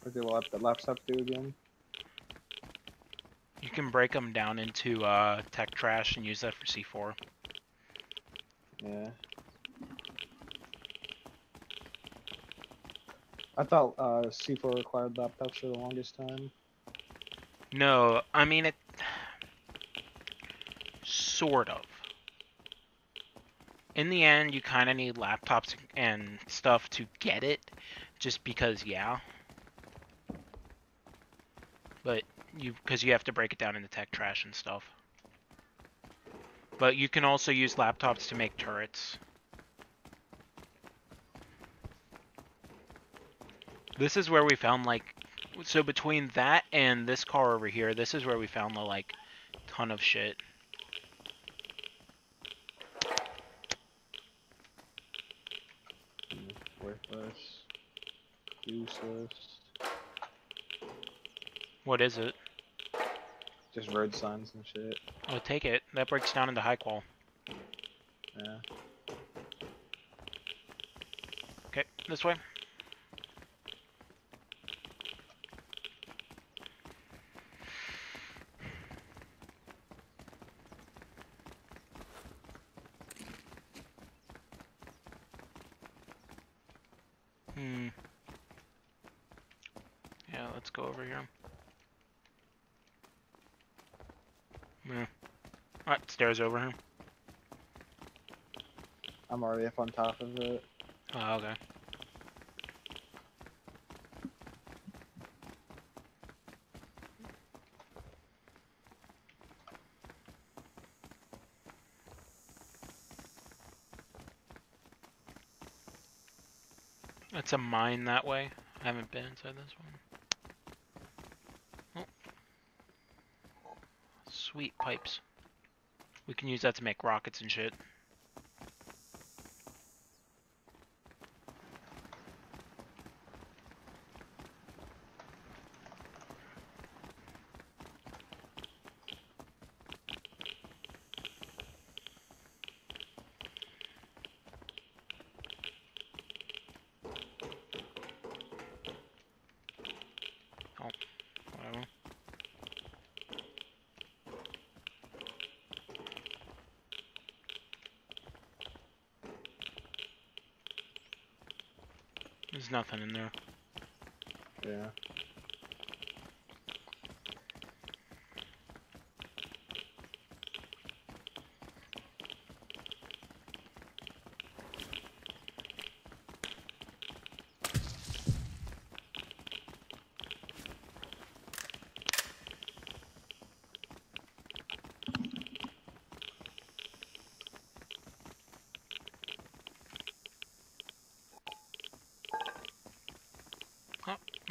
What did the laptop do again? You can break them down into uh, tech trash and use that for C4. Yeah. I thought uh, C4 required laptops for the longest time. No, I mean it. [sighs] Sort of. In the end, you kind of need laptops and stuff to get it, just because, yeah. But you, because you have to break it down into tech trash and stuff. But you can also use laptops to make turrets. This is where we found like so between that and this car over here, this is where we found the like ton of shit. Where Worthless. What is it? Just road signs and shit. Oh, take it. That breaks down into high qual. Yeah. Okay, this way. Hmm. Yeah, let's go over here. Yeah. Alright, stairs over here. I'm already up on top of it. Oh, okay. It's a mine that way. I haven't been inside this one. Oh. Sweet pipes. Can use that to make rockets and shit. Whatever. There's nothing in there. Yeah.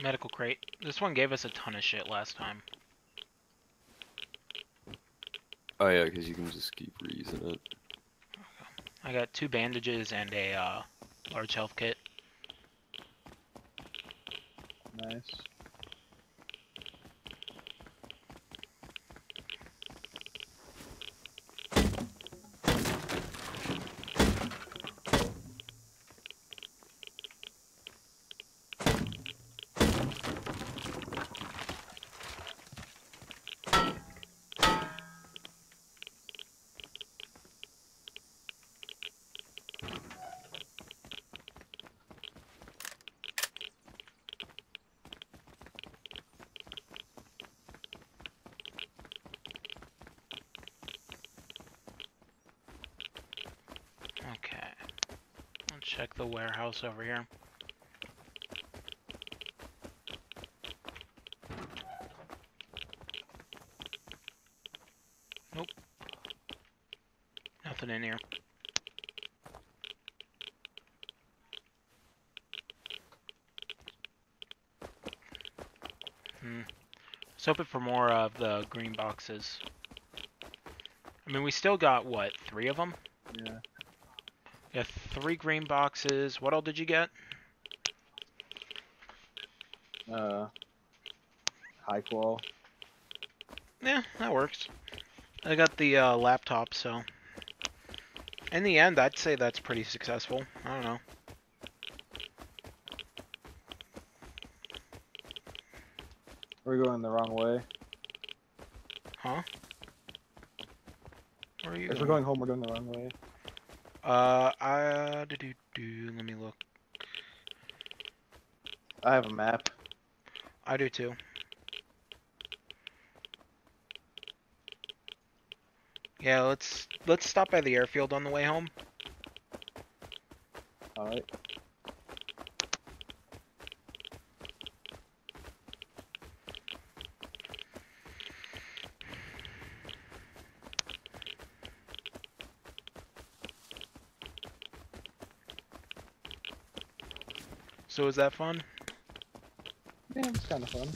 Medical crate. This one gave us a ton of shit last time. Oh yeah, because you can just keep reusing it. I got two bandages and a uh, large health kit. Nice. Okay. Let's check the warehouse over here. Nope. Nothing in here. Hmm. Let's hoping for more of the green boxes. I mean, we still got, what, three of them? Yeah. Yeah, three green boxes. What all did you get? Uh. High qual. Yeah, that works. I got the uh, laptop, so. In the end, I'd say that's pretty successful. I don't know. We're going the wrong way. Huh? Where are you If we're going home, we're going the wrong way. Uh, I do do. Let me look. I have a map. I do too. Yeah, let's let's stop by the airfield on the way home. Alright. So is that fun? Yeah, it's kind of fun.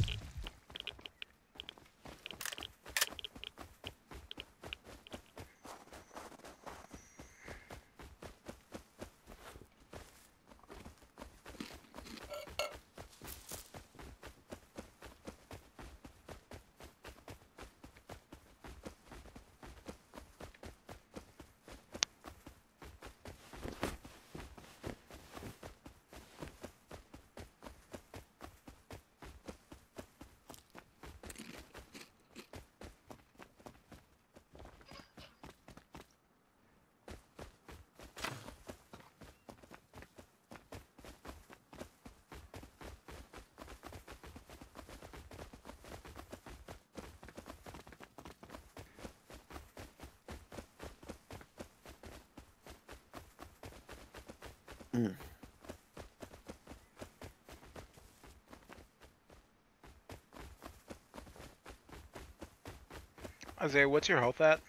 Isaiah, what's your health at?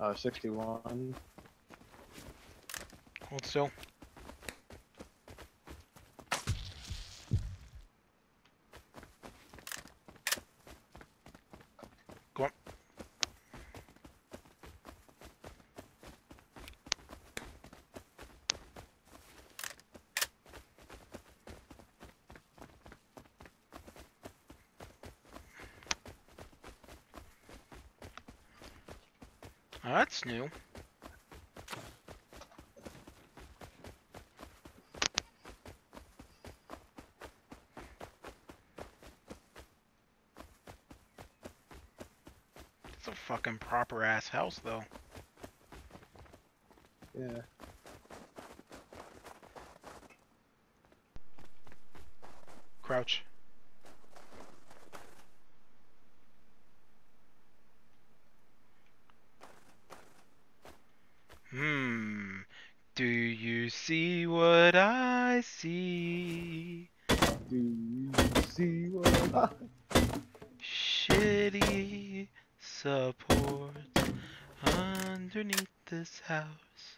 Uh, 61. Hold still. Go on. Oh, that's new. It's a fucking proper ass house though. Yeah. Crouch. Hmm. Do you see what I see? Do you see what I... Shitty support underneath this house.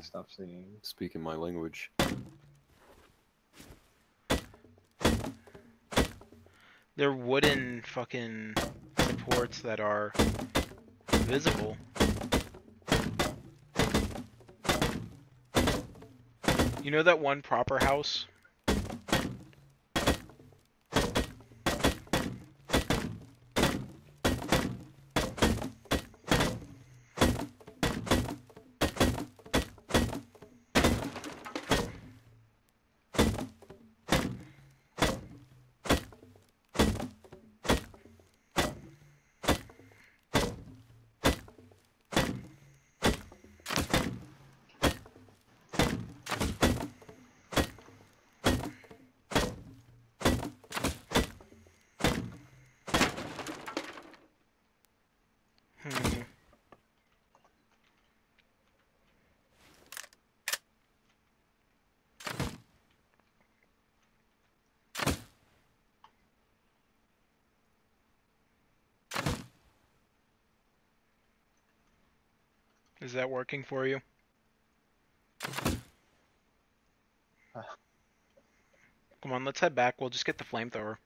Ooh, Stop singing. speaking my language. They're wooden fucking supports that are visible. You know that one proper house? Hmm. Is that working for you? Uh. [sighs] Come on, let's head back. We'll just get the flamethrower.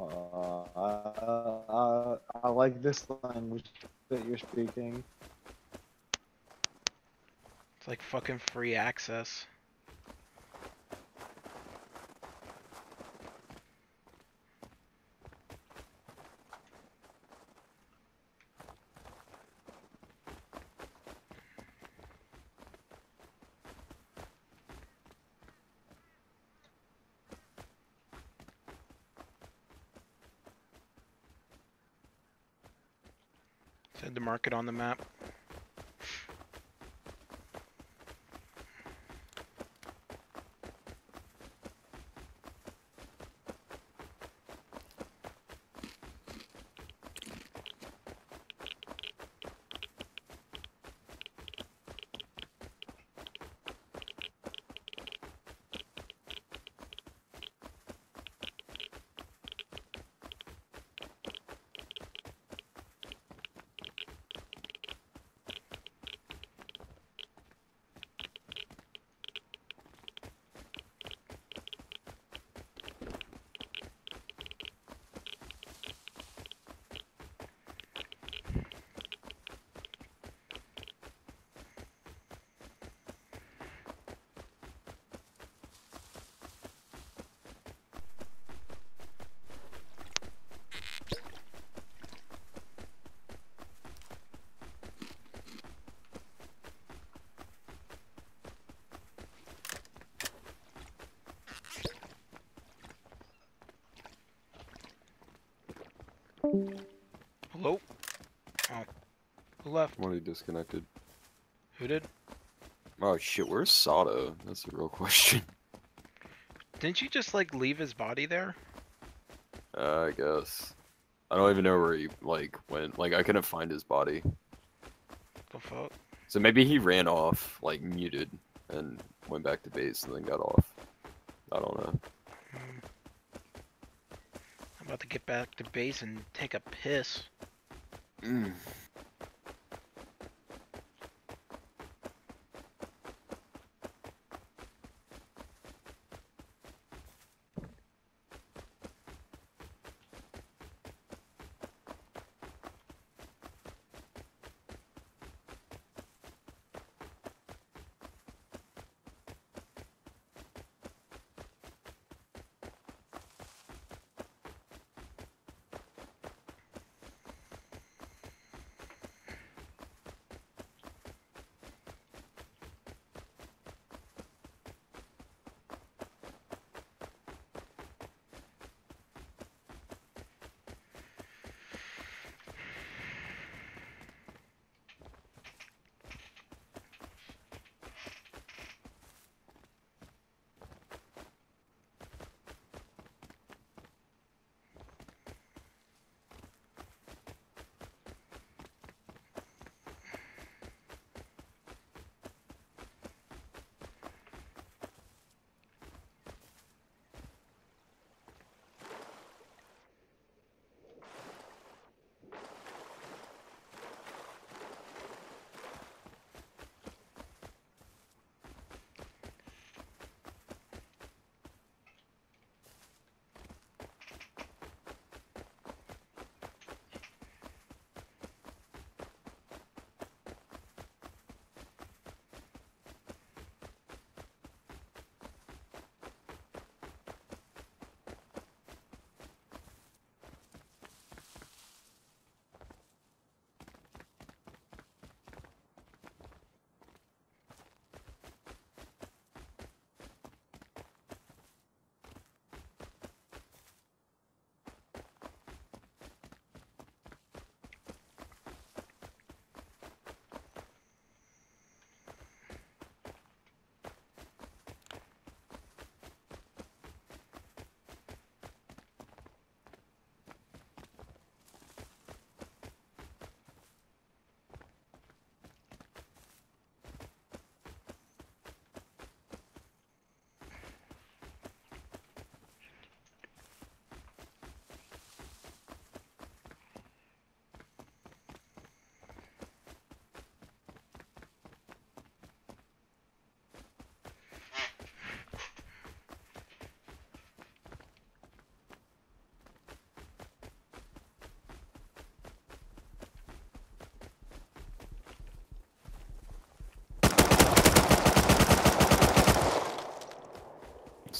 Uh, I, I like this language that you're speaking. It's like fucking free access. Said to mark it on the map. Hello? Oh. Who left? Somebody disconnected. Who did? Oh shit, where's Sada? That's the real [laughs] question. Didn't you just like leave his body there? Uh, I guess. I don't even know where he like went. Like I couldn't find his body. The fuck? So maybe he ran off, like muted, and went back to base and then got off. I don't know. Hmm. I'm about to get back to base and take a piss. Mm.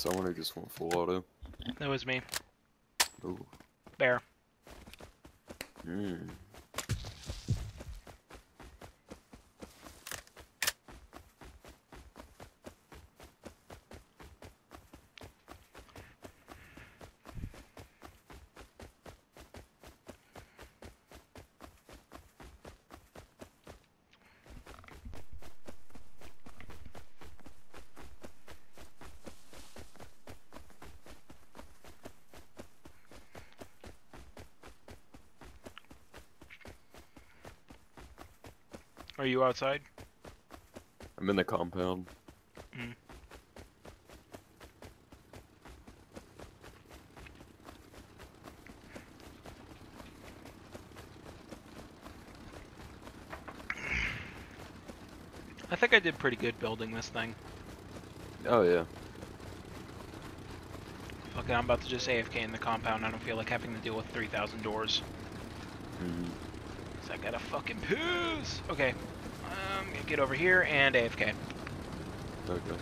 Someone who just went full auto. That was me. Ooh. Bear. Mm. Are you outside? I'm in the compound. Mm. I think I did pretty good building this thing. Oh yeah. Okay, I'm about to just AFK in the compound. I don't feel like having to deal with 3,000 doors. Mhm. So I gotta fucking piss. Okay, get over here and AFK. Okay.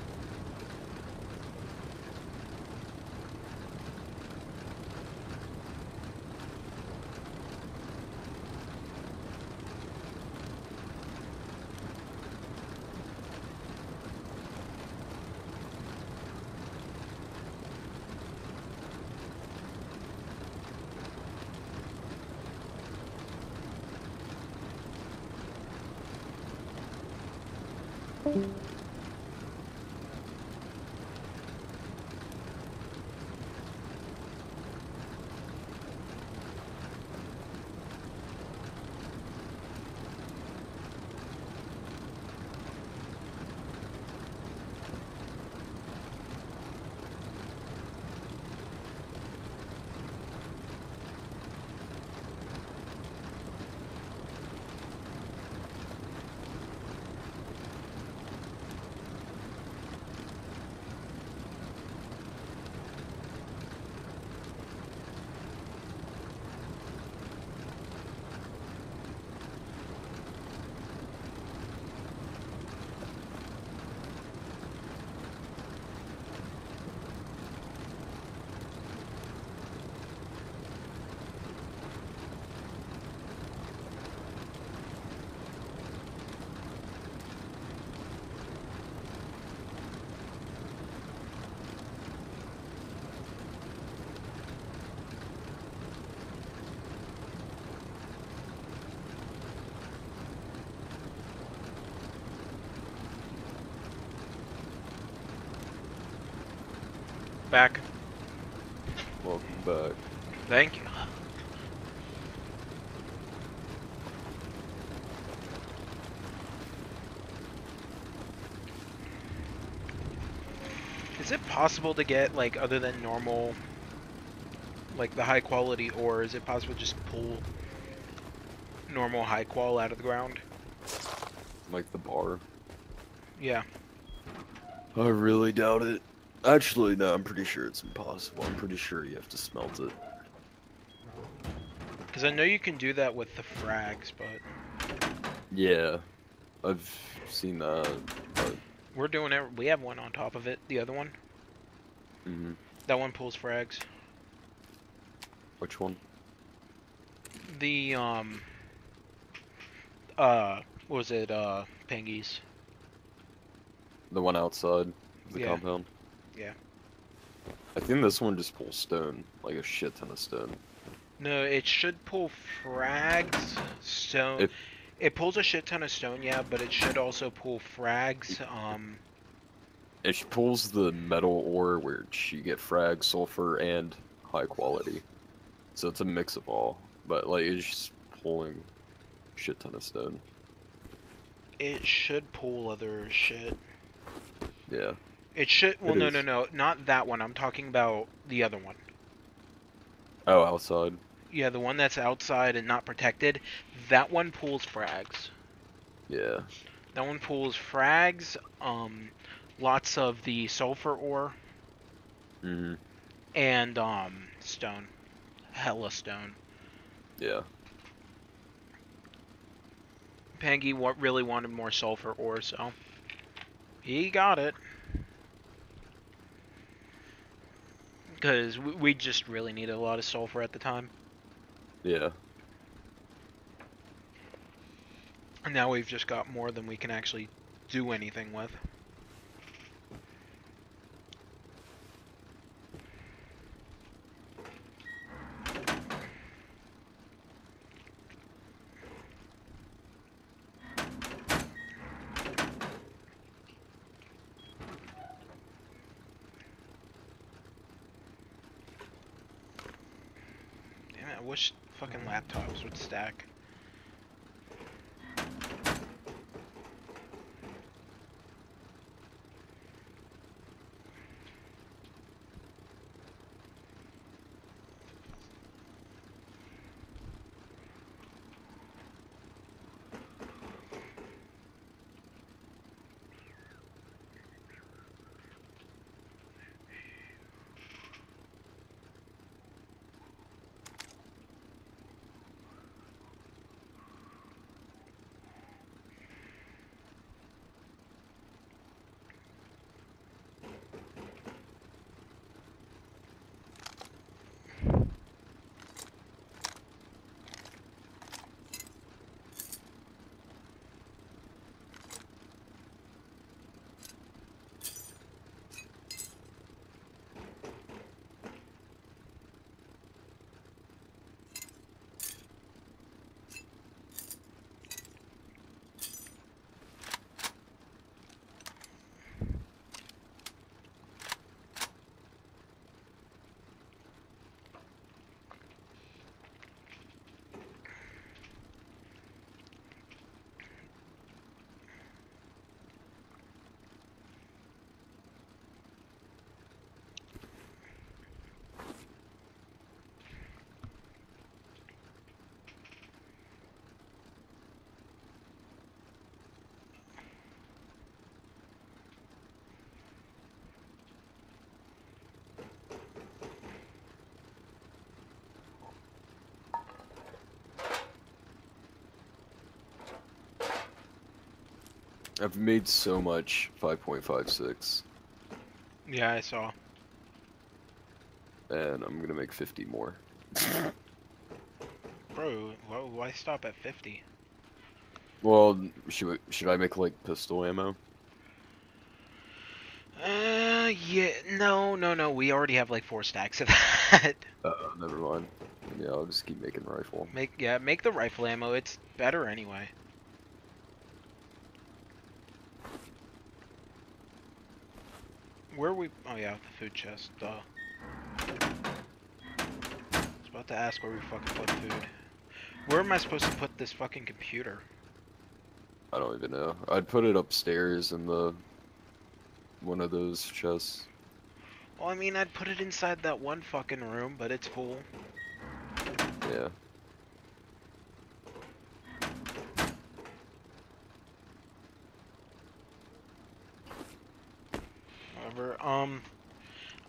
Back. Welcome back. Thank you. Is it possible to get like other than normal like the high quality ore, is it possible to just pull normal high qual out of the ground? Like the bar. Yeah. I really doubt it. Actually, no, I'm pretty sure it's impossible. I'm pretty sure you have to smelt it. Because I know you can do that with the frags, but Yeah, I've seen that. But, we're doing it. We have one on top of it. The other one. mhm. That one pulls frags. Which one? The um uh what was it uh Pengies. The one outside of the Yeah. compound? Yeah. I think this one just pulls stone, like a shit ton of stone. No, it should pull frags, stone. It- It pulls a shit ton of stone, yeah, but it should also pull frags. Um, It pulls the metal ore, where you get frag, sulfur, and high quality. So it's a mix of all, but like it's just pulling shit ton of stone. it should pull other shit. Yeah. It should. Well, It no, no, is. no, not that one. I'm talking about the other one. Oh, outside. Yeah, the one that's outside and not protected. That one pulls frags. Yeah. That one pulls frags. Um, lots of the sulfur ore hmm and um stone. Hella stone. Yeah. Pangy really wanted more sulfur ore, so he got it. Because we, we just really needed a lot of sulfur at the time. Yeah. And now we've just got more than we can actually do anything with. Damn it, I wish fucking laptops would stack. I've made so much 5.56, Yeah, I saw. and I'm gonna make 50 more. [laughs] Bro, why stop at 50? Well, should we, should I make like pistol ammo? Uh, yeah, no, no, no, we already have like four stacks of [laughs] that. Uh, never mind. Yeah, I'll just keep making rifle. make, yeah, make the rifle ammo, it's better anyway. Where are we? Food chest. Duh. I was about to ask where we fucking put food. Where am I supposed to put this fucking computer? I don't even know. I'd put it upstairs in the one of those chests. Well, I mean, I'd put it inside that one fucking room, but it's full. Yeah. However, um,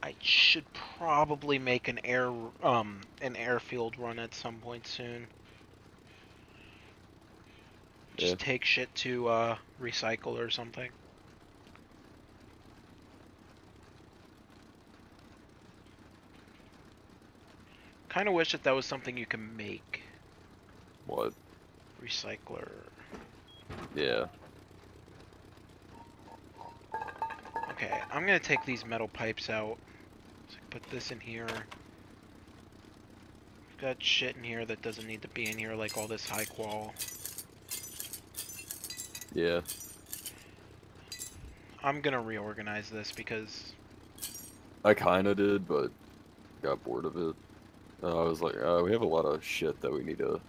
I should probably make an air, um, an airfield run at some point soon. Just Yeah. take shit to, uh, recycle or something. Kind of wish that that was something you can make. What? Recycler. Yeah. Okay, I'm gonna take these metal pipes out. So put this in here. Got shit in here that doesn't need to be in here, like all this high qual. Yeah. I'm gonna reorganize this because I kinda did, but got bored of it. Uh, I was like, uh, we have a lot of shit that we need to.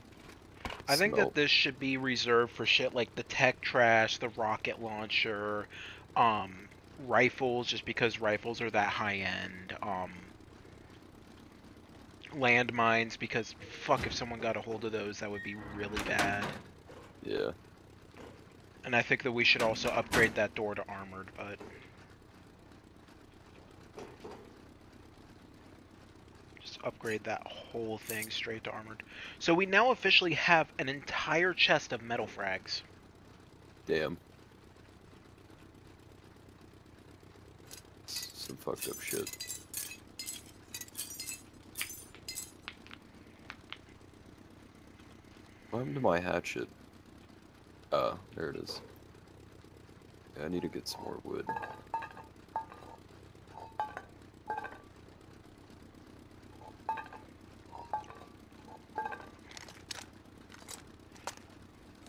I think smelt. that this should be reserved for shit like the tech trash, the rocket launcher, um, rifles, just because rifles are that high end. Um, landmines, because fuck, if someone got a hold of those, that would be really bad. Yeah. And I think that we should also upgrade that door to armored, but just upgrade that whole thing straight to armored. So we now officially have an entire chest of metal frags. Damn. S- Some fucked up shit. What happened to my hatchet? Ah, there it is. Yeah, I need to get some more wood.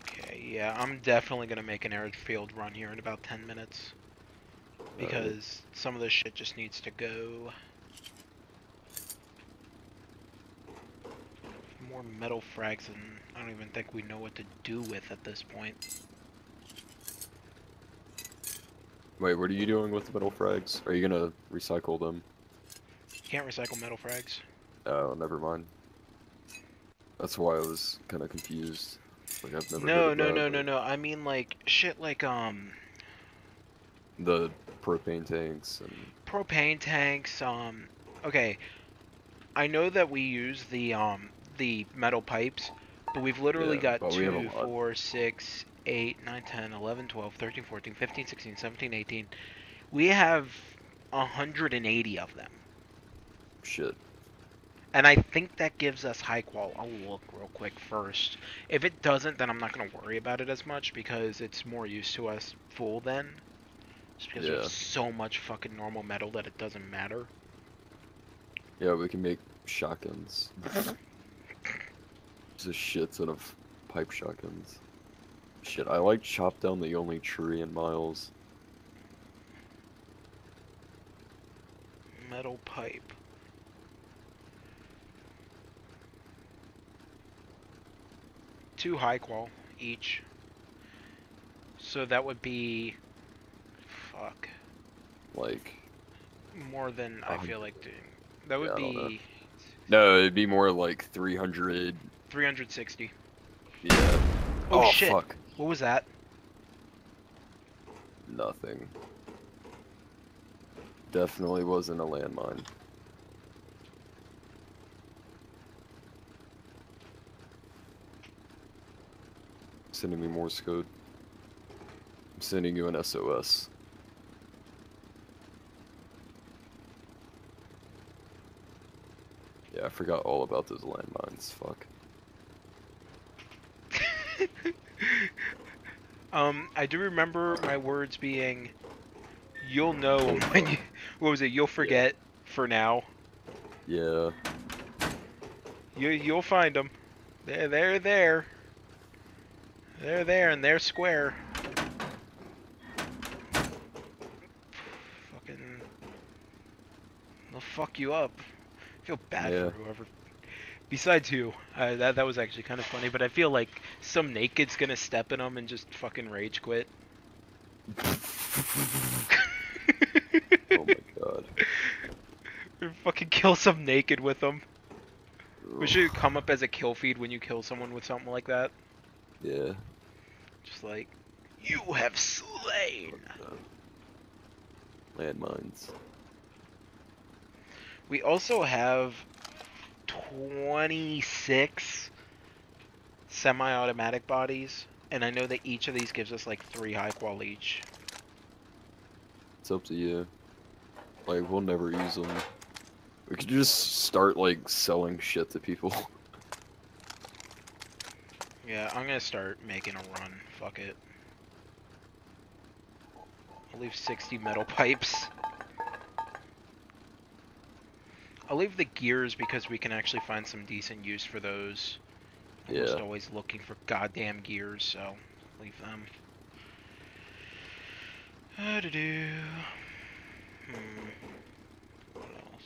Okay, yeah, I'm definitely gonna make an airfield run here in about 10 minutes. Because some of this shit just needs to go. More metal frags and I don't even think we know what to do with at this point. Wait, what are you doing with the metal frags? Are you gonna recycle them? Can't recycle metal frags. Oh, never mind. That's why I was kind of confused. Like I've never. No, no, no, no, no. I mean like shit like um The propane tanks and propane tanks um okay. I know that we use the um the metal pipes but we've literally Yeah, got but we have a 2 4 6 8 9 10 11 12 13 14 15 16 17 18 we have 180 of them. Shit. and i think that gives us high qual i'll look real quick first. If it doesn't then i'm not going to worry about it as much because it's more used to us full then just because we Yeah. have so much fucking normal metal that it doesn't matter Yeah, we can make shotguns. There's a shit ton of pipe shotguns. Shit, I like chop down the only tree in miles. metal pipe. Two high qual each. So that would be fuck Like, more than I feel like doing. That would yeah, I don't know. be no, it'd be more like 300. 360. Yeah. Oh, oh, shit. fuck. What was that? Nothing. Definitely wasn't a landmine. Sending me Morse code. I'm sending you an SOS. Yeah, I forgot all about those landmines. Fuck. [laughs] um, I do remember my words being, "You'll know when you." What was it? You'll forget for now. Yeah. You you'll find them. They're they're there. They're there and they're square. Fucking They'll fuck you up. I feel bad Yeah. for whoever. Besides you, uh, that that was actually kind of funny. But I feel like some naked's gonna step in them and just fucking rage quit. [laughs] Oh my god. Fucking kill some naked with them. We should come up as a kill feed when you kill someone with something like that. Yeah. Just like, you have slain. Landmines. We also have 26 semi-automatic bodies, and I know that each of these gives us like three high qual each. It's up to you. Like, we'll never use them. We could just start, like, selling shit to people. [laughs] Yeah, I'm gonna start making a run. Fuck it. I'll leave 60 metal pipes. I'll leave the gears because we can actually find some decent use for those. I'm just always looking for goddamn gears, so leave them. Uh, do do. Hmm. What else?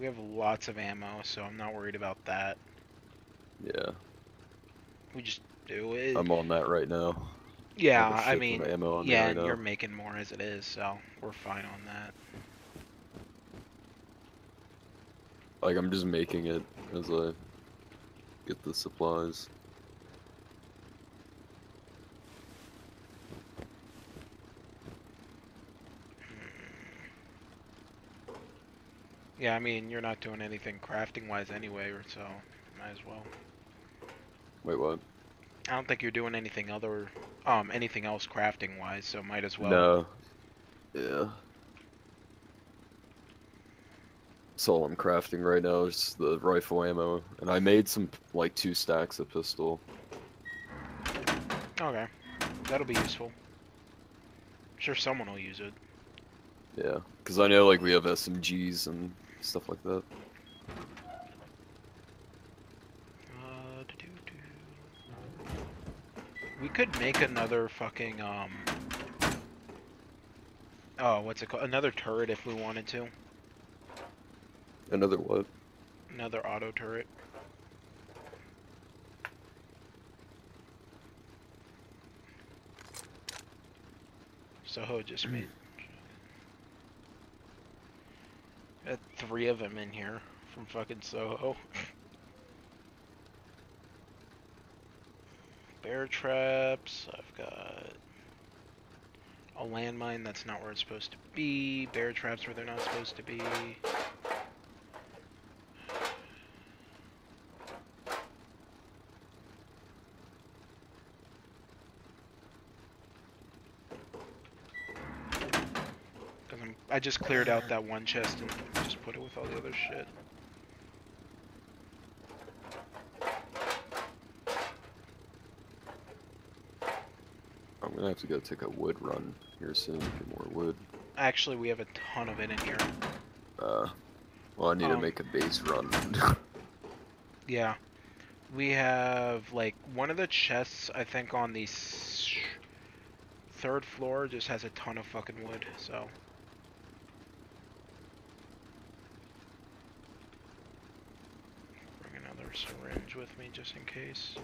We have lots of ammo, so I'm not worried about that. Yeah. We just do it. I'm on that right now. Yeah, I mean, yeah, and you're making more as it is, so we're fine on that. Like, I'm just making it as I get the supplies. Yeah, I mean, you're not doing anything crafting wise anyway, so might as well. Wait, what? I don't think you're doing anything other, um, anything else crafting wise, so might as well. No. Yeah. That's all I'm crafting right now is the rifle ammo. And I made some, like, two stacks of pistol. Okay, that'll be useful. I'm sure someone will use it. Yeah. Because I know, like, we have SMGs and stuff like that. Uh, do-do-do. We could make another fucking um. Oh, what's it called? Another turret if we wanted to. Another what? Another auto turret. Soho just made. Got [clears throat] three of them in here from fucking Soho. [laughs] Bear traps. I've got a landmine that's not where it's supposed to be. Bear traps where they're not supposed to be. I just cleared out that one chest and just put it with all the other shit. Gonna have to go take a wood run here soon to get more wood. Actually, we have a ton of it in here. Uh, well, I need to Um, make a base run. [laughs] Yeah. We have, like, one of the chests, I think, on the third floor just has a ton of fucking wood, so. Bring another syringe with me just in case.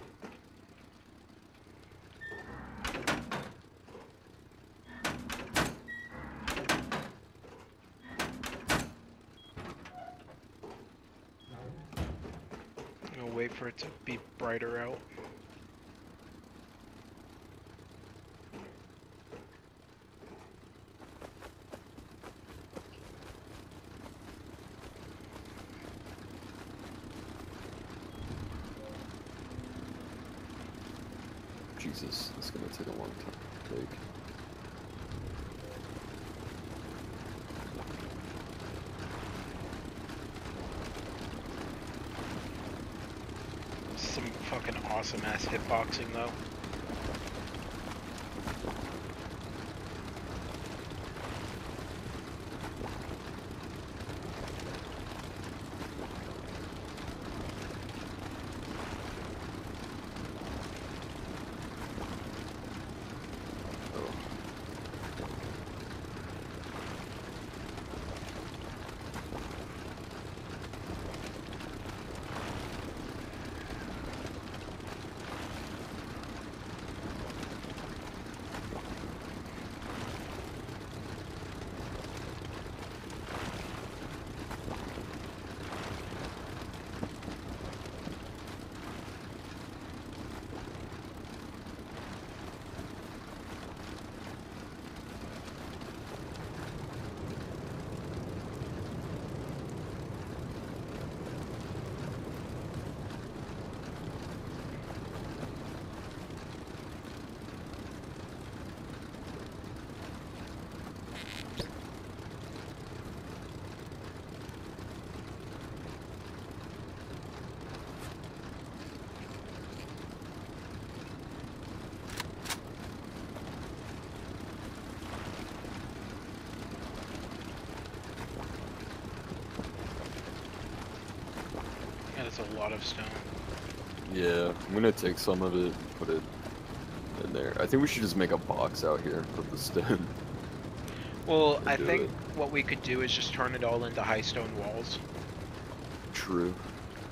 I'm gonna wait for it to be brighter out. Jesus, it's gonna take a long time to take. Some fucking awesome ass hitboxing though. Oh, lot of stone. Yeah, I'm gonna take some of it, and put it in there. I think we should just make a box out here with the stone. Well, I think it. what we could do is just turn it all into high stone walls. True.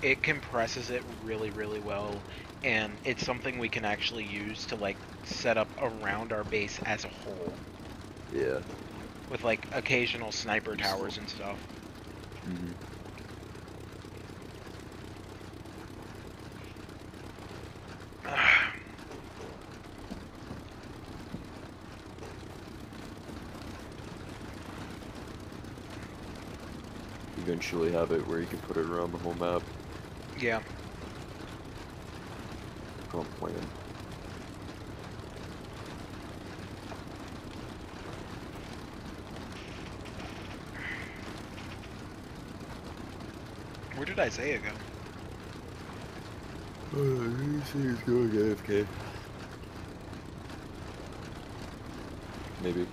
It compresses it really, really well, and it's something we can actually use to like set up around our base as a whole, Yeah. with like occasional sniper towers and stuff. hmm Eventually have it where you can put it around the whole map. yeah. On plan. Where did Isaiah go? Uh, he's going AFK. Maybe.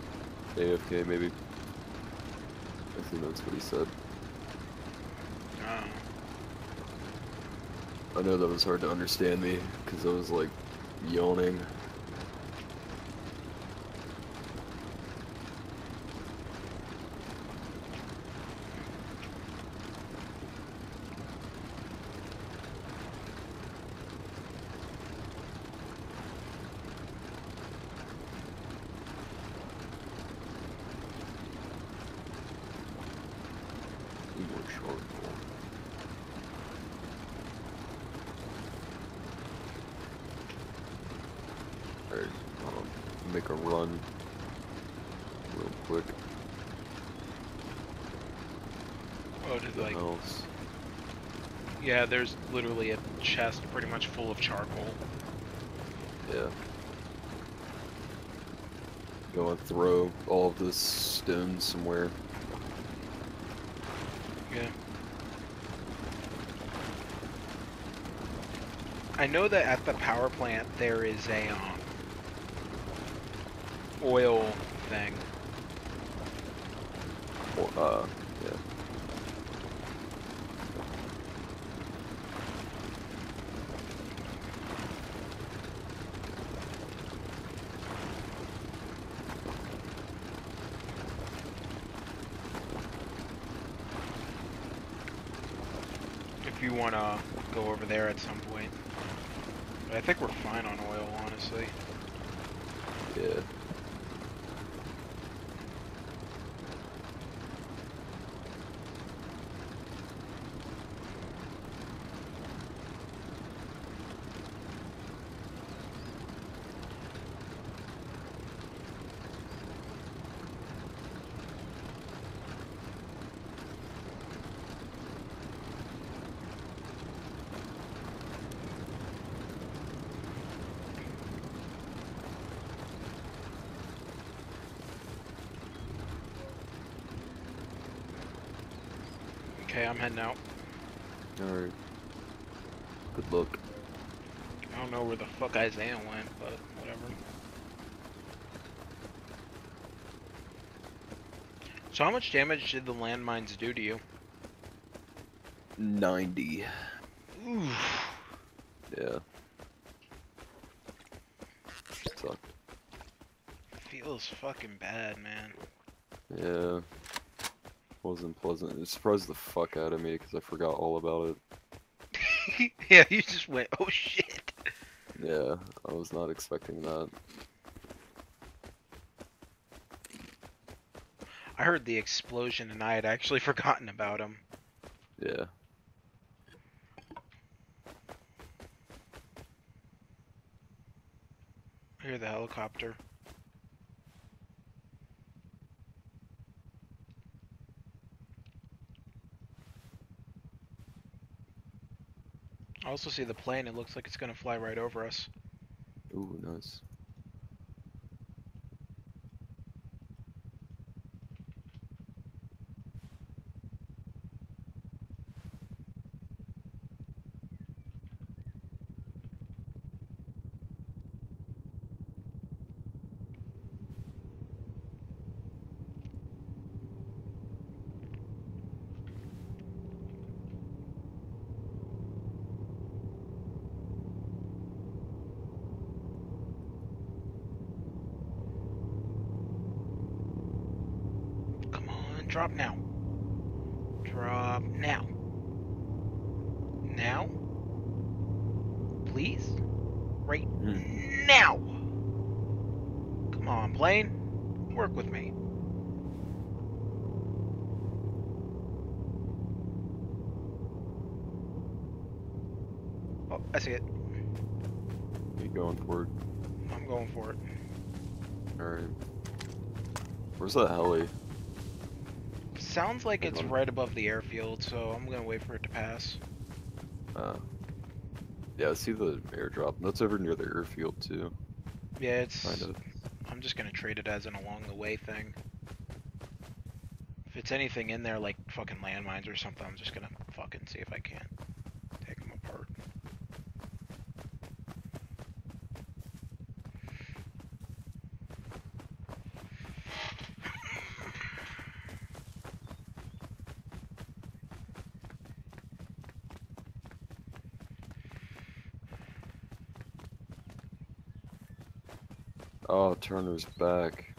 AFK, maybe. I think that's what he said. Oh. I know that was hard to understand me, because I was like yawning. Need more charcoal. Alright, um, make a run real quick. Oh, did The like house. Yeah? There's literally a chest pretty much full of charcoal. Yeah. Go and throw all of this stone somewhere. Yeah. I know that at the power plant there is a um, oil thing. Or, uh, yeah. If you wanna go over there at some point. But I think we're fine on oil, honestly. Yeah. Okay, I'm heading out. Alright. Good luck. I don't know where the fuck Isaiah went, but whatever. So how much damage did the landmines do to you? 90. Oof. Yeah. Sucked. Feels fucking bad, man. Yeah. Wasn't pleasant. It surprised the fuck out of me because I forgot all about it. [laughs] yeah, you just went, oh shit. Yeah, I was not expecting that. I heard the explosion and I had actually [laughs] forgotten about him. Yeah. I hear the helicopter. Also see the plane. It looks like it's gonna fly right over us. Ooh, nice. Where's that heli? Sounds like it's right above the airfield, so I'm gonna wait for it to pass. Uh, yeah, I see the airdrop. That's over near the airfield too. Yeah, it's. Kind of. I'm just gonna treat it as an along the way thing. If it's anything in there like fucking landmines or something, I'm just gonna fucking see if I can take them apart. Oh, Turner's back.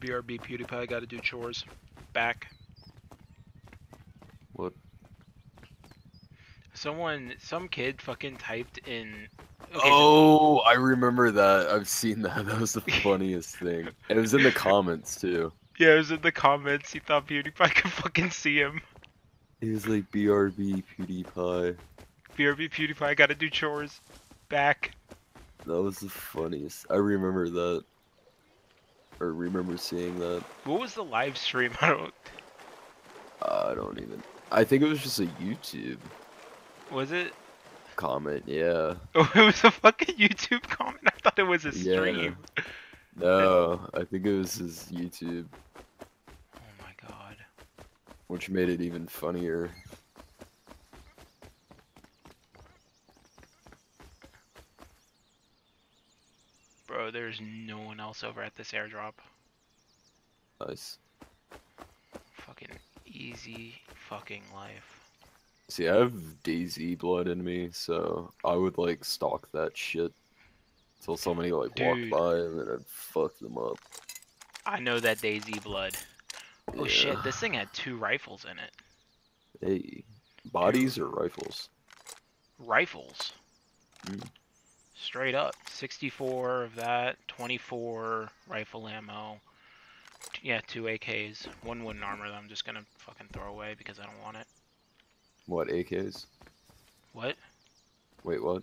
BRB PewDiePie gotta do chores. Back. What? Someone, some kid fucking typed in. Okay, so- Oh, I remember that. I've seen that. [laughs] That was the funniest thing. It was in the [laughs] comments too. yeah, it was in the comments. He thought PewDiePie [laughs] could fucking see him. He was like BRB PewDiePie. BRB PewDiePie gotta do chores. Back. That was the funniest. I remember that. Or remember seeing that. What was the live stream? [laughs] I don't. I don't even. I think it was just a YouTube Was it? comment. Yeah. Oh, [laughs] it was a fucking YouTube comment. I thought it was a stream. Yeah. No, I think it was his YouTube. Which made it even funnier. Bro, there's no one else over at this airdrop. Nice. Fucking easy fucking life. See, I have DayZ blood in me, so I would like stalk that shit until somebody like Dude. walked by and then I'd fuck them up. I know that DayZ blood. Oh shit, this thing had two rifles in it. Hey, bodies or rifles? Rifles. Mm. Straight up. 64 of that, 24 rifle ammo. Yeah, two AKs. One wooden armor that I'm just gonna fucking throw away because I don't want it. What AKs? What? Wait, what?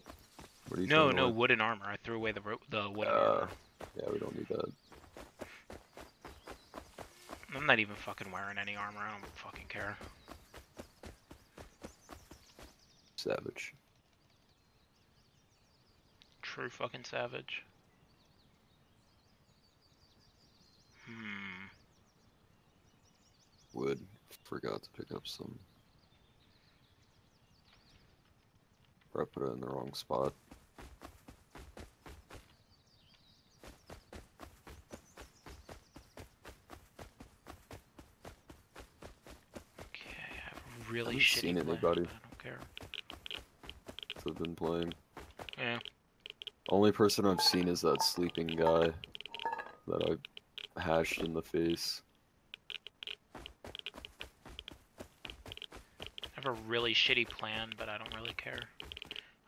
What are you No, no, about? wooden armor. I threw away the the wooden Uh, armor. yeah, we don't need that. I'm not even fucking wearing any armor. I don't fucking care. Savage. True fucking savage. Hmm. Wood. Forgot to pick up some. I put it in the wrong spot. Okay, I have really Haven't shitty seen plan, anybody. but I don't care. So I've been playing. Yeah. Only person I've seen is that sleeping guy that I hashed in the face. I have a really shitty plan, but I don't really care.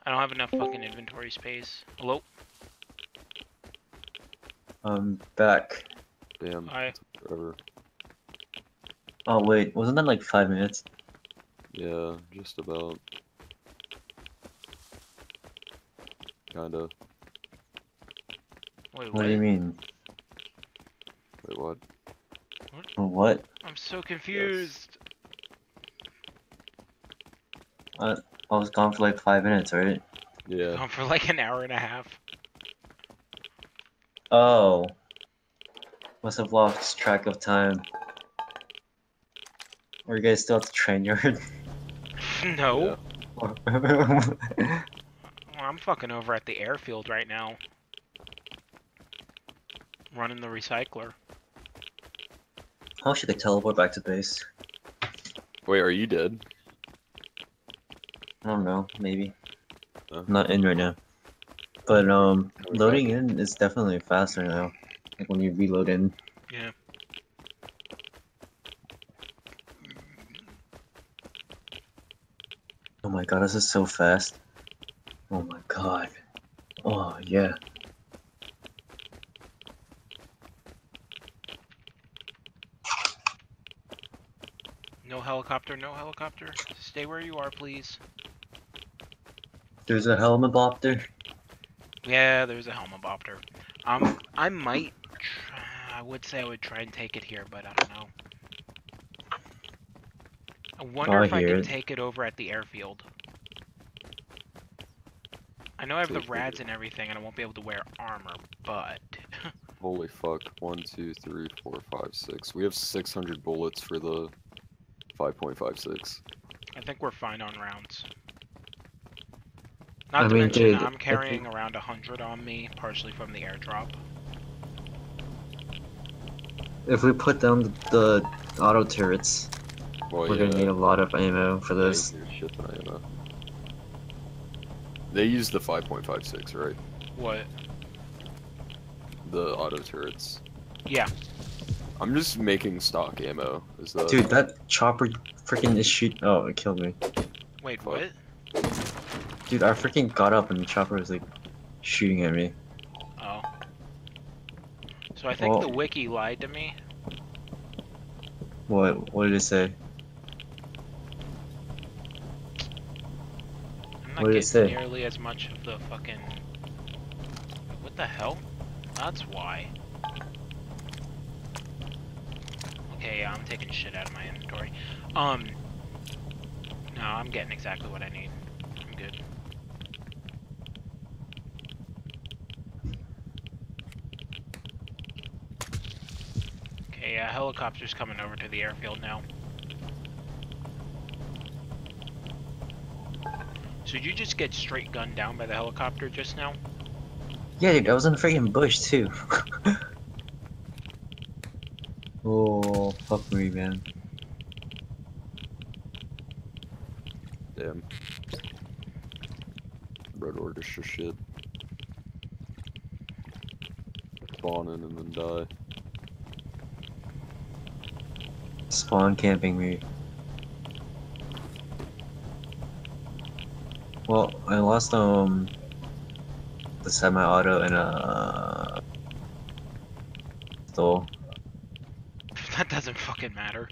I don't have enough fucking inventory space. Hello? Um, back. Damn. Hi. Forever. Oh wait, wasn't that like five minutes? Yeah, just about. Kinda. Wait, What do you mean? Wait, what? What? Oh, I'm so confused. Uh, I was gone for like five minutes, right? Yeah. Gone for like an hour and a half. Oh. Must have lost track of time. Are you guys still at the train yard? [laughs] [laughs] [laughs] no. Yeah. Well, I'm fucking over at the airfield right now. Running the recycler. How should I teleport back to base? Wait, are you dead? I don't know, maybe. Uh. I'm not in right now. But um, Are we back? loading in is definitely faster now. Like when you reload in. Yeah. Oh my god, this is so fast. Oh my god. Oh yeah. No helicopter, no helicopter. Stay where you are, please. There's a helicopter. Yeah, there's a Helmabopter. Um, I might. Try, I would say I would try and take it here, but I don't know. I wonder I if I can it. take it over at the airfield. I know I have the rads and everything, and I won't be able to wear armor, but [laughs] Holy fuck. One, two, three, four, five, six. We have 600 bullets for the 5.56. I think we're fine on rounds. Not I to mean, mention, dude, I'm if carrying around a hundred on me, partially from the airdrop. If we put down the, the auto turrets, Well, we're yeah. gonna need a lot of ammo for yeah, this. there's shit that I know. They use the 5.56, right? What? The auto turrets. Yeah. I'm just making stock ammo. Is that Dude, that chopper freaking is shoot. Oh, it killed me. Wait, Fuck. what? Dude, I freaking got up and the chopper was like shooting at me. Oh. So I think Well- the wiki lied to me. What? What did it say? I'm not What getting nearly as much of the fucking. What the hell? That's why. Okay, yeah, I'm taking shit out of my inventory. Um. No, I'm getting exactly what I need. I'm good. Okay, yeah, helicopter's coming over to the airfield now. So did you just get straight gunned down by the helicopter just now? Yeah, dude, I was in a freaking bush too. [laughs] oh, fuck me, man. Damn. Red Orchestra shit. Spawn in and then die. Spawn camping me. Well, I lost um the semi-auto and a stole. [laughs] That doesn't fucking matter.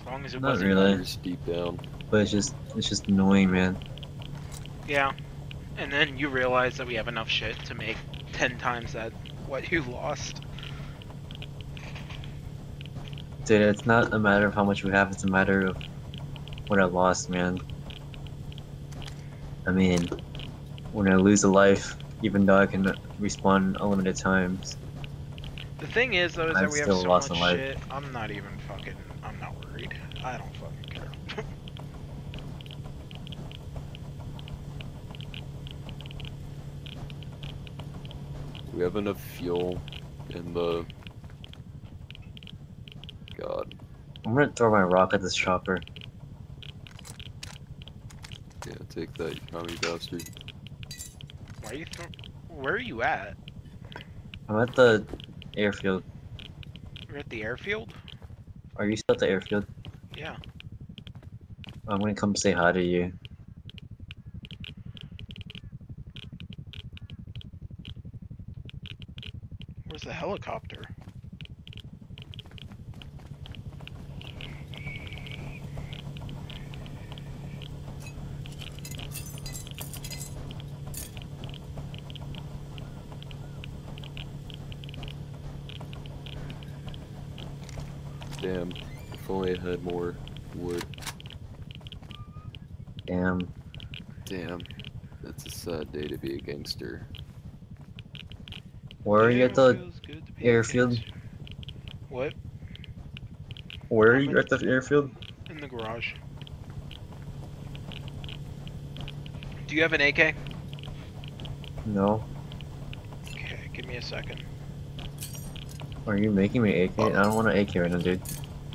As long as it Not wasn't. really. Deep down. But it's just it's just annoying, man. Yeah. And then you realize that we have enough shit to make ten times that what you lost. Dude, it's not a matter of how much we have, it's a matter of what I lost, man. I mean, when I lose a life, even though I can respawn unlimited times. The thing is though is that I've we have so lost much a life. shit. I'm not even fucking I'm not worried. I don't fucking care. We have enough fuel in the. God. I'm gonna throw my rock at this chopper. Yeah, take that, you commie bastard. Why are you thro- where are you at? I'm at the airfield. You're at the airfield? Are you still at the airfield? Yeah. I'm gonna come say hi to you. Where's the helicopter? Damn. If only I had more wood. Damn. Damn. That's a sad day to be a gangster. Where are you at the Damn, feels good to be a airfield? What? Where are you at the airfield? In the garage. Do you have an AK? No. Okay, give me a second. Are you making me AK? I don't want an AK right now, dude.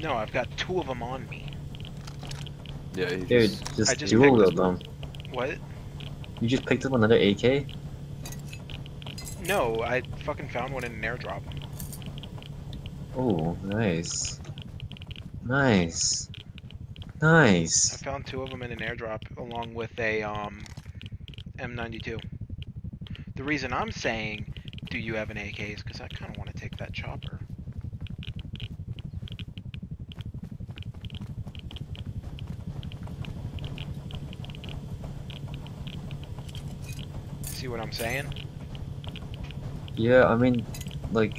No, I've got two of them on me. Yeah, he Dude, just, just, I just dual picked wield them. What? You just picked up another AK? No, I fucking found one in an airdrop. Oh, nice. Nice. Nice. I found two of them in an airdrop along with a um M92. The reason I'm saying, do you have an AK is because I kind of want to take that chopper. See what I'm saying? Yeah, I mean, like,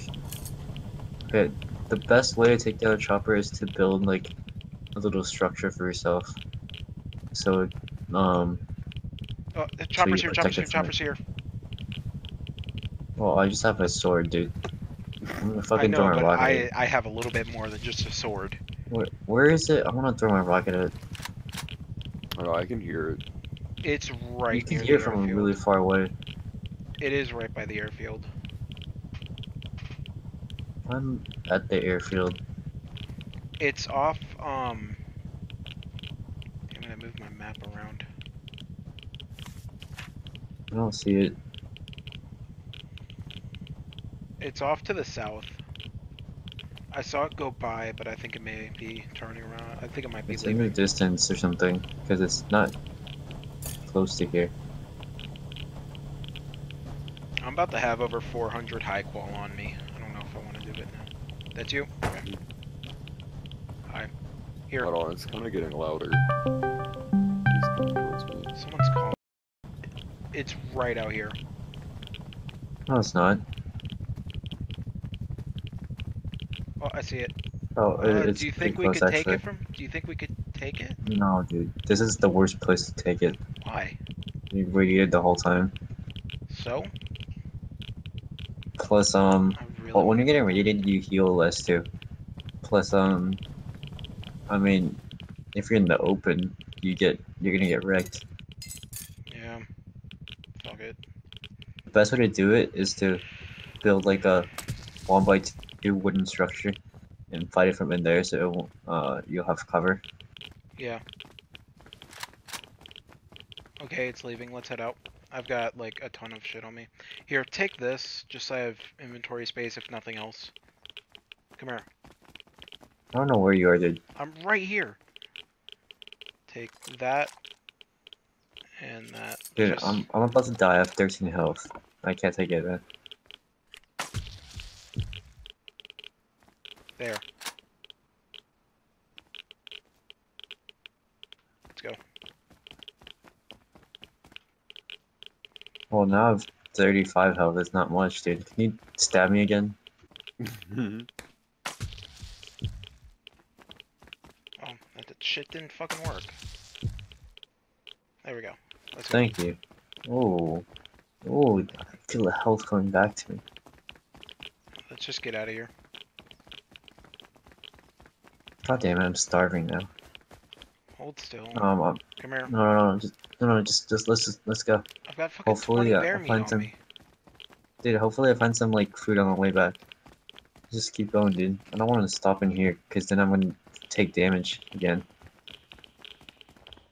okay, the best way to take down a chopper is to build, like, a little structure for yourself. So, um, Oh, the chopper's you here, chopper's here, protect it from chopper's here. well, I just have my sword, dude. I'm gonna I know, throw my but rocket. I. I have a little bit more than just a sword. Where, where is it? I wanna throw my rocket at it. Oh, I can hear it. It's right you can near hear the from airfield. really far away. It is right by the airfield. I'm at the airfield. It's off, um... I'm gonna move my map around. I don't see it. It's off to the south. I saw it go by, but I think it may be turning around. I think it might be It's in the distance or something, because it's not close to here. I'm about to have over 400 high qual on me. I don't know if I want to do it now. That's you? Okay. Hi. Here, Hold on, it's kind of getting louder. He's coming towards me. someone's calling. It's right out here. No, it's not. Oh, I see it. Oh, it- Uh, it's do you think we close, could take it from? Do you think we could take it? No, dude. This is the worst place to take it. Why? You waited the whole time. So? Plus, um, really. well, when you're getting radiated, you heal less too. Plus, um, I mean, if you're in the open, you get you're gonna get wrecked. Yeah. Fuck it. The best way to do it is to build like a one by two wooden structure and fight it from in there, so it won't, uh, you'll have cover. Yeah. Okay, it's leaving. Let's head out. I've got like a ton of shit on me. Here, take this, just so I have inventory space if nothing else. Come here. I don't know where you are, dude. I'm right here. Take that. And that. Dude, just- I'm I'm about to die. I have 13 health. I can't take it, man. There. Let's go. Well, now I have 35 health. That's not much, dude. Can you stab me again? [laughs] Oh, that shit didn't fucking work. There we go. Let's go. Thank you. Oh, oh, I feel the health coming back to me. Let's just get out of here. God damn it, I'm starving now. Hold still. Um, um Come here. no, no, no, just no, no, just, just let's just let's go, I've got fucking hopefully, 20 uh, bear meat find some- me. dude. Hopefully, I find some like food on the way back. Just keep going, dude. I don't want to stop in here, cause then I'm gonna take damage again.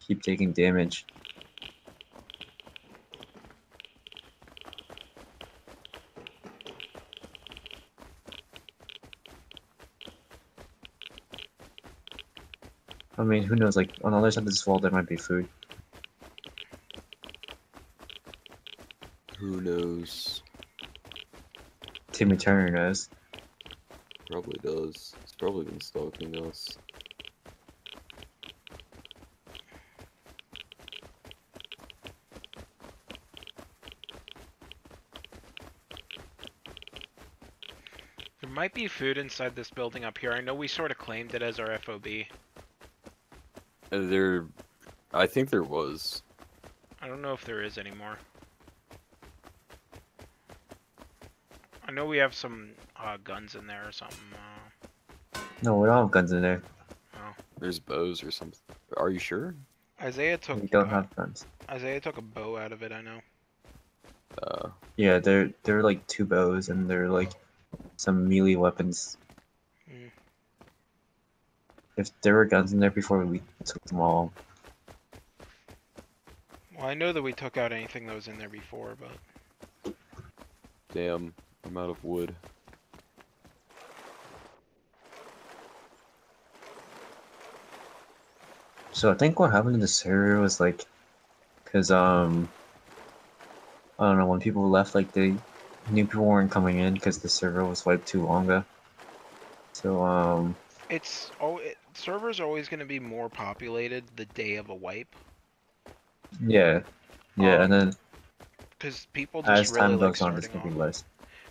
Keep taking damage. Mean, who knows? Like on the other side of this wall, there might be food. Who knows? Timmy Turner knows. Probably does. He's probably been stalking us. There might be food inside this building up here. I know we sort of claimed it as our FOB. There, I think there was. I don't know if there is anymore. I know we have some uh, guns in there or something. Uh, No, we don't have guns in there. There's bows or something. Are you sure? Isaiah took We don't uh, have guns. Isaiah took a bow out of it. I know. Uh, Yeah, they're they're like two bows and they're like some melee weapons. If there were guns in there before, we took them all. Well, I know that we took out anything that was in there before, but Damn, I'm out of wood. So I think what happened to the server was like, cause um, I don't know when people left, like they knew people weren't coming in because the server was wiped too long ago. So um, it's oh, it, servers are always going to be more populated the day of a wipe yeah, yeah, and then because people just as really time like goes on, it's starting gonna off. be less.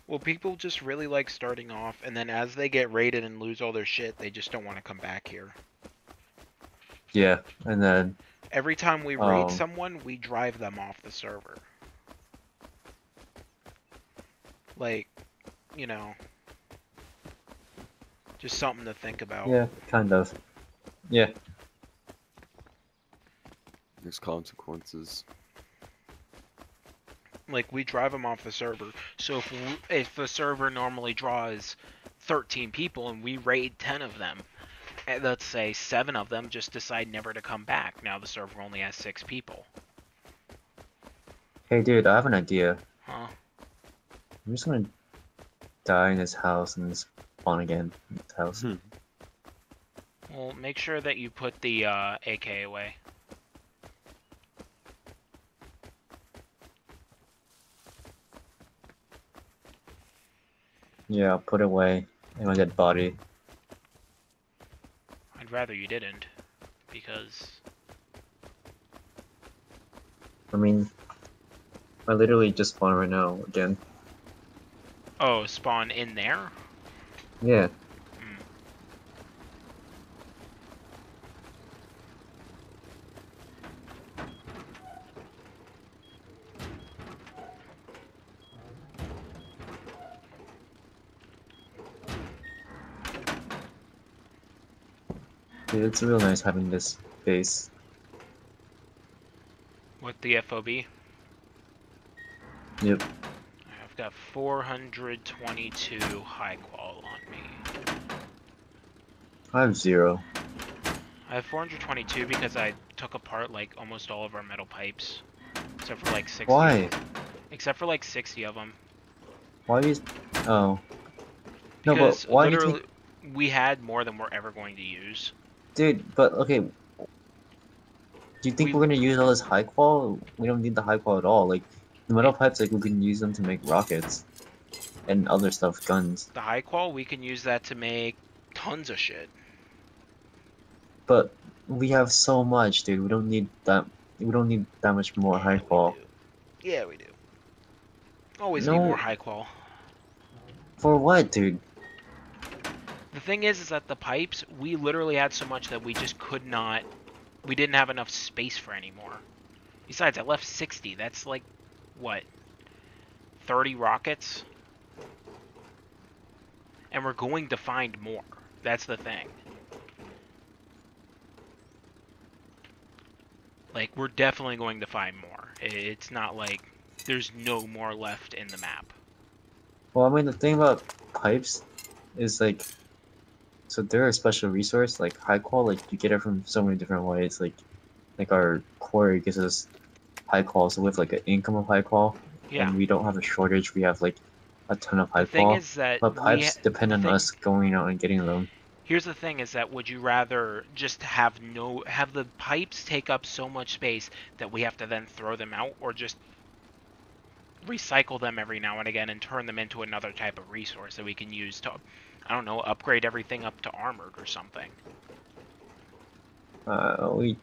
Well, people just really like starting off, and then as they get raided and lose all their shit, they just don't want to come back here. Yeah, and then Every time we raid Um, someone, we drive them off the server. Like, you know, just something to think about. yeah, kind of. Yeah, There's consequences. Like, we drive them off the server. So if w if the server normally draws 13 people and we raid 10 of them, and let's say seven of them just decide never to come back. Now the server only has six people. hey dude, I have an idea. Huh? I'm just gonna die in this house and spawn again in this house. Hmm. Well, make sure that you put the uh, AK away. Yeah, I'll put it away in my dead body. I'd rather you didn't, because I mean, I literally just spawned right now again. oh, spawn in there. Yeah. Dude, it's real nice having this base. With the FOB, Yep. I've got 422 high qual on. I have zero. I have 422 because I took apart like almost all of our metal pipes, except for like 60. Why? Except for like 60 of them. Why is? Oh. No, Because but why literally, we had more than we're ever going to use. dude? But okay. Do you think we... are gonna use all this high qual? We don't need the high qual at all. Like the metal pipes, like we can use them to make rockets and other stuff, guns. The high qual, we can use that to make tons of shit. But we have so much, dude. We don't need that. We don't need that much more high qual. Yeah, we do. Always need more high qual. For what, dude? The thing is, is that the pipes, we literally had so much that we just could not, we didn't have enough space for anymore. Besides, I left 60. That's like, what, 30 rockets? And we're going to find more. That's the thing. Like, we're definitely going to find more. It's not like there's no more left in the map. Well, I mean, the thing about pipes is like, so they're a special resource. Like high qual, like you get it from so many different ways. Like, like our quarry gives us high qual, so we have like an income of high qual, Yeah. and we don't have a shortage. We have like a ton of high The thing is that But pipes depend on us going out and getting them. Here's the thing: is that would you rather just have no have the pipes take up so much space that we have to then throw them out, or just recycle them every now and again and turn them into another type of resource that we can use to, I don't know, upgrade everything up to armored or something? Uh, we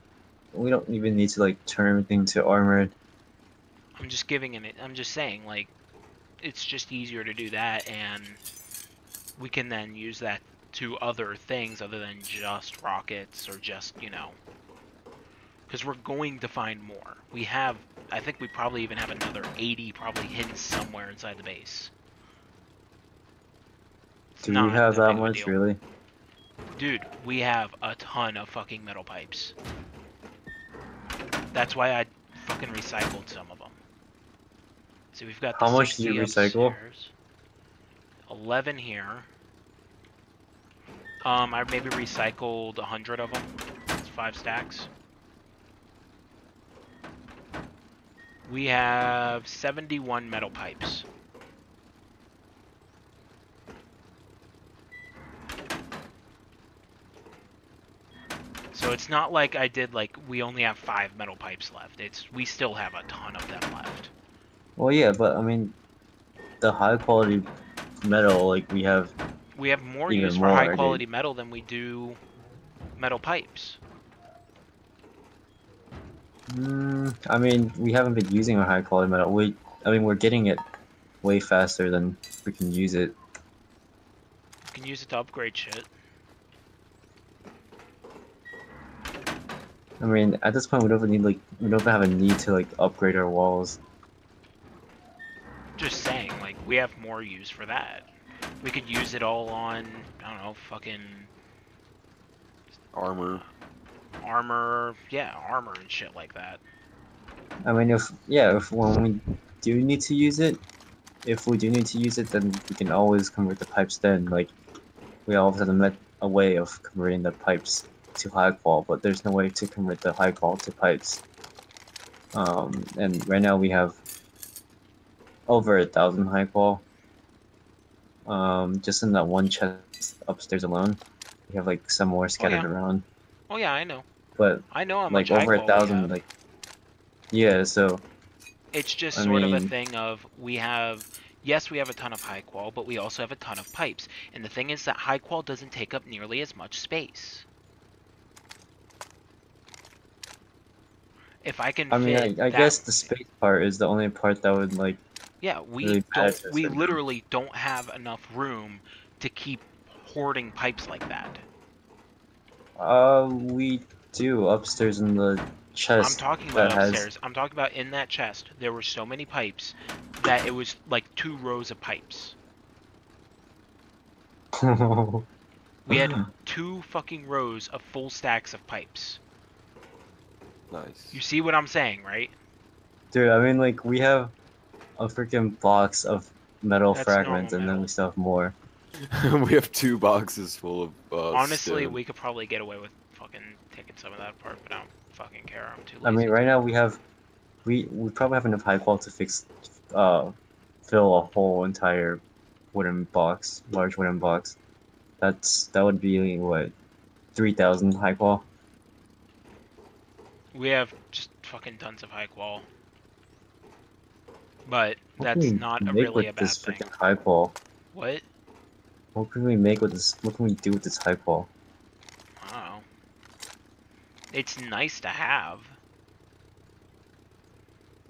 we don't even need to like turn everything to armored. I'm just giving it. I'm just saying, like, it's just easier to do that, and we can then use that to other things other than just rockets or just, you know, because we're going to find more. We have, I think we probably even have another 80 probably hidden somewhere inside the base. It's Do we not have that that big of a much really? Dude, we have a ton of fucking metal pipes. That's why I fucking recycled some of them. So we've got the How much do you 60 recycle? upstairs. 11 here. Um, I maybe recycled a 100 of them. It's five stacks. We have 71 metal pipes. So it's not like I did like we only have five metal pipes left. It's we still have a ton of them left. Well, yeah, but I mean, the high quality metal, like we have. We have more Even use for more, high quality metal than we do metal pipes. Mm, I mean, we haven't been using our high quality metal. We, I mean, we're getting it way faster than we can use it. You can use it to upgrade shit. I mean, at this point, we don't even need like we don't have a need to like upgrade our walls. Just saying, like we have more use for that. We could use it all on I don't know, fucking Armor. armor, yeah, armor and shit like that. I mean, if yeah, if when we do need to use it, if we do need to use it, then we can always convert the pipes. Then, like, we always have a, met- a way of converting the pipes to high qual, but there's no way to convert the high qual to pipes. Um, and right now we have over a thousand high qual. Um, just in that one chest upstairs alone, we have like some more scattered yeah. around, Oh yeah, I know. but I know how like over a thousand, like. Yeah, so It's just I sort of a thing of we have yes, we have a ton of high qual, but we also have a ton of pipes. And the thing is that high qual doesn't take up nearly as much space. If I can I mean, I, I that- guess the space part is the only part that would like. Yeah, we really don't we literally don't have enough room to keep hoarding pipes like that. Uh, we do upstairs in the chest. I'm talking that about has- upstairs. I'm talking about in that chest. There were so many pipes that it was like two rows of pipes. [laughs] We had two fucking rows of full stacks of pipes. Nice. You see what I'm saying, right? Dude, I mean, like we have a freaking box of metal That's fragments, normal and then we still have more. [laughs] we have two boxes full of. Uh, Honestly, stone. we could probably get away with fucking taking some of that apart, but I don't fucking care. I'm too lazy. I mean, right now we have, we we probably have enough high qual to fix, uh, fill a whole entire wooden box, large wooden box. That's that would be what, three thousand high qual. We have just fucking tons of high qual. But that's not a really a bad this thing. freaking high qual? What? What can we make with this? What can we do with this high qual? I. It's nice to have.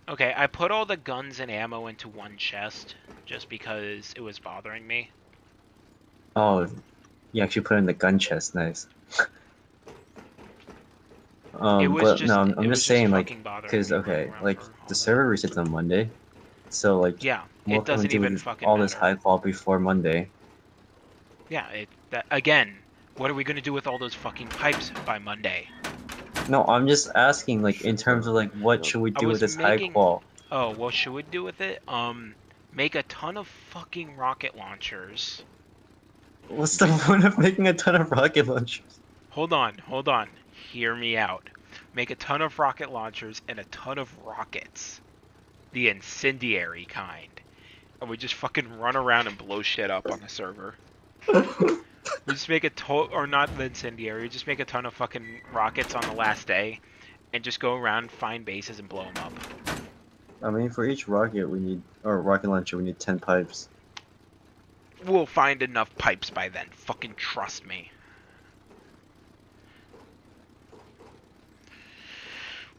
Okay, I put all the guns and ammo into one chest just because it was bothering me. Oh, you actually put it in the gun chest. Nice. [laughs] um, it was but just no, I'm, I'm just saying, like, because okay, like the server resets on Monday, so like, Yeah, it doesn't even fucking all this high qual before Monday? Yeah, it that again. What are we gonna do with all those fucking pipes by Monday? No, I'm just asking, like, in terms of like, what should we do with this high making- qual? Oh, what should we do with it? Um, make a ton of fucking rocket launchers. What's the point of making a ton of rocket launchers? Hold on, hold on. Hear me out. Make a ton of rocket launchers and a ton of rockets. The incendiary kind. And we just fucking run around and blow shit up on the server. [laughs] We just make a to or not the incendiary, we just make a ton of fucking rockets on the last day and just go around, find bases and blow them up. I mean, for each rocket we need, or rocket launcher, we need ten pipes. We'll find enough pipes by then. Fucking trust me.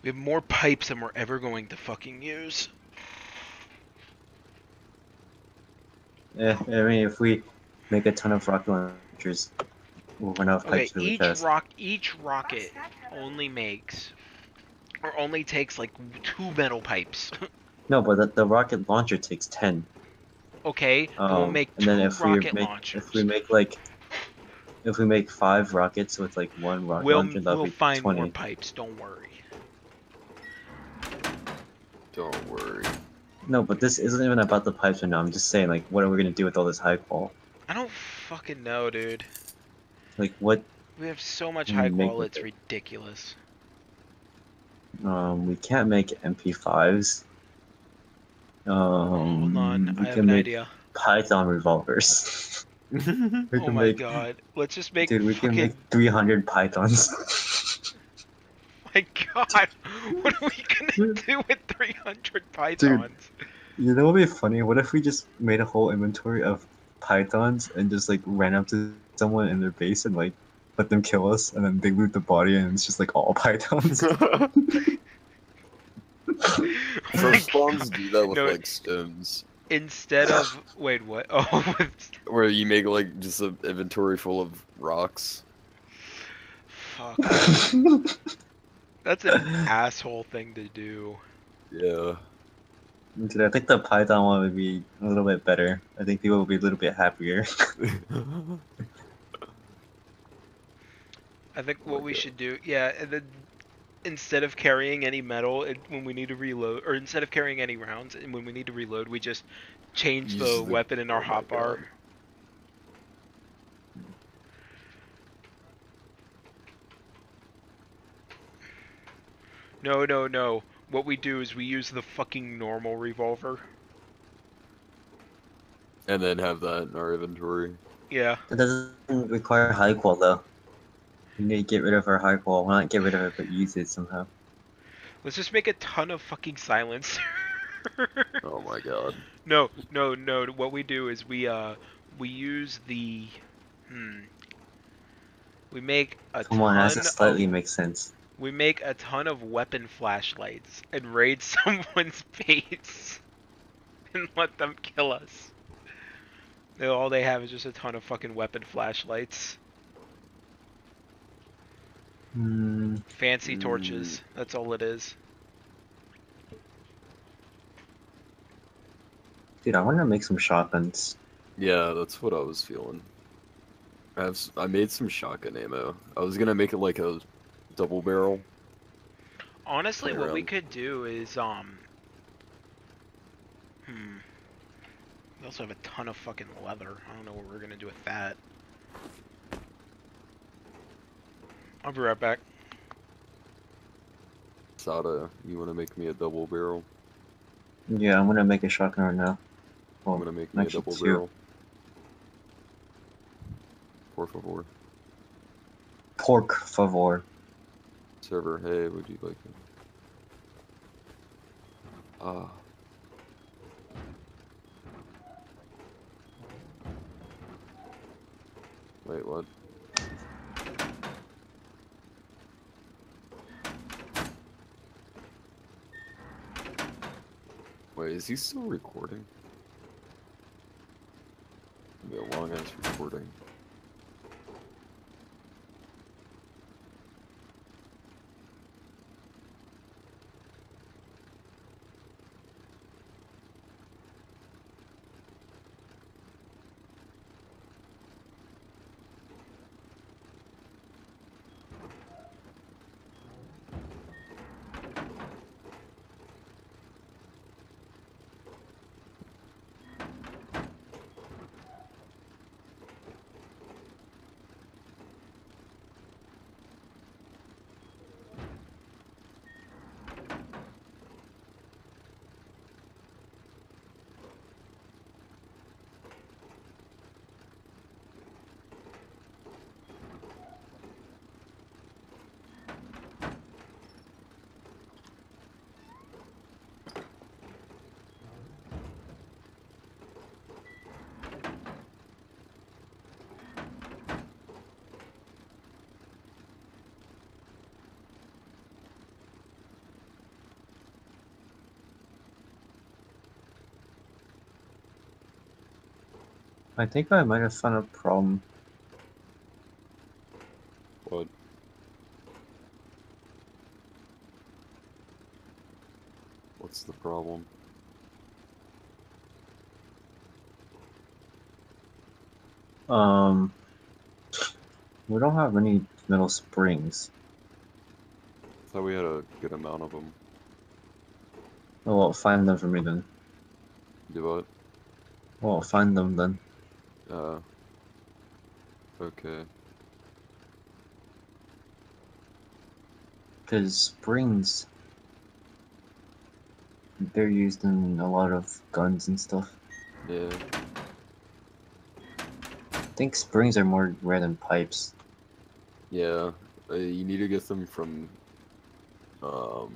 We have more pipes than we're ever going to fucking use. Yeah, I mean, if we make a ton of rocket launchers, we'll run out of Okay, pipes really each fast. rock, each rocket only makes, or only takes like two metal pipes. [laughs] No, but the, the rocket launcher takes ten. okay, then we'll Um, make and two then if we make launchers. if we make like if we make five rockets with like one rocket we'll launcher, that'll we'll be find twenty. more pipes. Don't worry. Don't worry. No, but this isn't even about the pipes right now. I'm just saying, like, what are we gonna do with all this high qual? I don't fucking know, dude. Like, what? We have so much high qual, it's it. ridiculous. Um, we can't make MP5s. Um, Hold on, we I have can an make idea. Python revolvers. we [laughs] Oh my make, god. Let's just make dude, we fucking can make 300 pythons. [laughs] my god. [laughs] What are we gonna do with 300 pythons? Dude, you know what would be funny? What if we just made a whole inventory of pythons and just like ran up to someone in their base and like let them kill us, and then they loot the body and it's just like all [laughs] pythons. [laughs] Some spawns do that with No, like stones, Instead of wait, what? Oh, where you make like just an inventory full of rocks. fuck. That's an asshole thing to do. Yeah. I think the python one would be a little bit better. I think people would be a little bit happier. [laughs] I think what we should do, yeah, then instead of carrying any metal it, when we need to reload, or instead of carrying any rounds, and when we need to reload, we just change the, the- weapon in our oh hotbar. No, no, no. What we do is we use the fucking normal revolver. and then have that in our inventory. Yeah. That doesn't require high qual though. We need to get rid of our high qual. Well, not get rid of it, but use it somehow. Let's just make a ton of fucking silence. [laughs] Oh my god. no, no, no. What we do is we uh we use the hmm. We make a Come on, ton that slightly of makes sense. We make a ton of weapon flashlights and raid [laughs] someone's base [laughs] and let them kill us. They- All they have is just a ton of fucking weapon flashlights. Hmm. Fancy torches. That's all it is. Dude, I want to make some shotguns. Yeah, that's what I was feeling. I have s- I made some shotgun ammo. I was gonna make it like a double barrel. Honestly, Play what we could do is um. Hmm. We also have a ton of fucking leather. I don't know what we're gonna do with that. I'll be right back. Sada, you wanna make me a double barrel? Yeah, I'm gonna make a shotgun right now. I'm gonna make me a actually double two. barrel. Por favor. Pork favor. Server, hey, would you like it? Ah. Wait, what? Wait, is he still recording? Be a long ass recording. I think I might have found a problem. What? What's the problem? Um, we don't have any metal springs. I thought we had a good amount of them. Oh, well, find them for me then. Do what? Well, find them then. Uh. Okay. Because springs they're used in a lot of guns and stuff. Yeah. I think springs are more rare than pipes. Yeah. Uh, you need to get them from, um,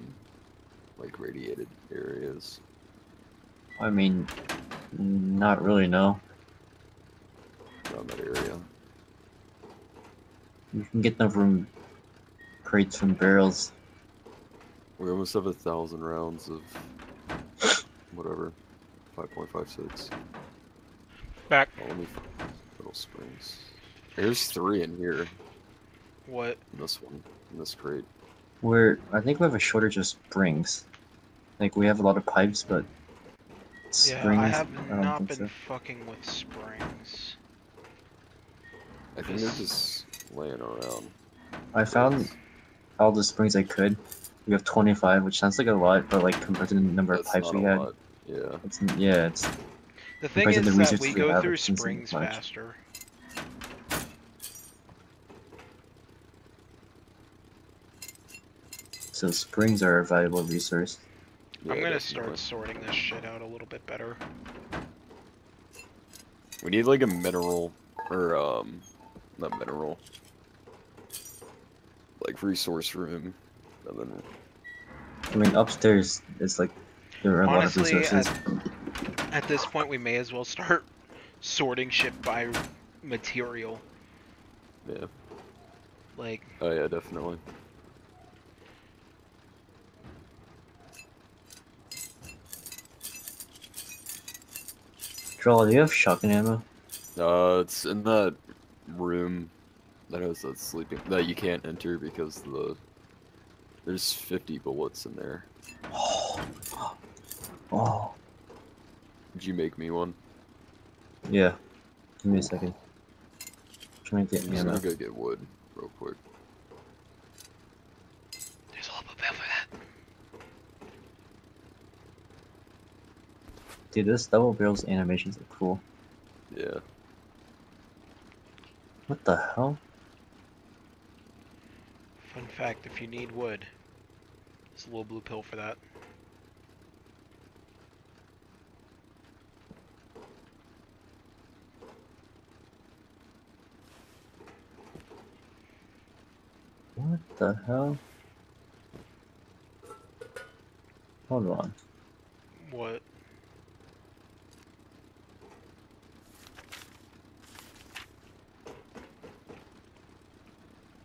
like radiated areas. I mean, not really. No, around that area. you can get them from crates from barrels. We almost have a thousand rounds of whatever. 5.56. Back. Oh, let me find little springs. There's three in here. What? In this one. In this crate. We're I think we have a shortage of springs. Like we have a lot of pipes, but Springs? Yeah. I have don't not think been so. fucking with springs. I think they're just laying around. I found all the springs I could. We have 25, which sounds like a lot, but like compared to the number of That's pipes not we a had, lot. Yeah. it's yeah, it's The thing is the that we we go have, through springs faster. so springs are a valuable resource. yeah I'm gonna definitely. start sorting this shit out a little bit better. We need like a mineral or um not mineral. Like resource room. And then I mean, upstairs is like there are a Honestly, lot of resources. At this point, we may as well start [laughs] sorting shit by material. yeah. Like, Oh yeah, definitely. Joel, do you have shotgun ammo? Uh it's in that room that has that sleeping that you can't enter because the there's 50 bullets in there. Oh, [gasps] oh, Did you make me one? yeah. Give me a second. Trying to I'm get just ammo. gonna get wood real quick. there's a little bit for that. Dude, this double barrel's animations are cool. Yeah. What the hell? Fun fact: if you need wood, there's a little blue pill for that. What the hell? Hold on. What?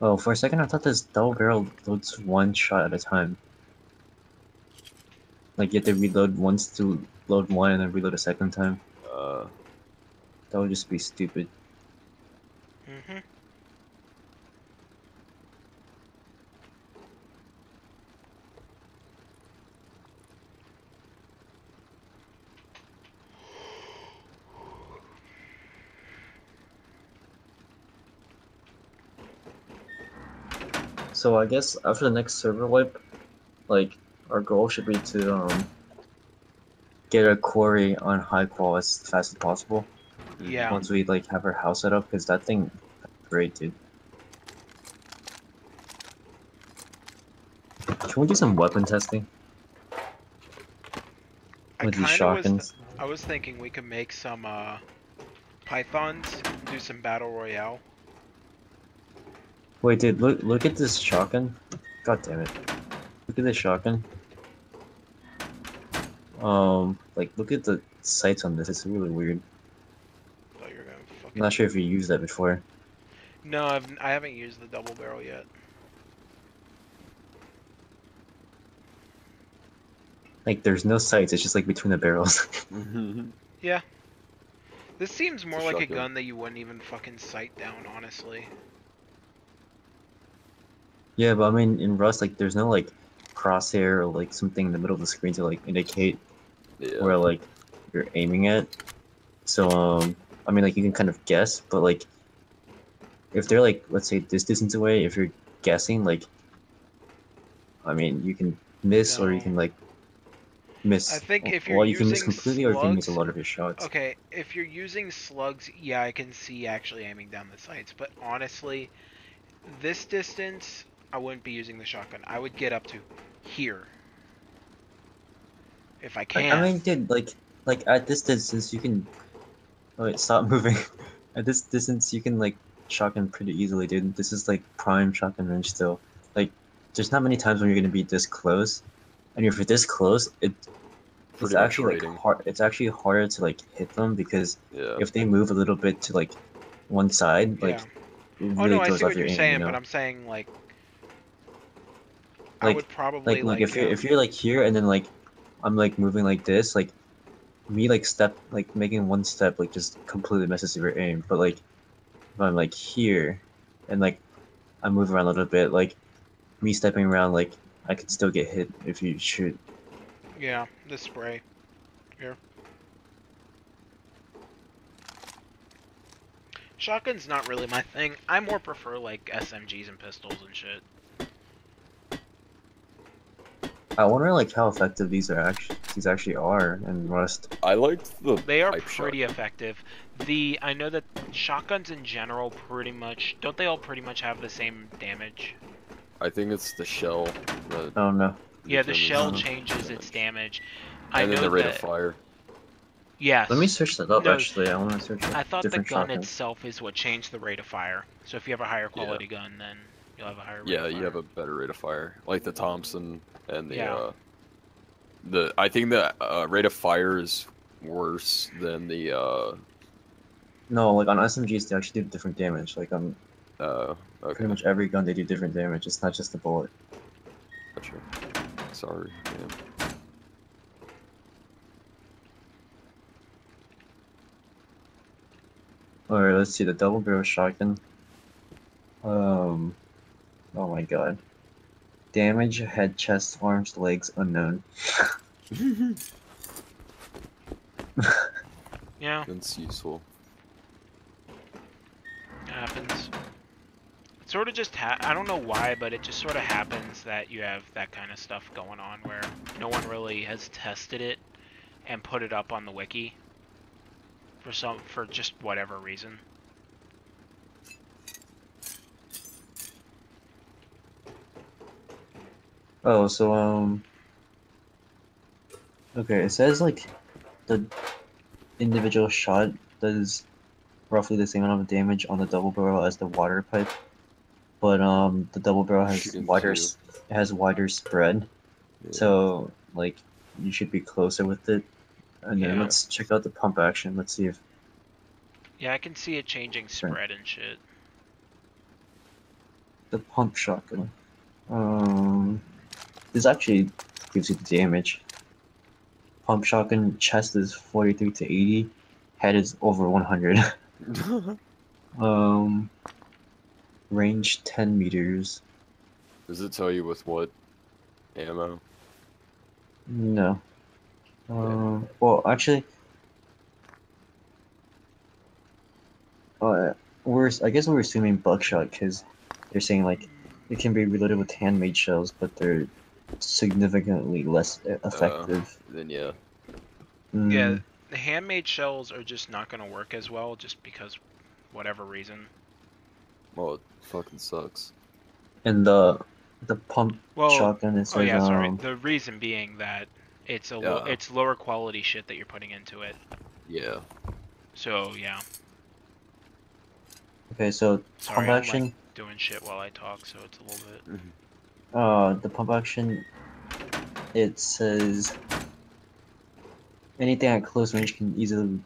Oh, for a second I thought this double barrel loads one shot at a time. Like you have to reload once to load one and then reload a second time. Uh That would just be stupid. So I guess after the next server wipe, like our goal should be to um get a quarry on high qual as fast as possible. Yeah. Once we like have our house set up, because that thing, great dude. Can we do some weapon testing with these shotguns? was. I was thinking we could make some uh, pythons, do some battle royale. Wait, dude, look look at this shotgun. God damn it! Look at this shotgun. Um, like look at the sights on this. It's really weird. Thought you were gonna I'm not sure if you used that before. No, I've, I haven't used the double barrel yet. Like, there's no sights. It's just like between the barrels. [laughs] Yeah. This seems more a like a gun that you wouldn't even fucking sight down, honestly. Yeah, but I mean, in Rust, like, there's no like crosshair or like something in the middle of the screen to like indicate yeah. where like you're aiming at. So, um, I mean, like you can kind of guess, but like if they're like, let's say this distance away, if you're guessing, like, I mean, you can miss or you can like miss. I think if you're you can miss using completely, or you can miss a lot of your shots. Okay, if you're using slugs, yeah, I can see actually aiming down the sights. But honestly, this distance, I wouldn't be using the shotgun. I would get up to here. if I Like, can. I mean, dude, like, like at this distance, you can. Oh, wait, stop [laughs] moving. at this distance, you can like shotgun pretty easily, dude. This is like prime shotgun range still. Like, there's not many times when you're gonna be this close, and if you're this close, it it's actually like hard. It's actually harder to like hit them because Yeah. if they move a little bit to like one side, like yeah. it Oh really no, I throws see off what your you're aim. saying, you know? but I'm saying like. I Like- would probably like like, like if you're if you're like here and then like I'm like moving like this, like me like step like making one step like just completely messes with your aim. But like if I'm like here and like I move around a little bit, like me stepping around like I could still get hit if you shoot. Yeah, the spray. Here. Shotgun's not really my thing. I more prefer like SMGs and pistols and shit. I wonder like how effective these are actually these actually are in Rust. I liked the They are pipe shot. pretty effective. The I know that shotguns in general pretty much don't they all pretty much have the same damage? I think it's the shell. That oh, I don't. Yeah, the shell changes its damage. I And know then the rate that, of fire. Yes. Let me search that up No, actually. I want to search I thought the gun shotguns. itself is what changed the rate of fire. So if you have a higher Yeah. quality gun, then you'll have a higher rate Yeah, of you have a better rate of fire. Like the Thompson and the Yeah. uh the I think the uh, rate of fire is worse than the uh No, like on SMGs they actually do different damage. Like on uh okay. pretty much every gun they do different damage. It's not just the bullet. Gotcha. Sorry. man. Alright, let's see the double barrel shotgun. Um, oh my god. Damage, head, chest, arms, legs, unknown. [laughs] Yeah, That's useful. it happens. It sort of just ha- I don't know why, but it just sort of happens that you have that kind of stuff going on where no one really has tested it and put it up on the wiki for some for just whatever reason. Oh, so um. Okay, it says like the individual shot does roughly the same amount of damage on the double barrel as the water pipe, but um the double barrel has wider it has wider spread, Yeah. so like you should be closer with it. And then let's check out the pump action. Let's see if Yeah, I can see it changing spread and shit. the pump shotgun. Um, this actually gives you the damage. Pump shotgun chest is 43 to 80, head is over 100. [laughs] um, range 10 meters. Does it tell you with what ammo? No. Um, well, actually, uh, we're I guess we're assuming buckshot because they're saying like it can be reloaded with handmade shells, but they're significantly less e- effective. Then yeah. Mm, Yeah, the handmade shells are just not gonna work as well, just because whatever reason. Well, it fucking sucks. And the the pump Well, shotgun it oh says yeah, sorry. um, The reason being that it's a lo- it's lower quality shit that you're putting into it. Yeah. So yeah, okay, so sorry, pump I'm action. like doing shit while I talk, so it's a little bit. Uh, the pump action, it says anything at close range can easily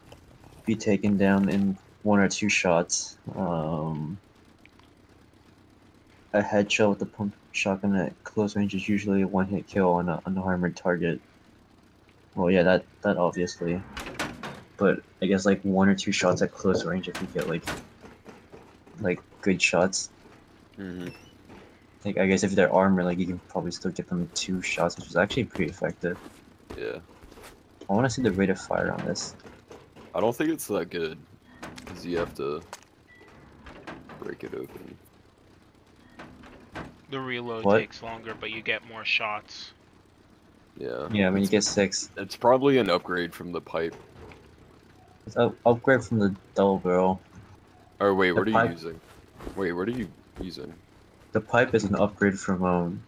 be taken down in one or two shots. Um, a headshot with the pump shotgun at close range is usually a one-hit kill on an unarmored target. Well, yeah, that that obviously, but I guess like one or two shots at close range if you get like like good shots. hmm Like I guess if they're armor, like you can probably still get them two shots, which is actually pretty effective. Yeah. I want to see the rate of fire on this. I don't think it's that good. Because you have to break it open. The reload What? takes longer, but you get more shots. Yeah. Yeah, when you get six, It's probably an upgrade from the pipe. it's up, upgrade from the double barrel. Oh, wait, what The are pipe- you using? Wait, what are you using? The pipe is an upgrade from um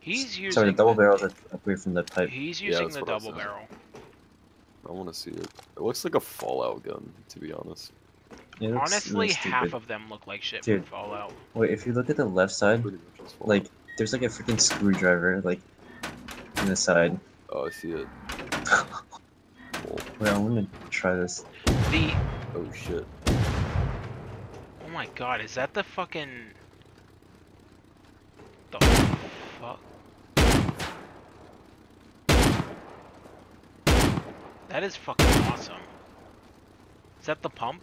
He's using Sorry, the double the- barrels are away from the pipe. He's using that's the what I double barrel. I want to see it. It looks like a Fallout gun, to be honest. It Honestly, really half of them look like shit Dude. from Fallout. Wait, if you look at the left side, Pretty much as Fallout. like there's like a freaking screwdriver like in the side. oh, I see it. Well, [laughs] Wait, I'm gonna try this. The oh shit. oh my god, is that the fucking the fuck? That is fucking awesome. Is that the pump?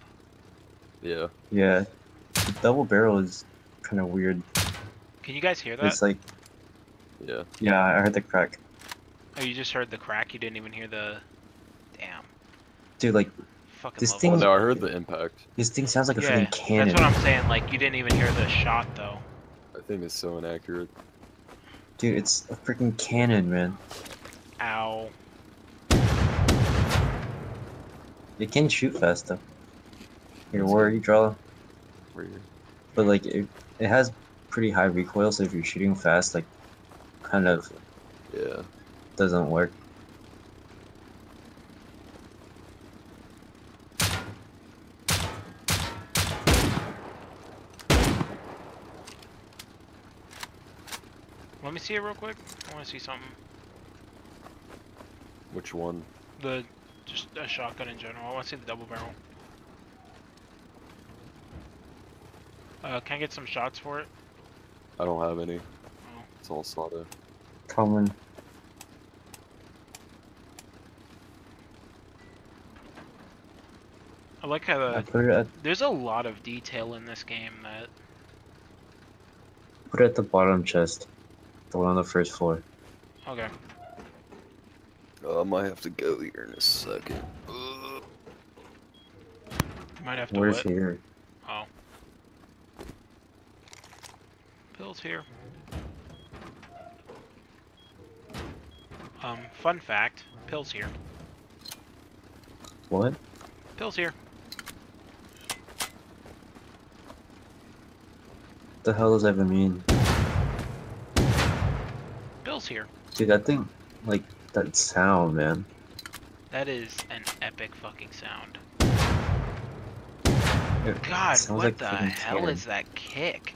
Yeah. Yeah, the double barrel is kind of weird. Can you guys hear that? It's like Yeah. yeah, I heard the crack. Oh, you just heard the crack. You didn't even hear the. Damn. Dude, like Fucking This thing- Oh no, I heard the impact. this thing sounds like a Yeah, freaking cannon. that's what I'm saying. Like you didn't even hear the shot though. I think it's so inaccurate. Dude, it's a freaking cannon, man. Ow. It can shoot fast though. Here, where you draw, Right here. but like it, it has pretty high recoil, so if you're shooting fast, like kind of Yeah. doesn't work. Let me see it real quick. I want to see something. Which one? The just a shotgun in general. I want to see the double barrel. Uh, can I get some shots for it? I don't have any. Oh. It's all solid. Coming. I like how the, put there's a lot of detail in this game that put it at the bottom chest, the one on the first floor. okay. Uh, I might have to go here in a second. You might have to Where's what? here? Oh. Pills here. Um, fun fact, pills here. What? Pills here. the hell does that even mean? Pills here. Dude, that thing, like that sound, man. That is an epic fucking sound. It God, what like the hell is that kick?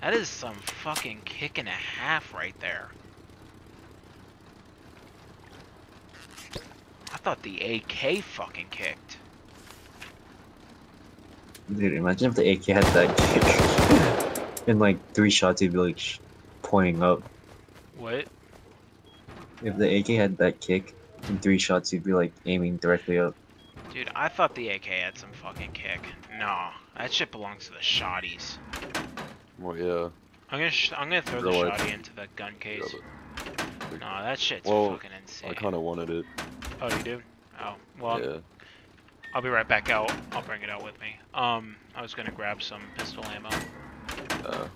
That is some fucking kick and a half right there. I thought the AK fucking kicked. Dude, imagine if the AK had that kick. [laughs] In like three shots, he'd be like sh- pointing up. What? If the AK had that kick, in three shots, you'd be like aiming directly up. Dude, I thought the AK had some fucking kick. No, that shit belongs to the shotties. well, yeah. I'm gonna sh- I'm gonna throw the Really? shotty into the gun case. grab No, that shit's Well, fucking it. insane. I kind of wanted it. Oh, you do? Oh, well, yeah. I'll be right back out. I'll bring it out with me. Um, I was gonna grab some pistol ammo. Uh,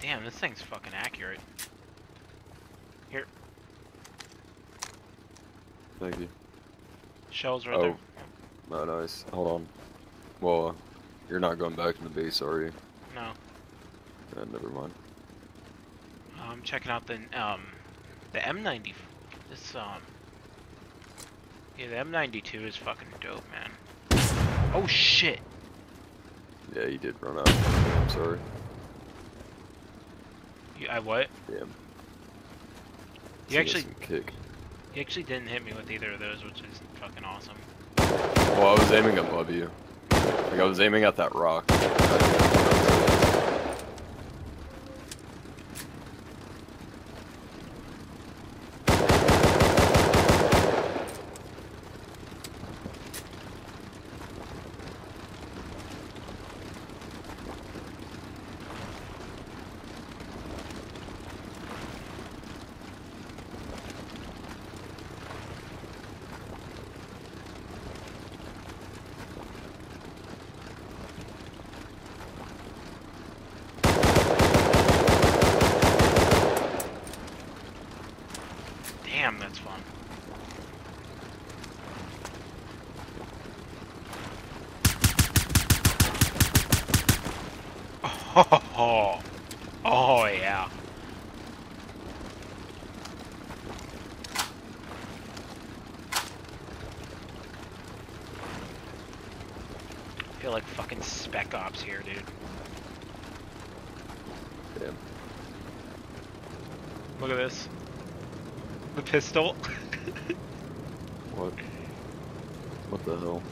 Damn, this thing's fucking accurate. Here. Thank you. Shells right Oh. there. No, nice. Hold on. Well, uh, you're not going back to the base, are you? No, Uh, never mind. I'm checking out the um, the M90. This um, yeah, the M92 is fucking dope, man. Oh shit! Yeah, you did run out. I'm sorry. You, I what? Damn. You actually, kick. you actually didn't hit me with either of those, which is fucking awesome. Well, I was aiming above you. Like I was aiming at that rock. Oh, oh yeah. I feel like spec ops here, dude. Damn. Look at this. The pistol. [laughs] What? What the hell?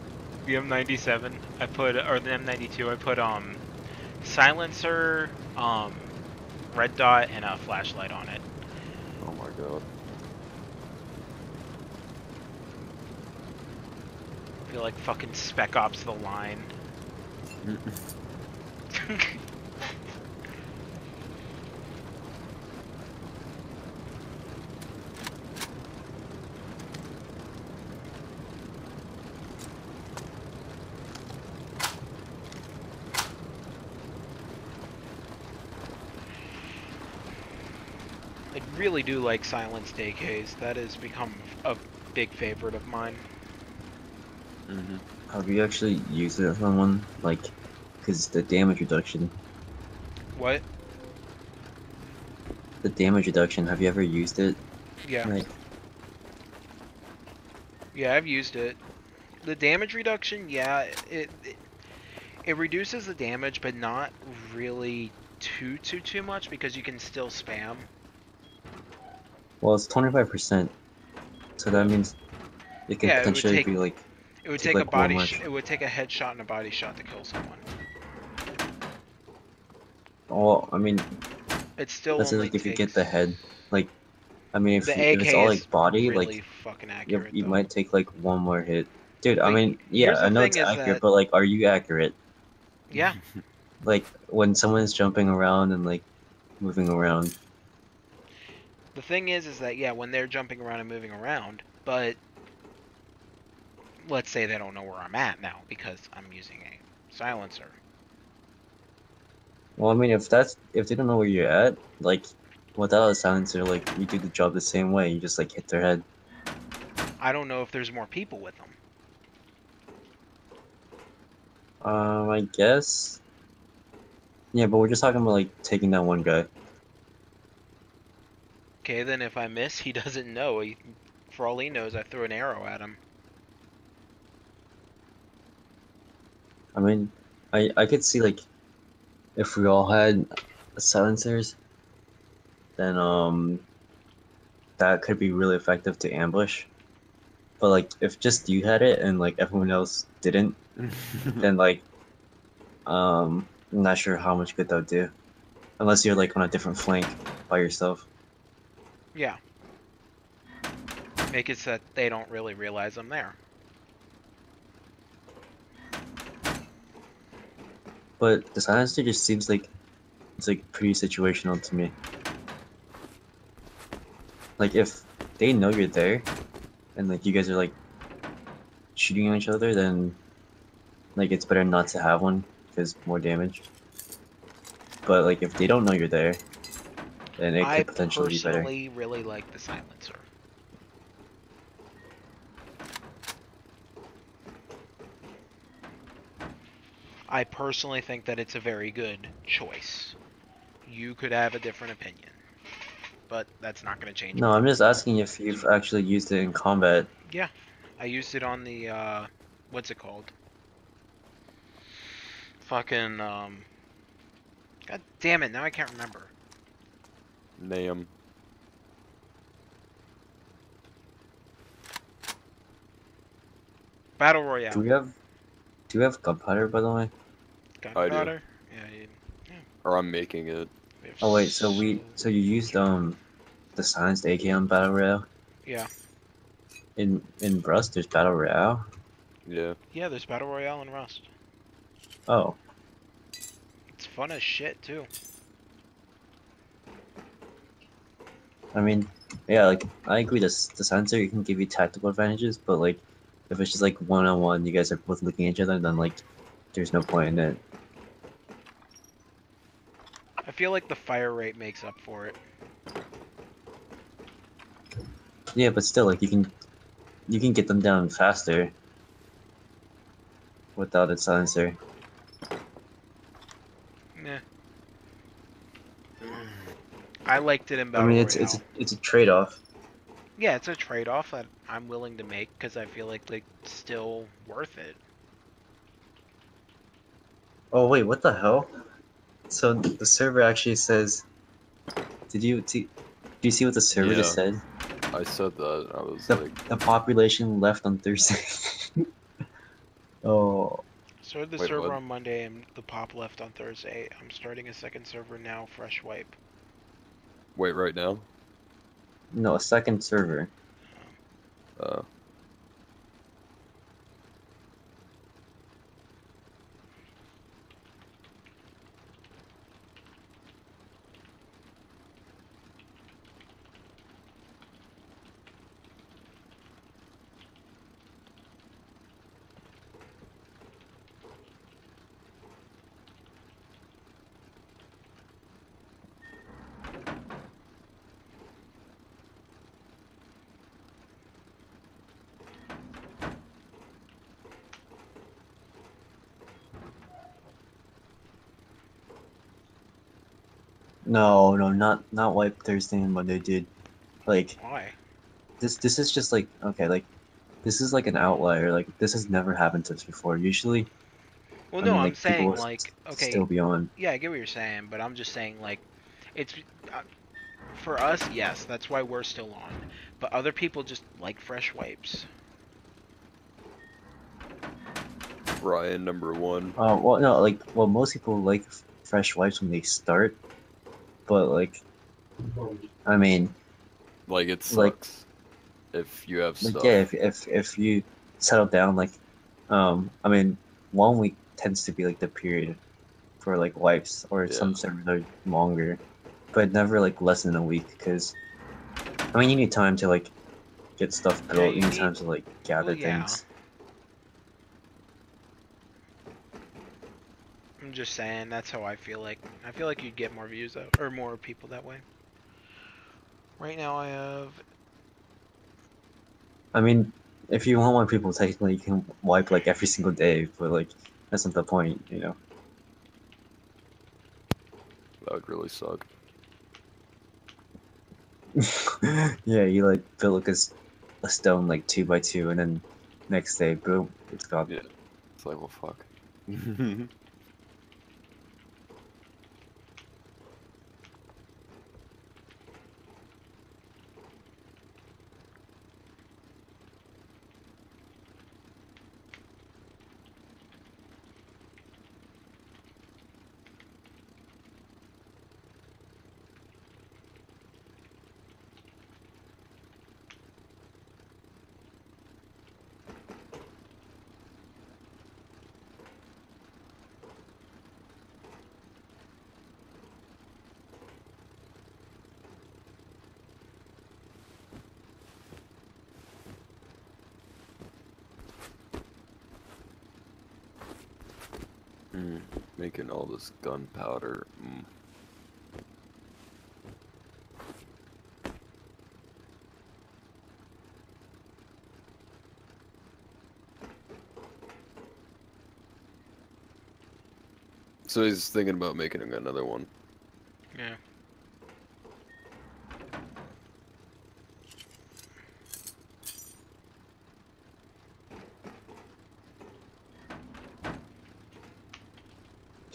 the M97. I put, or the M92. I put um, silencer, um, red dot, and a flashlight on it. Oh my god. I feel like fucking spec ops the line. I really do like silenced AKs. That has become a big favorite of mine. mm-hmm. Have you actually used it on one? Like, because the damage reduction, What? the damage reduction. Have you ever used it? Yeah. Like, Yeah, I've used it. The damage reduction, yeah, it, it it reduces the damage, but not really too too too much because you can still spam. well, it's twenty five percent, so that means it can Yeah, it potentially take- be like It would Take, take a like, one body. It would take a headshot and a body shot to kill someone. Well, I mean, it's still that's only like if you get the head, like, I mean, if, you, if it's all like body, really like, fucking you, accurate. you might take like one more hit. Dude, I mean, yeah, I know it's accurate, that- but like, are you accurate? Yeah, [laughs] Like, when someone's jumping around and like moving around, the thing is, is that yeah, when they're jumping around and moving around, but let's say they don't know where I'm at now because I'm using a silencer. Well, I mean, if that's if they don't know where you're at, like, without a silencer, like, you do the job the same way. You just like hit their head. I don't know if there's more people with them. Um, I guess. Yeah, but we're just talking about like taking that one guy. Okay, then if I miss, he [laughs] doesn't know. He, for all he knows, I threw an arrow at him. I mean, I I could see like if we all had silencers, then um that could be really effective to ambush. But like if just you had it and like everyone else didn't, [laughs] then like um I'm not sure how much good that would do. Unless you're like on a different flank by yourself. Yeah. Make it so that they don't really realize I'm there. But the silencer just seems like it's like pretty situational to me. Like if they know you're there and like you guys are like shooting at each other, then like it's better not to have one because more damage. But like if they don't know you're there, then it I could potentially be better. I personally really like the silencer. I personally think that it's a very good choice. You could have a different opinion, but that's not going to change. No, I'm just asking if you've actually used it in combat. Yeah, I used it on the uh, what's it called? Fucking um. God damn it! Now I can't remember. Name. Battle Royale. Do Royale. we have do we have gunpowder by the way? Gunpowder. Yeah. You, Or I'm making it. Oh wait, so we so- so you used um the silenced AK on Battle Royale? Yeah. In in Rust there's Battle Royale? Yeah. Yeah, there's Battle Royale in Rust. Oh. It's fun as shit too. I mean, yeah, like I agree. The the sensor you can give you tactical advantages, but like if it's just like one on one, you guys are both looking at each other, then like there's no point in it. I feel like the fire rate makes up for it. Yeah, but still, like you can you can get them down faster without a silencer. Yeah. I liked it in I mean, it's it's a, it's a trade-off. Yeah, it's a trade-off that I'm willing to make because I feel like like still worth it. Oh wait, what the hell? So the server actually says. Did you see? Do you see what the server just Yeah. said? I said that. I was The, like, the population left on Thursday. [laughs] oh, So the Wait, server what? on Monday and the pop left on Thursday. I'm starting a second server now, fresh wipe. wait, right now? No, a second server. Uh, No, no, not not wipe Thursday and Monday, dude. Like Why? this, this is just like okay, like this is like an outlier. Like this has never happened to us before. Usually, Well, I no, mean, I'm saying will like okay, still be on. yeah, I get what you're saying, but I'm just saying like it's uh, for us, yes, that's why we're still on. But other people just like fresh wipes. Ryan number one. Uh, well, no, like well, most people like fresh wipes when they start, but like, I mean, Like it Like- if you have like stuff. yeah, if if if you settle down, like, um, I mean, one week tends to be like the period for like wipes, or some Yeah. servers are longer, but never like less than a week because, I mean, you need time to like get stuff built. you need- time to like gather well, yeah. things. Just saying that's how I feel like. I feel like you'd get more views out or more people that way. Right now I have I mean, if you want more people, technically you can wipe like every single day, but like that's not the point, you know. That would really suck. [laughs] yeah, you like build like a stone like two by two, and then next day, boom, it's gone. Yeah. It's like, well, fuck. [laughs] Mm, gunpowder. Mm. So he's thinking about making another one. yeah.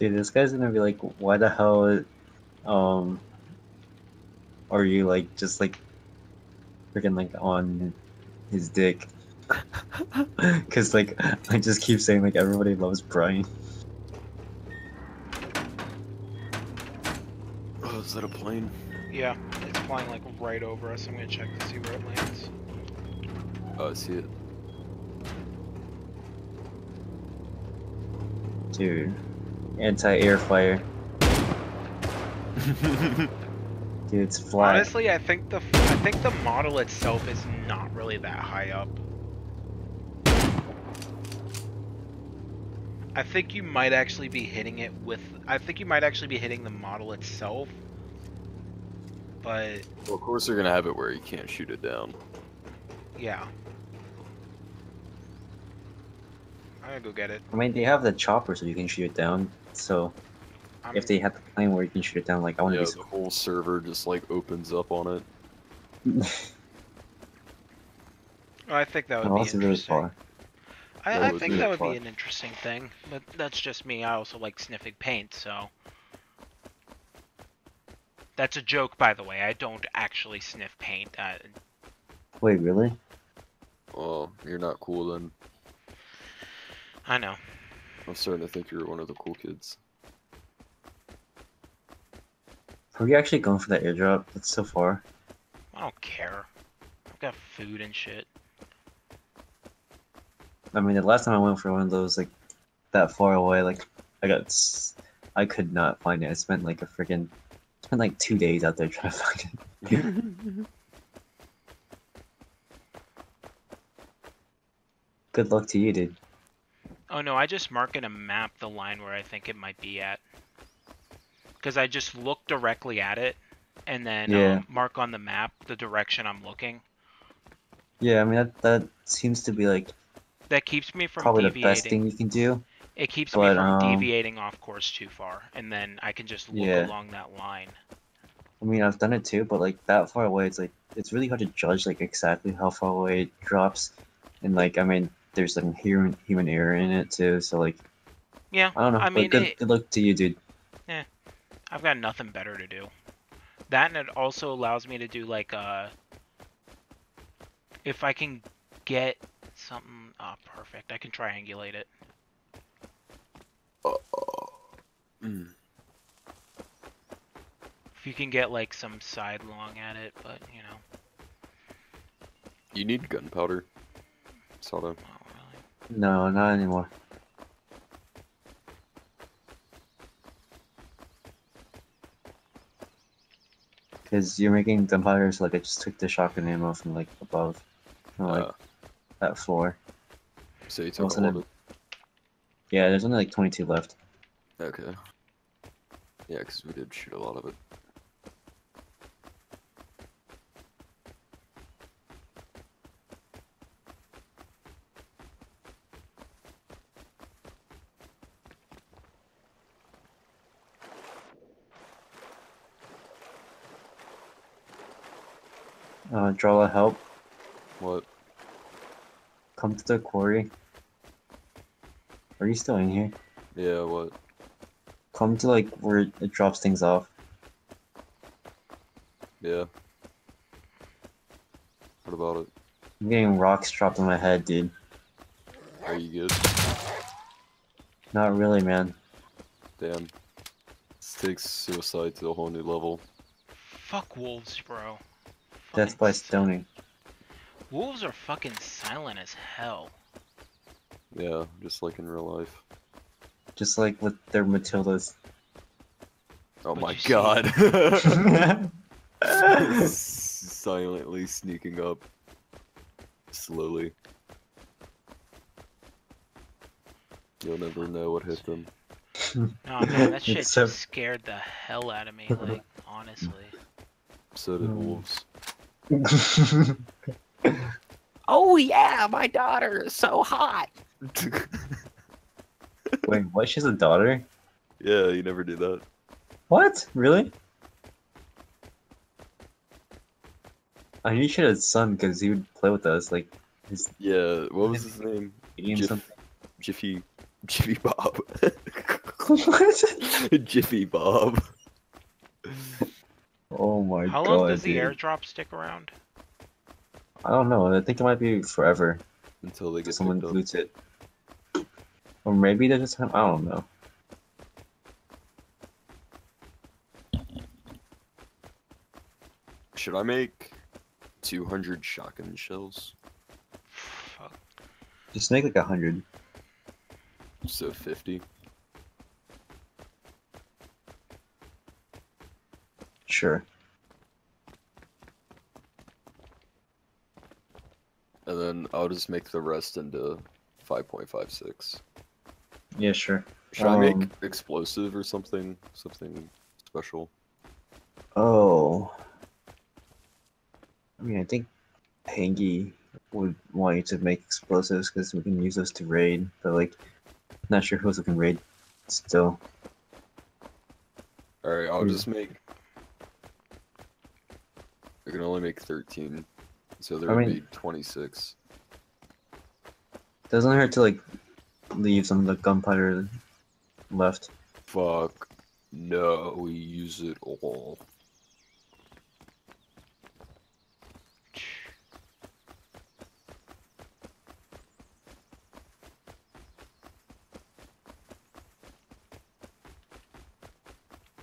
Dude, this guy's gonna be like, why the hell, um, are you like just like freaking like on his dick? [laughs] Cause like I just keep saying like everybody loves Brian. Oh, is that a plane? Yeah, it's flying like right over us. I'm gonna check to see where it lands. Oh, I see it. Dude, anti-air fire. [laughs] Dude, it's flying. Honestly, I think the I think the model itself is not really that high up. I think you might actually be hitting it with. I think you might actually be hitting the model itself. But well, of course they're gonna have it where you can't shoot it down. yeah, I'm gonna go get it. I mean, they have the chopper so you can shoot it down. So I'm, if they had the plane where you can shoot it down, like I want yeah, to the whole server just like opens up on it. Oh, [laughs] I think that would I'm be also really interesting. far. I, That I think that would fun. be an interesting thing, but that's just me. I also like sniffing paint, so. That's a joke, by the way. I don't actually sniff paint. Uh, Wait, really? Oh, you're not cool then. I know. I'm starting to think you're one of the cool kids. Are we actually going for that airdrop? That's so far. I don't care. I've got food and shit. I mean, the last time I went for one of those, like, that far away, like, I got, I could not find it. I spent like a freaking, spent like two days out there trying to [laughs] find it. [laughs] Good luck to you, dude. Oh no, I just mark in a map the line where I think it might be at. Because I just look directly at it, and then Yeah. um, mark on the map the direction I'm looking. Yeah, I mean that that seems to be like That keeps me from probably the best thing you can do. It keeps but, me from um, deviating off course too far, and then I can just look Yeah. along that line. I mean, I've done it too, but like that far away, it's like it's really hard to judge like exactly how far away it drops, and like I mean, there's some human human error in it too. So like Yeah, I don't know. I but mean, good, it- good luck to you, dude. Yeah, I've got nothing better to do. That and it also allows me to do like uh if I can get something ah perfect. I can triangulate it. Mm. If you can get like some sidelong at it, but you know, You need gunpowder. Sort of. No, not anymore. Because you're making gunpowder, so like I just took the shotgun ammo from like above, from like Uh, that floor. so you took all of it- it. Yeah, there's only like 22 left. Okay. Yeah, because we did shoot a lot of it. Uh, help. What? Come to the quarry. Are you still in here? Yeah, what? Come to like where it drops things off. Yeah. What about it? I'm getting rocks dropped on my head, dude. Are you good? Not really, man. Damn. This takes suicide to a whole new level. Fuck wolves, bro. Death by stoning. Wolves are fucking silent as hell. Yeah, just like in real life. Just like with their Matildas. Oh What'd my god. [laughs] Silently sneaking up. Slowly. You'll never know what hit them. No man, that [laughs] shit It's so- just scared the hell out of me. Like honestly. So did Hmm. wolves. Oh yeah, my daughter is so hot. [laughs] Wait, what? She's a daughter? yeah, you never do that. What? Really? I knew she had a son because he would play with us, like his Yeah, what was his name? game Jiff- Jiffy Jiffy Bob. [laughs] what? [laughs] Jiffy Bob. Oh my How god. How long does the airdrop stick around? I don't know. I think it might be forever. Until they get Someone picked loots it. Or maybe there's a have, I don't know. Should I make 200 shotgun shells? Fuck. Just make like a hundred. So 50? Sure. And then I'll just make the rest into 5.56. Yeah, sure. Should I make Um, explosive or something? Something special? Oh. I mean, I think Hangy would want you to make explosives because we can use those to raid, but like, not sure who else we can raid still. Alright, I'll Hmm. just make. I can only make 13. So there I would mean- be 26. Doesn't hurt to like leave some of the gunpowder left. Fuck. No, we use it all.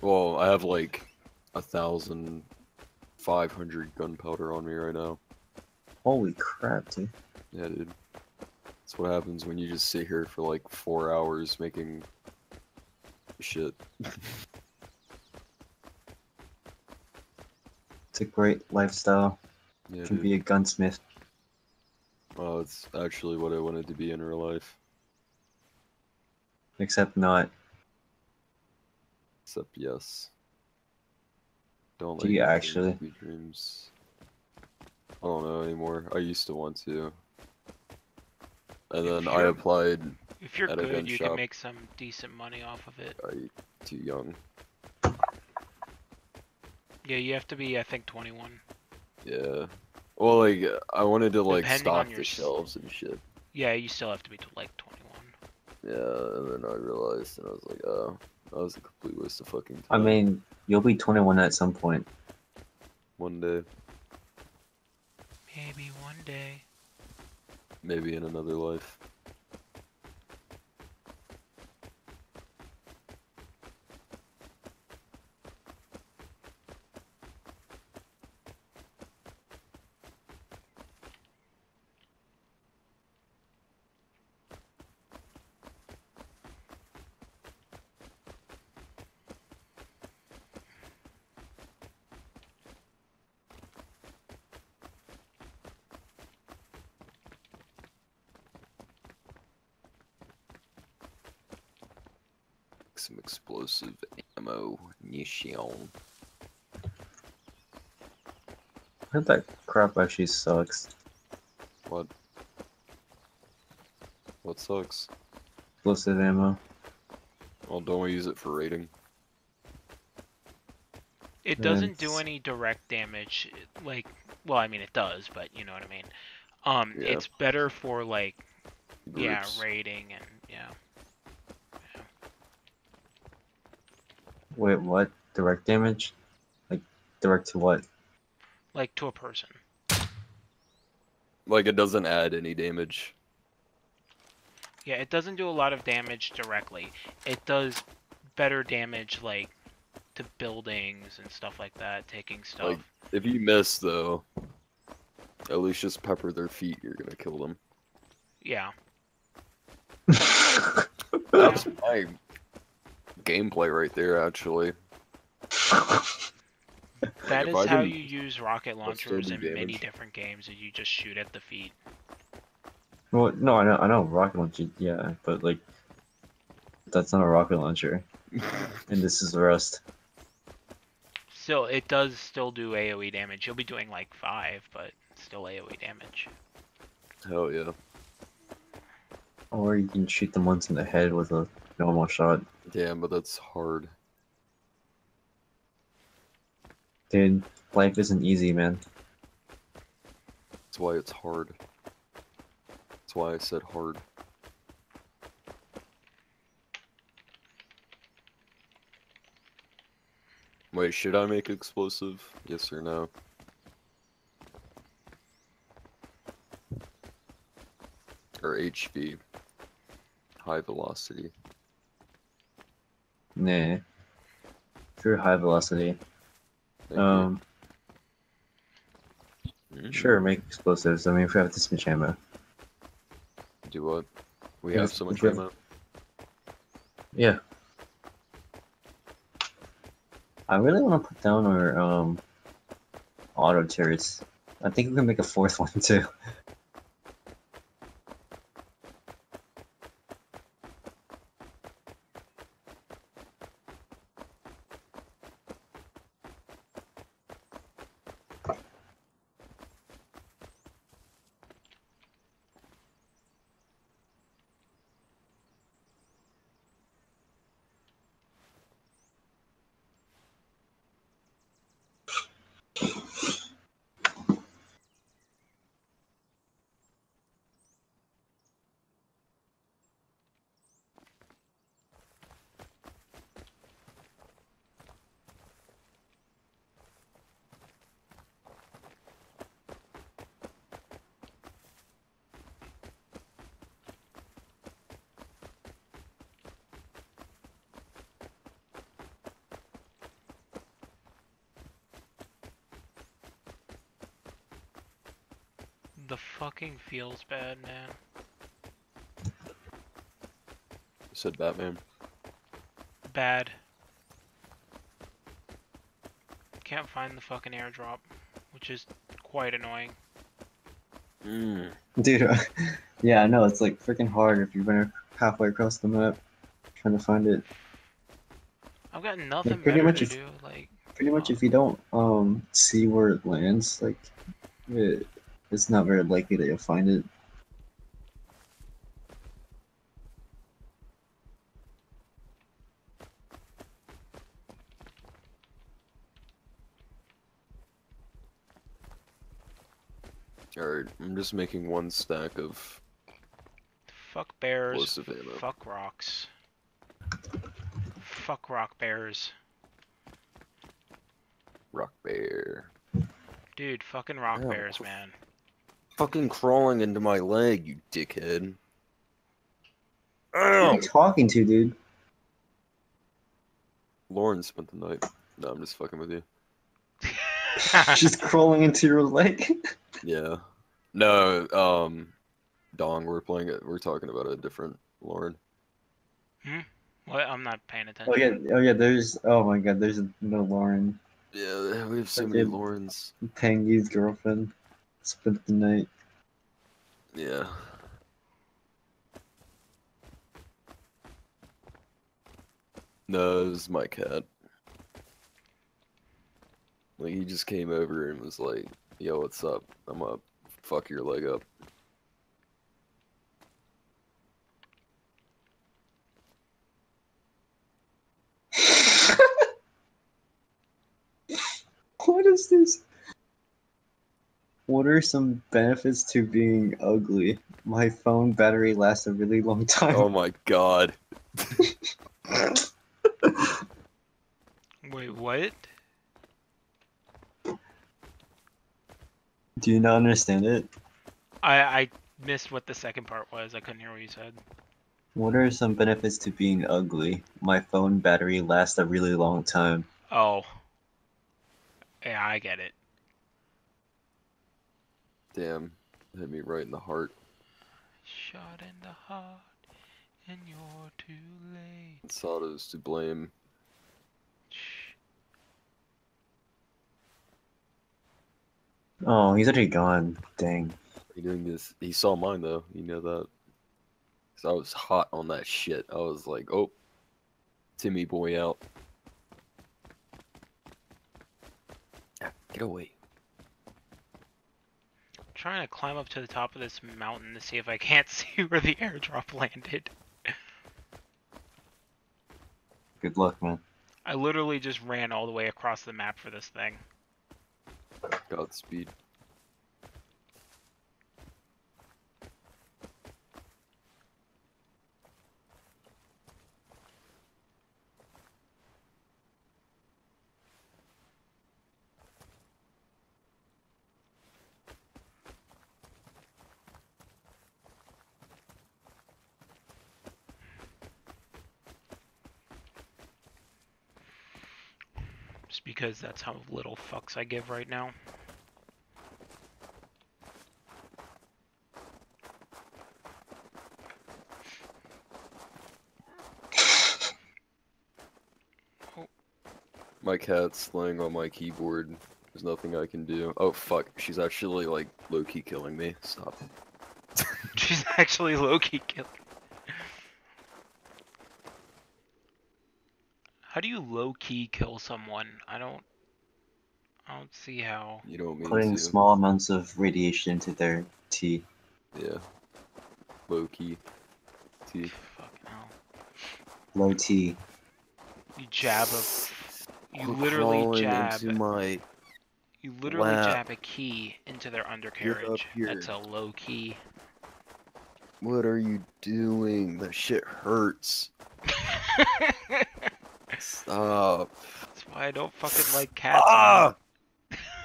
Well, I have like a thousand five hundred gunpowder on me right now. Holy crap, dude. Yeah, dude. That's what happens when you just sit here for like four hours making shit. It's a great lifestyle. Yeah, Can dude. be a gunsmith. Oh, it's actually what I wanted to be in real life. Except not. Except yes. Don't Do you actually? dreams. I don't know anymore. I used to want to. And If then I applied. If you're At a gun good, you can make some decent money off of it. I too young. Yeah, you have to be, I think, 21. Yeah. Well, like I wanted to like Depending stock the shelves and shit. Yeah, you still have to be like 21. Yeah, and then I realized, and I was like, oh, that was a complete waste of fucking time. I mean, you'll be 21 at some point. one day, Maybe one day. maybe in another life. Some explosive ammo, munition. I heard that crap actually sucks. What? What sucks? Explosive ammo. Well, don't we use it for raiding? It Yeah, doesn't do any direct damage. Like, well, I mean, it does, but you know what I mean. Um, Yeah. it's better for like, yeah, Groups. raiding and yeah. Wait, what? Direct damage? Like, direct to what? Like to a person. Like it doesn't add any damage. Yeah, it doesn't do a lot of damage directly. It does better damage like to buildings and stuff like that, taking stuff. Like- If you miss though, at least just pepper their feet. You're gonna kill them. yeah. That's [laughs] my gameplay right there, actually. [laughs] That if is how you use rocket launchers do in many different games. Is you just shoot at the feet. well, no, I know, I know, rocket launcher, yeah, but like, that's not a rocket launcher, [laughs] and this is the rest. Still, it does still do AOE damage. You'll be doing like five, but still AOE damage. Hell yeah. Or you can shoot them once in the head with a normal shot. Damn, but that's hard. Dude, life isn't easy, man. That's why it's hard. That's why I said hard. Wait, should I make explosive? Yes or no? Or HV. High velocity. Nah. For high velocity. Thank you. Um, Mm, sure, make explosives. I mean, if we have this much ammo. Do what? We Yes, have so much ammo. Yeah. I really want to put down our um auto turrets. I think we can make a fourth [laughs] one too. Said Batman. Bad. Can't find the fucking airdrop, which is quite annoying. Mm. Dude, [laughs] yeah, I know it's like freaking hard if you've been halfway across the map trying to find it. I've got nothing pretty much to if- do. Like, Pretty much, if you don't um see where it lands, like it, it's not very likely that you'll find it. Alright, I'm just making one stack of fuck bears. ammo. Fuck rocks. Fuck rock bears. Rock bear. Dude, fucking rock Yeah. bears, man. Fucking crawling into my leg, you dickhead. Who are Ow! you talking to, dude? Lauren spent the night. No, I'm just fucking with you. [laughs] [laughs] She's crawling into your leg. Yeah. No, um, Dong, we're playing it. We're talking about a different Lauren. what? I'm not paying attention. oh yeah, oh yeah. There's oh my god. There's no Lauren. Yeah, we have so many Laurens. Pangy's girlfriend spent the night. Yeah. No, it was my cat. Like he just came over and was like, "Yo, what's up? I'm up. Fuck your leg up." [laughs] What is this? What are some benefits to being ugly? My phone battery lasts a really long time. Oh my god. [laughs] Wait, what? Do you not understand it? I I missed what the second part was. I couldn't hear what you said. What are some benefits to being ugly? My phone battery lasts a really long time. Oh. Yeah, I get it. Damn. Hit me right in the heart. Shot in the heart, and you're too late. Sato's to blame. Oh, he's already gone. Dang. He doing this. He saw mine though. You know that. So I was hot on that shit. I was like, oh, Timmy boy out. Ah, Get away. I'm trying to climb up to the top of this mountain to see if I can't [laughs] see where the airdrop landed. Good luck, man. I literally just ran all the way across the map for this thing. Godspeed. Just because that's how little fucks I give right now. My cat's laying on my keyboard. There's nothing I can do. Oh fuck, she's actually like low key killing me. Stop. [laughs] She's actually low-key killing. How do you low-key kill someone? I don't... I don't see how. You don't mean Putting to. small amounts of radiation into their tea. Yeah. Low key. T. Fucking hell. Low T. You jab a... You Quit literally jab... into my. You literally lap. jab a key into their undercarriage. here. That's a low key. What are you doing? That shit hurts. [laughs] Stop. That's why I don't fucking like cats. Ah!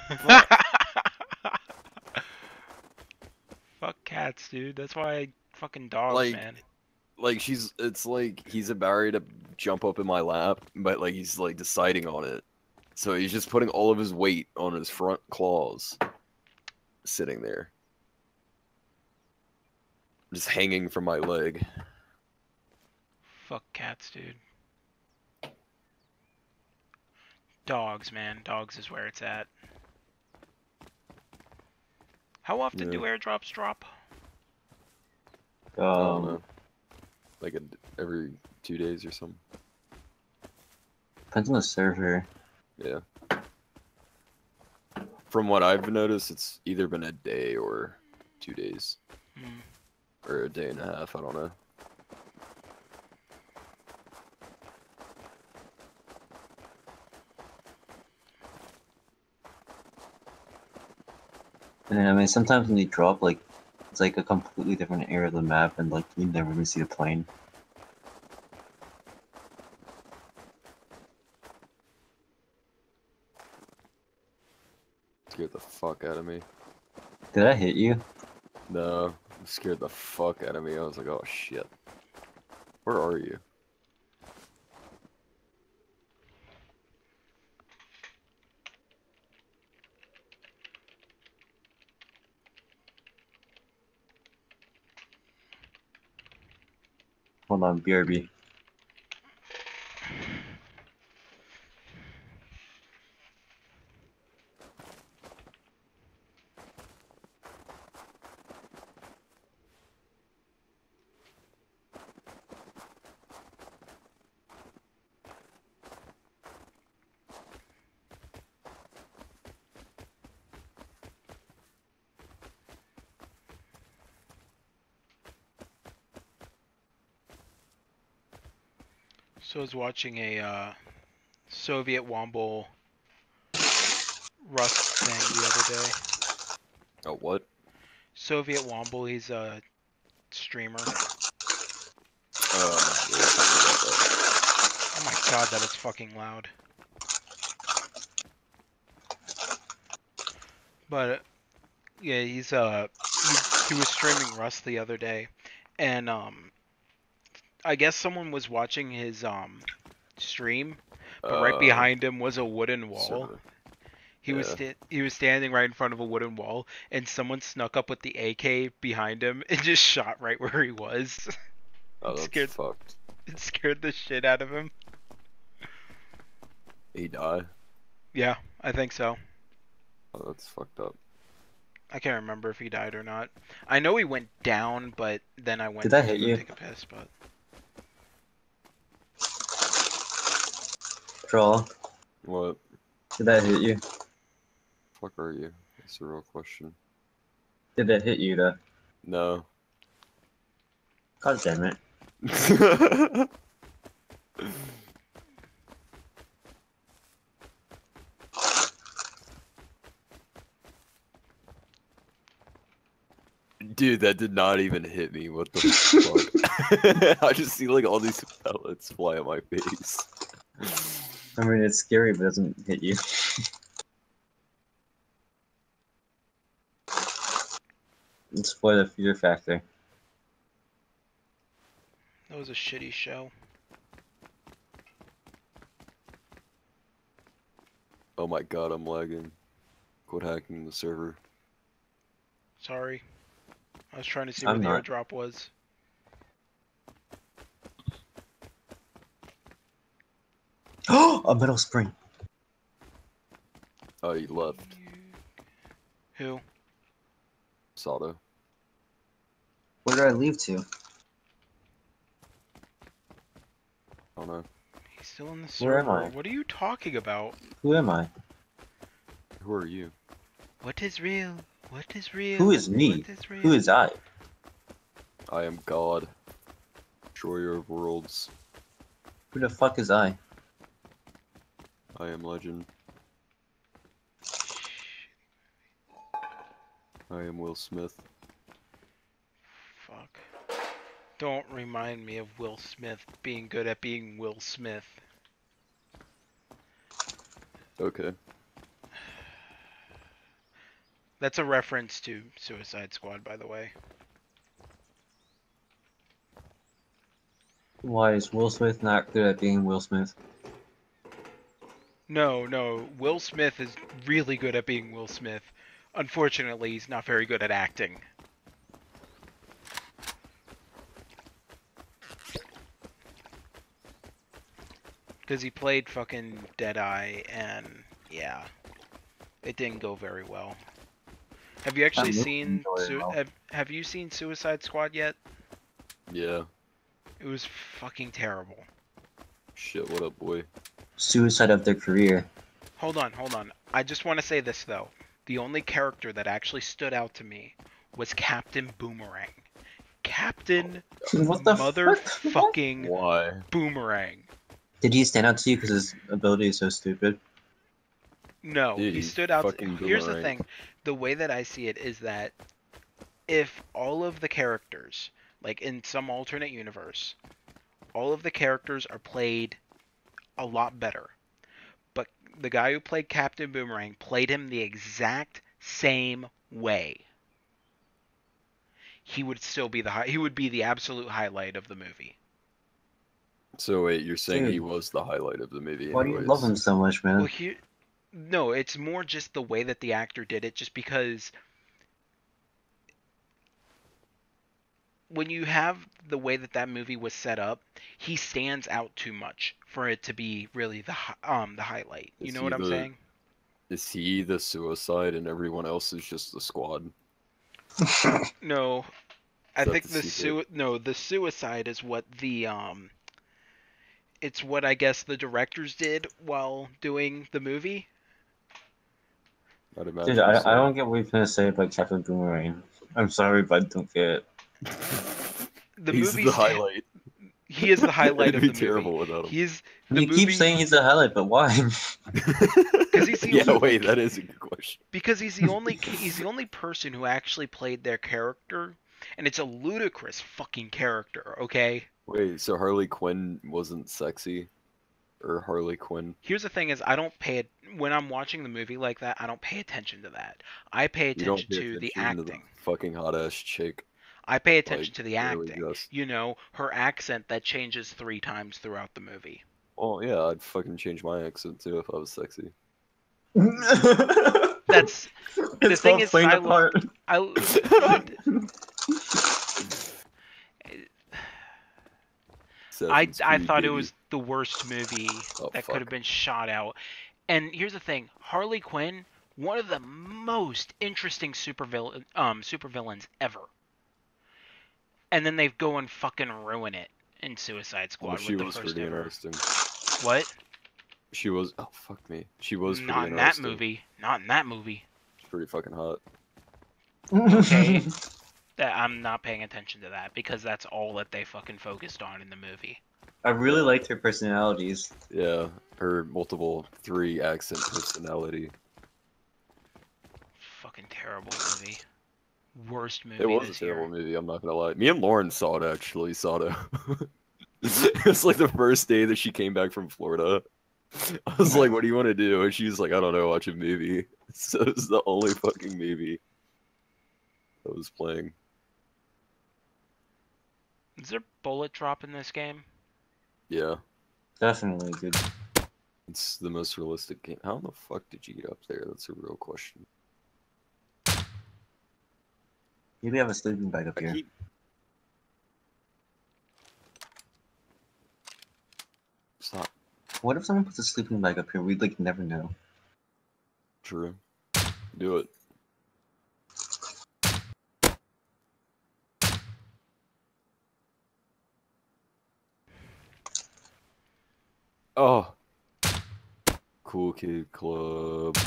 [laughs] Fuck cats, dude. That's why I fucking dogs, Like, man. Like she's. It's like he's about ready to jump up in my lap, but like he's like deciding on it. So he's just putting all of his weight on his front claws, sitting there. just hanging from my leg. Fuck cats, dude. Dogs, man. Dogs is where it's at. How often do airdrops drop? I don't Um, know. Like a, every two days or something. depends on the server. Yeah. From what I've noticed, it's either been a day or two days. Hmm. Or a day and a half, I don't know. And I mean, sometimes when they drop, like, it's like a completely different area of the map, and like you never even see the plane. Scared the fuck out of me. Did I hit you? No, scared the fuck out of me. I was like, oh shit. Where are you? Hold on, BRB. Was watching a uh, Soviet Womble Rust thing the other day. Oh, what? Soviet Womble, he's a streamer. Uh, yeah, something about that. Oh my god, that is fucking loud. But yeah, he's uh he, he was streaming Rust the other day, and um, I guess someone was watching his um stream, but right Uh, behind him was a wooden wall. server. He was Yeah. sta- he was standing right in front of a wooden wall, and someone snuck up with the AK behind him [laughs] and just shot right where he was. [laughs] Oh, that's scared- fucked. it scared the shit out of him. He died. Yeah, I think so. Oh, that's fucked up. I can't remember if he died or not. I know he went down, but then I went Did that to hit you? take a piss. But Draw. What? Did that hit you? Fuck are you? That's a real question. Did that hit you, though? No. God damn it. Dude, that did not even hit me. What the fuck? [laughs] [laughs] I just see like all these pellets fly at my face. I mean, it's scary, but it doesn't hit you. [laughs] It's for the fear factor. that was a shitty show. Oh my god, I'm lagging. Quit hacking the server. Sorry. I was trying to see I'm where the not. airdrop was. Oh, [gasps] a metal spring. Oh, you left. Who? Sato. Where did I leave to? I don't know. He's still in the Where am. I? What are you talking about? Who am I? Who are you? What is real? What is real? Who is me? What is real? Who is I? I am God. Destroyer of worlds. Who the fuck is I? I am legend. I am Will Smith. Fuck. Don't remind me of Will Smith being good at being Will Smith. Okay. That's a reference to Suicide Squad, by the way. Why is Will Smith not good at being Will Smith? No, no. Will Smith is really good at being Will Smith. Unfortunately, he's not very good at acting. Because he played fucking Deadeye, and yeah, it didn't go very well. Have you actually seen have, have you seen Suicide Squad yet? Yeah. It was fucking terrible. Shit, what up, boy? Suicide of their career. Hold on, hold on. I just want to say this though. The only character that actually stood out to me was Captain Boomerang. Captain What the fuck? motherfucking Why? Boomerang. Did he stand out to you because his ability is so stupid? No, Dude, he stood out. fucking Here's the thing: the way that I see it is that if all of the characters, like in some alternate universe, all of the characters are played a lot better, but the guy who played Captain Boomerang played him the exact same way. He would still be the high, he would be the absolute highlight of the movie. So wait, you're saying he was the highlight of the movie? Why do you love him so much, man? Well, here, no, it's more just the way that the actor did it. Just because when you have the way that that movie was set up, he stands out too much for it to be really the um the highlight. You Is know what I'm the- saying? Is he the suicide and everyone else is just the squad? [laughs] No, I think the the secret? no the suicide is what the um. It's what I guess the directors did while doing the movie. I'd. Dude, I, so. I don't get what you're gonna say about Captain Boomerang. I'm sorry, but I don't get it. The He's movie's the highlight. [laughs] He is the highlight It'd of be the movie. terrible without him. He's the you movie keep saying he's the highlight, but why? [laughs] because he's the yeah, only, wait, that is a good question. because he's the only [laughs] he's the only person who actually played their character, and it's a ludicrous fucking character. Okay. Wait, so Harley Quinn wasn't sexy, or Harley Quinn? Here's the thing: is I don't pay it when I'm watching the movie like that. I don't pay attention to that. I pay You don't attention pay to the attention to acting. fucking hot ass chick. I pay attention like, to the really acting. just- You know, her accent that changes three times throughout the movie. Well, yeah, I'd fucking change my accent too if I was sexy. [laughs] That's it's thing is, playing I a lo- I. [laughs] I, I thought it was the worst movie Oh, that could have been shot out. And here's the thing: Harley Quinn, one of the most interesting supervillain um supervillains ever. And then they go and fucking ruin it in Suicide Squad Well, she with the was first pretty ever. interesting. What? She was. Oh fuck me. She was pretty Not in that movie. Not in that movie. She's pretty fucking hot. Okay. [laughs] That I'm not paying attention to that because that's all that they fucking focused on in the movie. I really liked her personalities. Yeah, her multiple three accent personality. Fucking terrible movie. Worst movie It was a terrible year. movie. I'm not gonna lie. Me and Lauren saw it actually. Saw it. [laughs] it was like the first day that she came back from Florida. I was like, "What do you want to do?" And she was like, "I don't know. Watch a movie." [laughs] So it was the only fucking movie that was playing. Is there bullet drop in this game? Yeah, Definitely, dude. it's the most realistic game. How in the fuck did you get up there? That's a real question. Maybe I have a sleeping bag up I here. keep- Stop. What if someone puts a sleeping bag up here? We'd like never know. True. Do it. Oh. Cool Kid Club.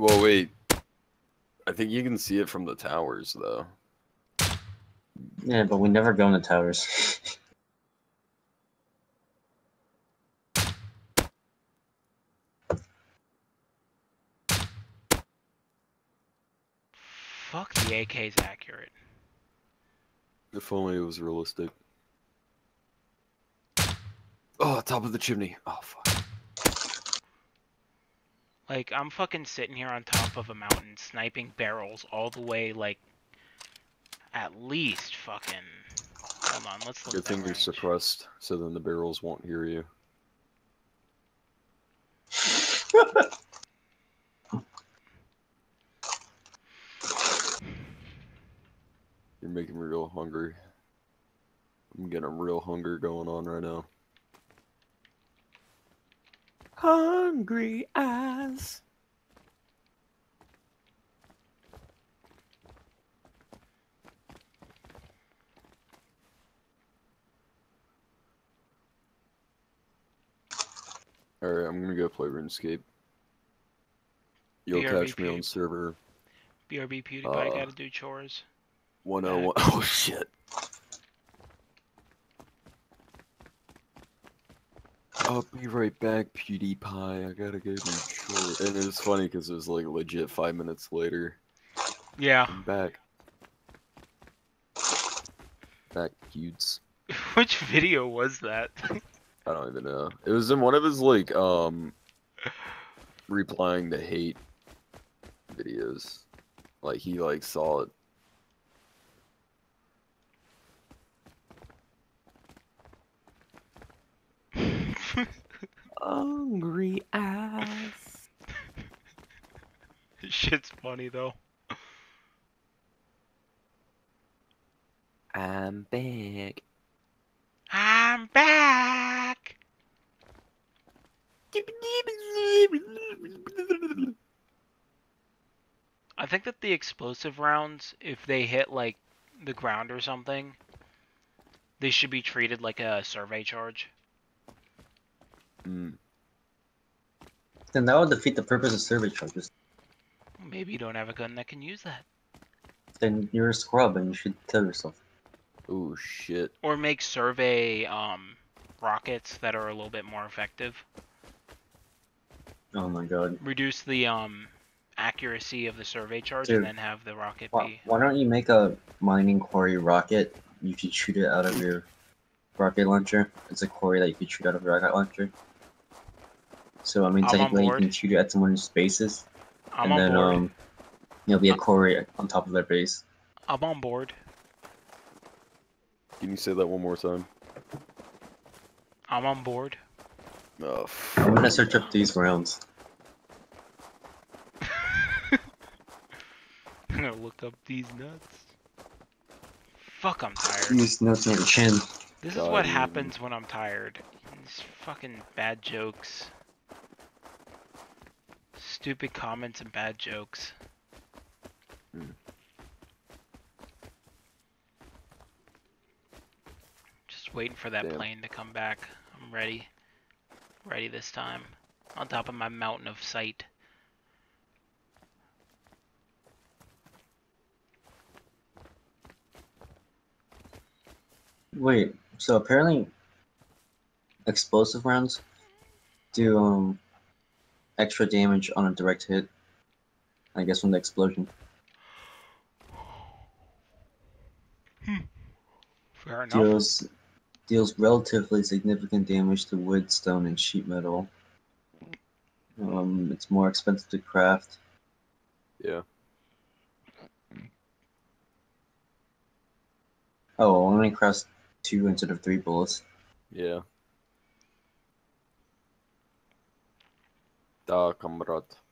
Well, wait. I think you can see it from the towers, though. Yeah, but we never go in the towers. Fuck the AK's accurate. If only it was realistic. Oh, top of the chimney. Oh, fuck. Like I'm fucking sitting here on top of a mountain sniping barrels all the way like at least fucking Hold on, let's look Good thing you're range. suppressed, so then the barrels won't hear you. [laughs] You're making me real hungry. I'm getting real hunger going on right now. Hungry eyes. Alright, I'm gonna go play RuneScape. You'll BRB catch me on server BRB PewDiePie Uh, gotta do chores. 101. [laughs] Oh shit. I'll be right back, PewDiePie. I gotta go do chores. And it was funny because it was like legit five minutes later. Yeah. I'm back. Back, dudes. [laughs] Which video was that? [laughs] I don't even know. It was in one of his like um replying to hate videos. Like he like saw it. Hungry ass. [laughs] Shit's funny though. I'm back. I'm back. I think that the explosive rounds, if they hit like the ground or something, they should be treated like a survey charge. Mm. Then that would defeat the purpose of survey charges. Maybe you don't have a gun that can use that. Then you're a scrub and you should kill yourself. Oh shit. Or make survey um, rockets that are a little bit more effective. Oh my god. Reduce the um, accuracy of the survey charge Dude. and then have the rocket Why, be. why don't you make a mining quarry rocket? You could shoot it out of your rocket launcher. It's a quarry that you could shoot out of your rocket launcher. So I mean, I'm technically, you can shoot it at someone's bases, I'm and then board. um, there'll be a quarry on top of their base. I'm on board. Can you say that one more time? I'm on board. Oh, I'm gonna search up these rounds. [laughs] I'm gonna look up these nuts. Fuck, I'm tired. These notes on your chin. This is what happens when I'm tired. These fucking bad jokes. Stupid comments and bad jokes. Hmm. Just waiting for that Damn. plane to come back. I'm ready. Ready this time. On top of my mountain of sight. Wait, so apparently, explosive rounds do um extra damage on a direct hit. I guess from the explosion. Fair enough. deals deals relatively significant damage to wood, stone, and sheet metal. Um, it's more expensive to craft. yeah. Oh, only crafts two instead of three bullets. Yeah. комрад.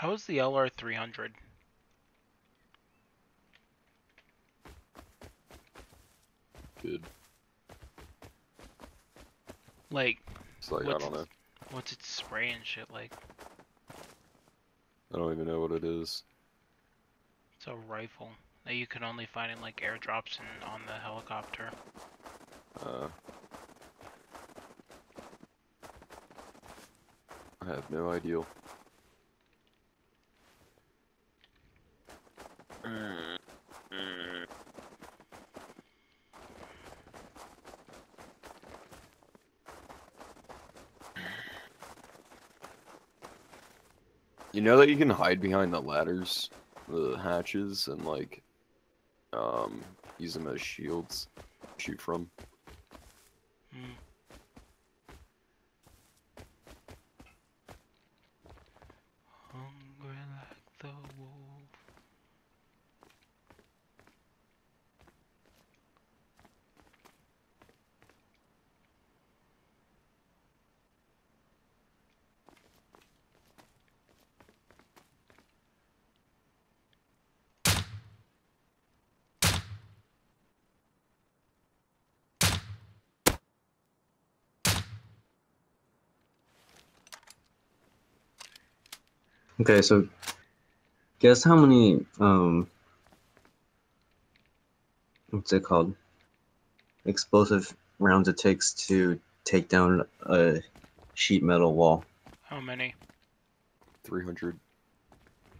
Kamrat. How's the LR300? Good. Like, It's like, I What's don't know. what's its spray and shit like? I don't even know what it is. It's a rifle that you can only find in like airdrops and on the helicopter. Uh, I have no idea. You know that you can hide behind the ladders, the hatches, and like, um, use them as shields, shoot from. Hmm. Hungry like the wolf. Okay, so guess how many um what's it called? Explosive rounds it takes to take down a sheet metal wall. How many? 300.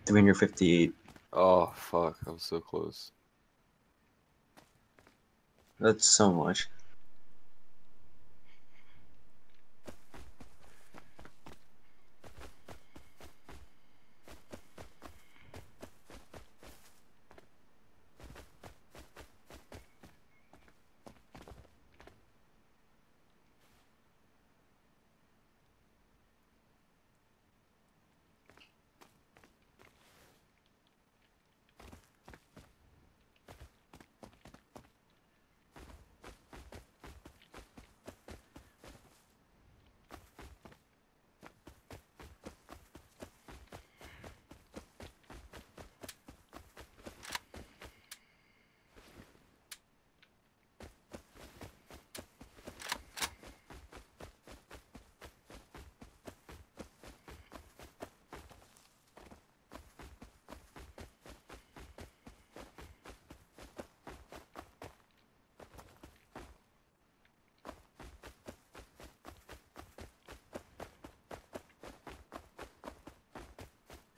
358. Oh, fuck. I was so close. That's so much.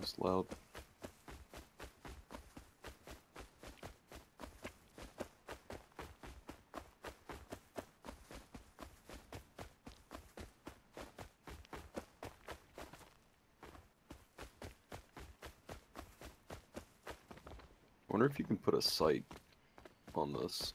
It's loud. wonder if you can put a sight on this.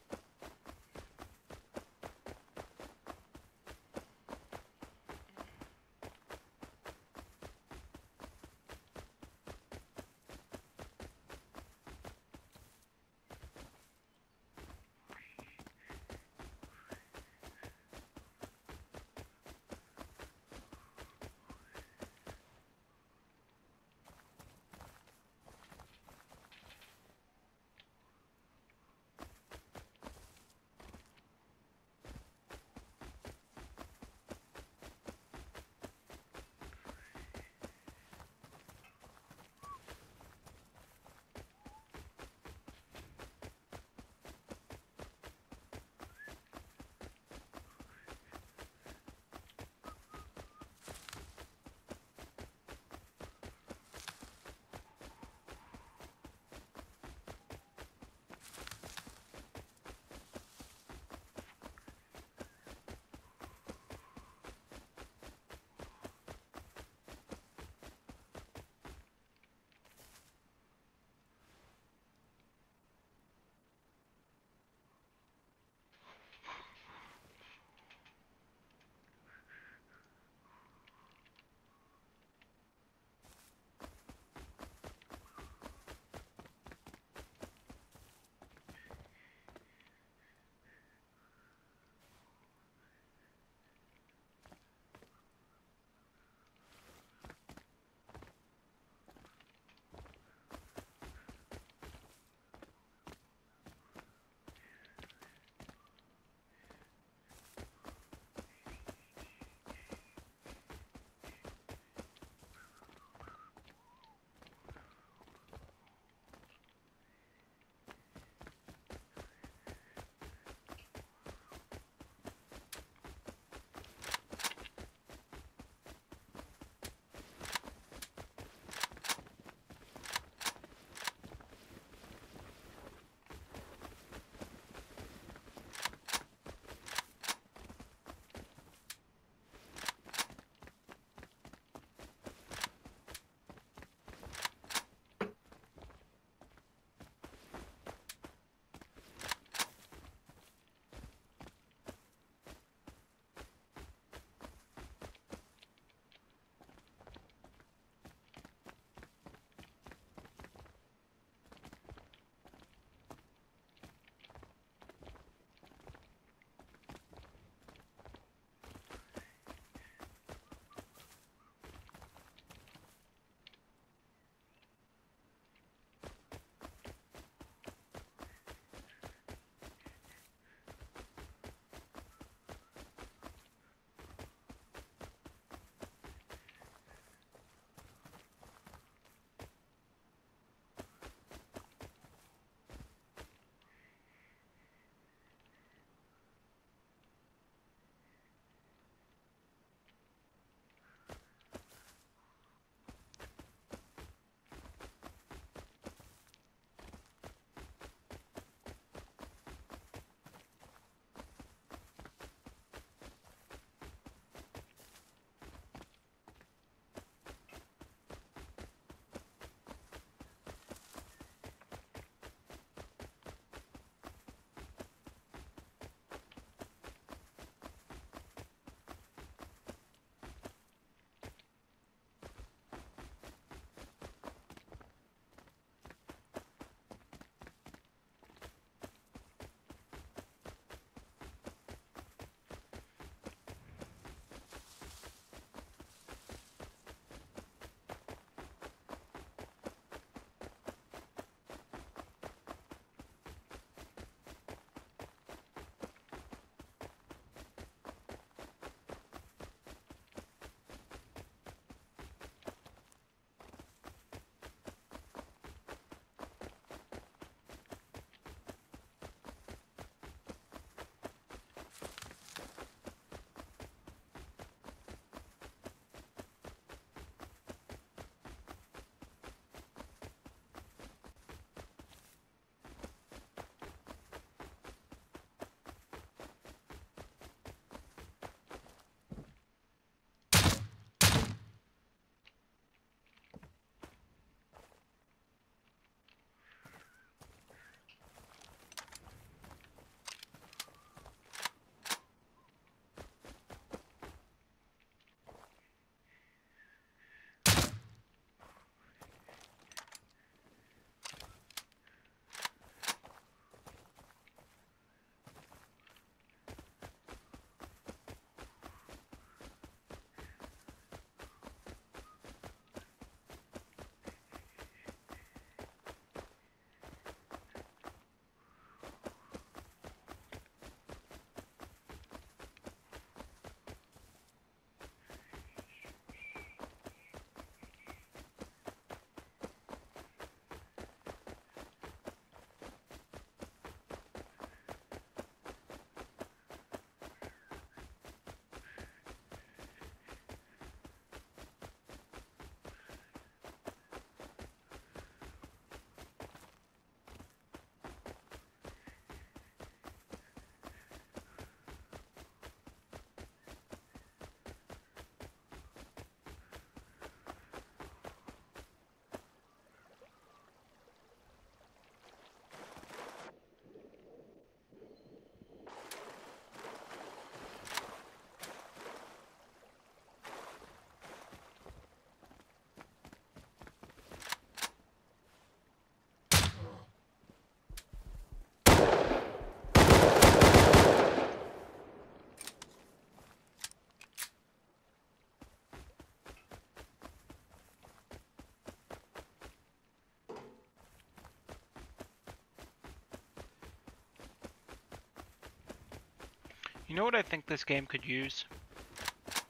Know what I think this game could use?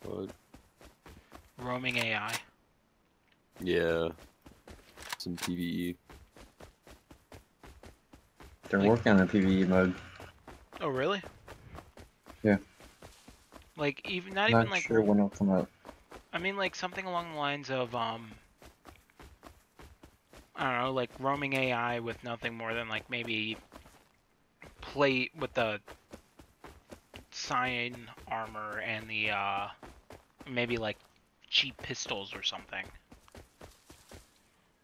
But Roaming AI. yeah, some PVE. They're Like- working on a PvE mode. Oh, really? Yeah. Like even not, Not even like sure when it'll come out. I mean like something along the lines of um I don't know, like roaming AI with nothing more than like maybe plate with the sign armor and the uh maybe like cheap pistols or something. I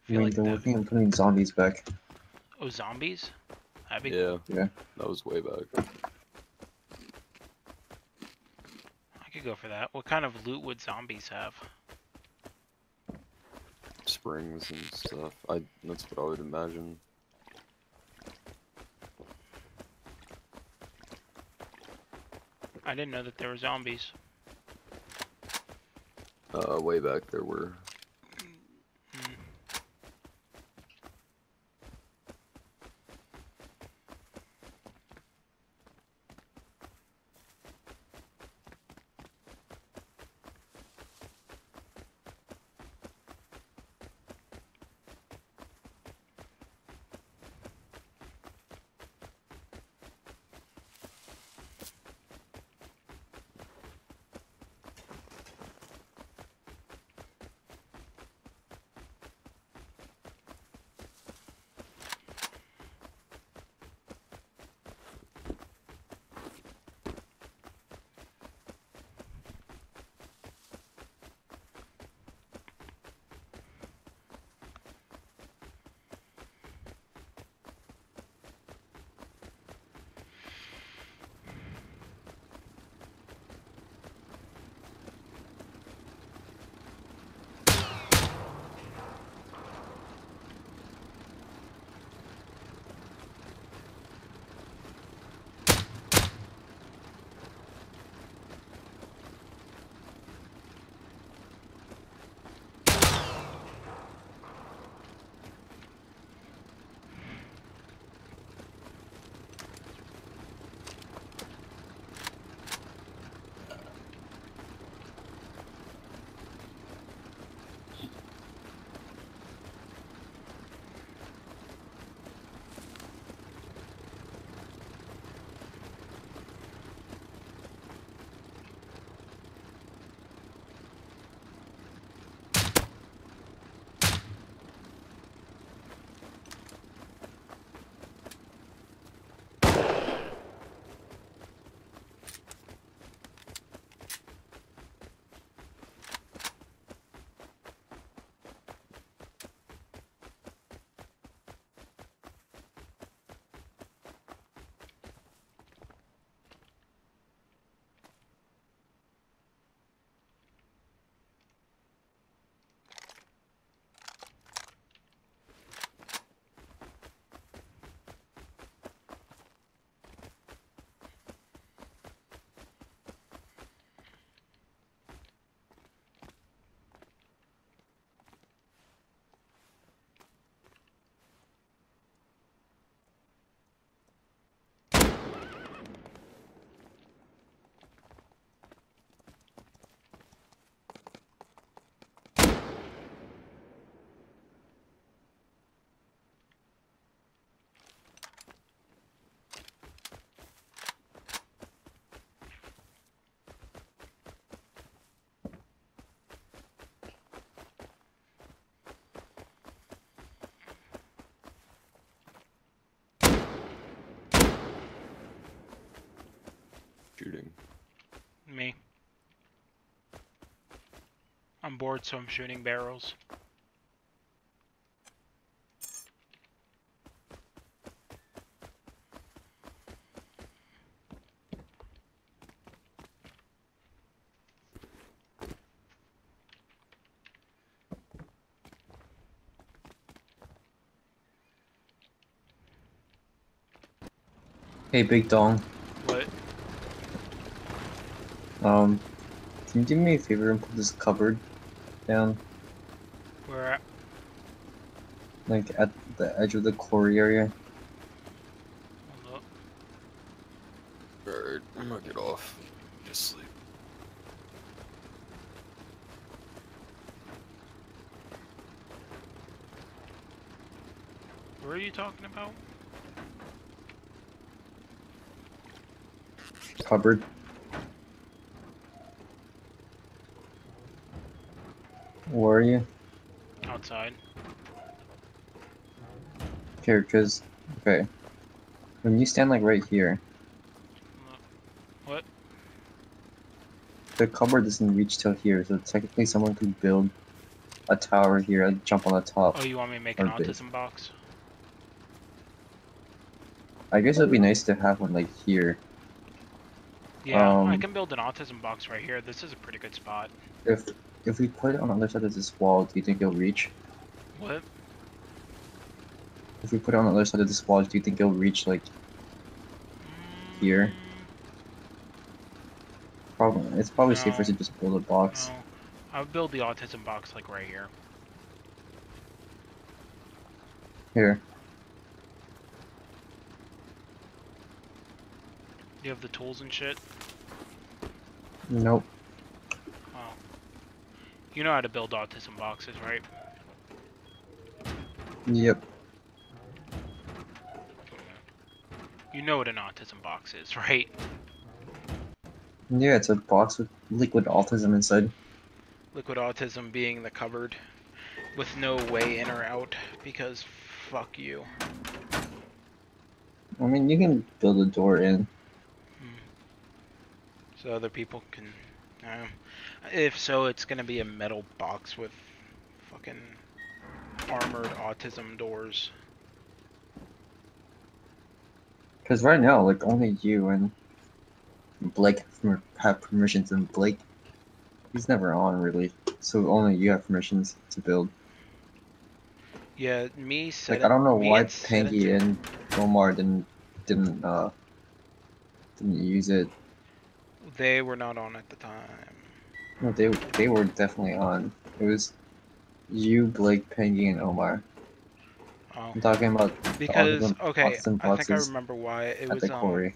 feel like they're that- working on putting zombies back. Oh, zombies? That'd be Yeah, Yeah. that was way back. I could go for that. What kind of loot would zombies have? Springs and stuff. I that's what I would imagine. Didn't know that there were zombies. Uh, way back there were. Me. I'm bored, so I'm shooting barrels. Hey, Big Dong. What? Um, can you do me a favor and put this cupboard down, Where at? like at the edge of the quarry area? Hold up. Alright, I'm gonna get off. Just sleep. What are you talking about? Cupboard. Where are you? Outside. Here, cause okay. When you stand like right here, What? the cupboard doesn't reach till here, so technically someone could build a tower here and jump on the top. Oh, you want me to make an autism box? I guess it'd be nice to have one like here. Yeah, I Um, can build an autism box right here. This is a pretty good spot. If if we put it on the other side of this wall, do you think it'll reach? What? If we put it on the other side of this wall, do you think it'll reach like Here? probably? It's probably safer to just build a box. No. I would build the autism box like right here. Here, You have the tools and shit. nope. Oh. You know how to build autism boxes, right? Yep. Know what an autism box is, [laughs] right? Yeah, it's a box with liquid autism inside. Liquid autism being the cupboard with no way in or out because fuck you. I mean, you can build a door in. So other people can. Um, if so, it's gonna be a metal box with fucking armored autism doors. Because right now, like, only you and Blake have permissions, and Blake, he's never on, really. So only you have permissions to build. Yeah, me said. Like, I don't know why Pangy and Omar didn't, didn't, uh, didn't use it. They were not on at the time. No, they, they were definitely on. It was you, Blake, Pangy, and Omar. Oh, I'm talking about because okay, I think I remember why it was. Um, quarry.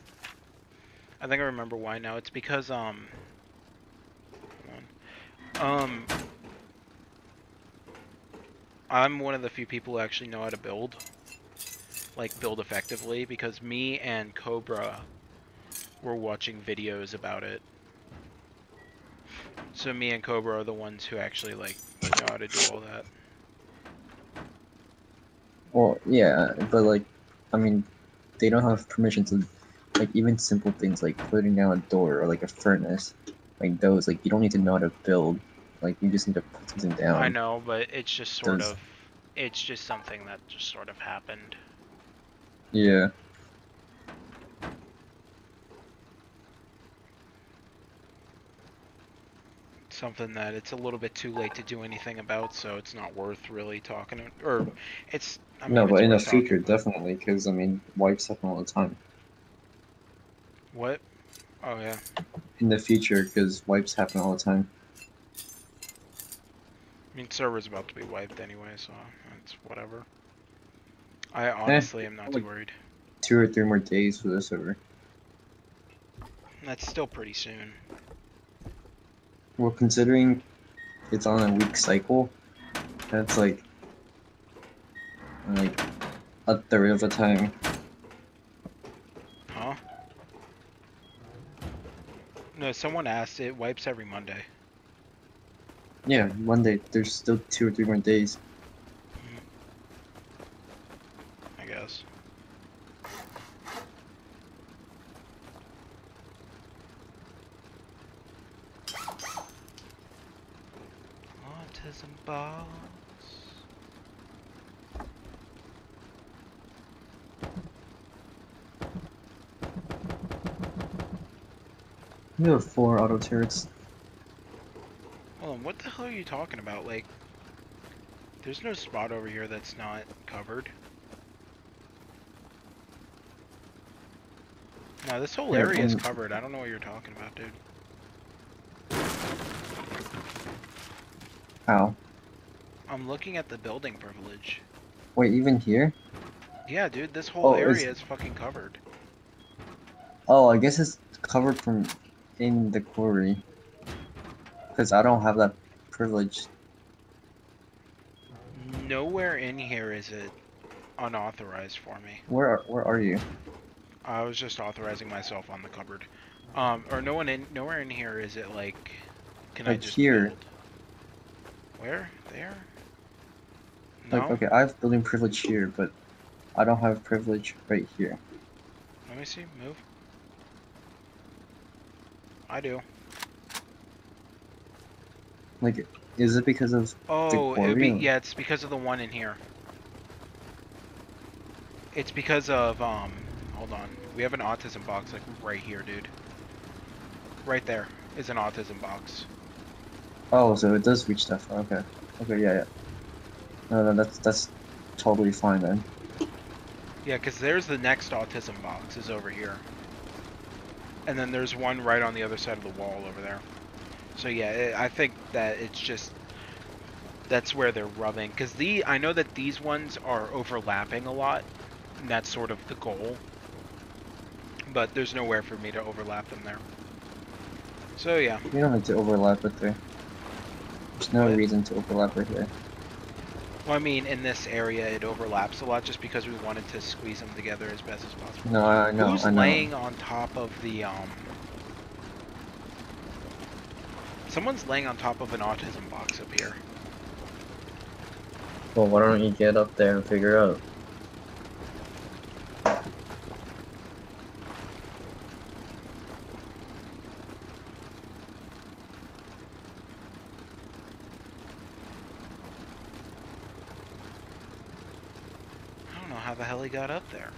I think I remember why now. It's because um. Um. I'm one of the few people who actually know how to build. Like build effectively because me and Cobra were watching videos about it. So me and Cobra are the ones who actually like know how to do all that. Well, yeah, but like, I mean, they don't have permission to, like, even simple things like putting down a door or like a furnace, like those. Like, you don't need to know how to build. Like, you just need to put something down. I know, but it's just sort does- of it's just something that just sort of happened. Yeah. something that it's a little bit too late to do anything about, so it's not worth really talking. Or it's I mean, no, but in the talking- future, definitely, because I mean, wipes happen all the time. What? Oh yeah. In the future, because wipes happen all the time. I mean, server's about to be wiped anyway, so it's whatever. I eh, honestly am not too worried. Two or three more days for the server. That's still pretty soon. Well, considering it's on a week cycle, that's like like a third of the time. Huh? No, someone asked. It wipes every Monday. Yeah, Monday. There's still two or three more days. I guess. Autism box. We have four auto turrets. Hold on, what the hell are you talking about? Like, there's no spot over here that's not covered. No, this whole Yeah, area is covered. I don't know what you're talking about, dude. How? I'm looking at the building privilege. Wait, even here? Yeah, dude, this whole Oh, area is- is fucking covered. Oh, I guess it's covered from in the quarry. Because I don't have that privilege. Nowhere in here is it unauthorized for me. Where are, where are you? I was just authorizing myself on the cupboard. Um, or no one in nowhere in here is it like. Can I Like just here. build? Where? There? No. Like, okay, I have building privilege here, but I don't have privilege right here. Let me see. Move. I do. Like, is it because of Oh, be yeah. It's because of the one in here. It's because of um. Hold on. We have an autism box like right here, dude. Right there is an autism box. Oh, so it does reach that far. Okay. Okay, yeah, yeah. No, no, that's that's totally fine then. Yeah, because there's the next autism box is over here. And then there's one right on the other side of the wall over there. So yeah, it, I think that it's just that's where they're rubbing. Because the I know that these ones are overlapping a lot. And that's sort of the goal. But there's nowhere for me to overlap them there. So yeah, You don't need to overlap it there. There's no What? reason to overlap it here. Well I mean in this area it overlaps a lot just because we wanted to squeeze them together as best as possible. No, I I know, Who's I know. laying on top of the um? Someone's laying on top of an autism box up here. Well, why don't you get up there and figure out? I don't know how the hell he got up there.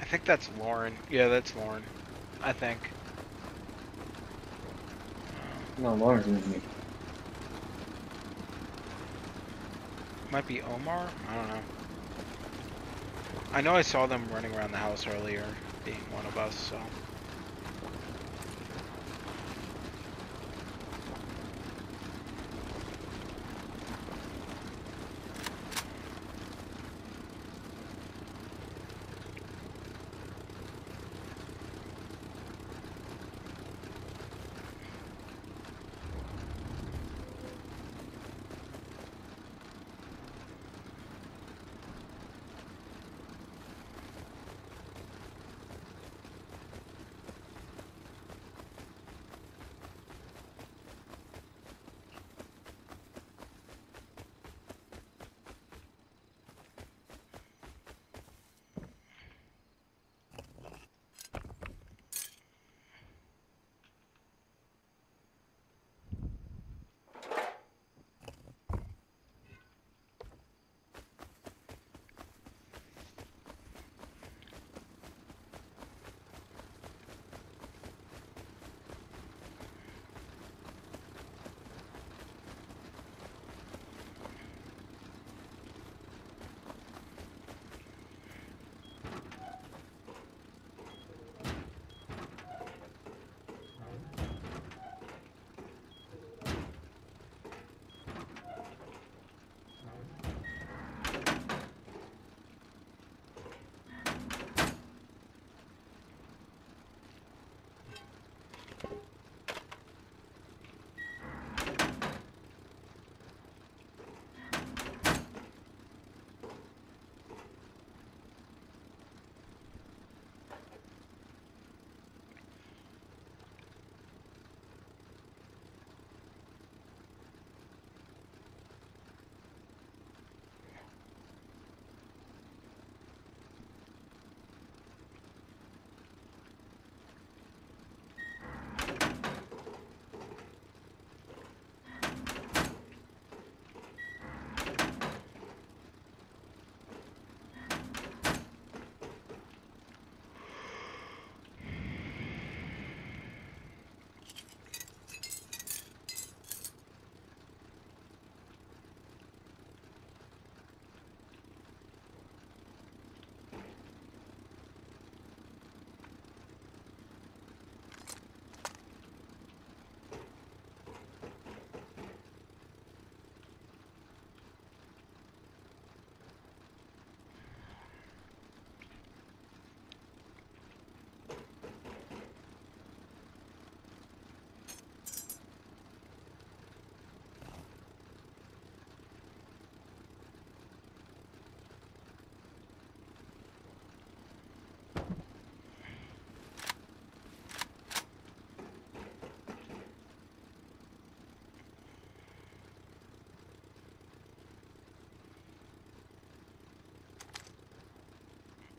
I think that's Lauren. Yeah, that's Lauren. I think. No, Lauren's with me. Might be Omar? I don't know. I know I saw them running around the house earlier, being one of us, so.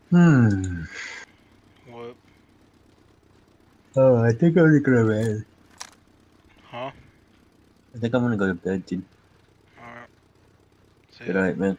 Hmm. What? Oh, I think I'm gonna go to bed. Huh? I think I'm gonna go to bed, dude. Alright. Good night, man.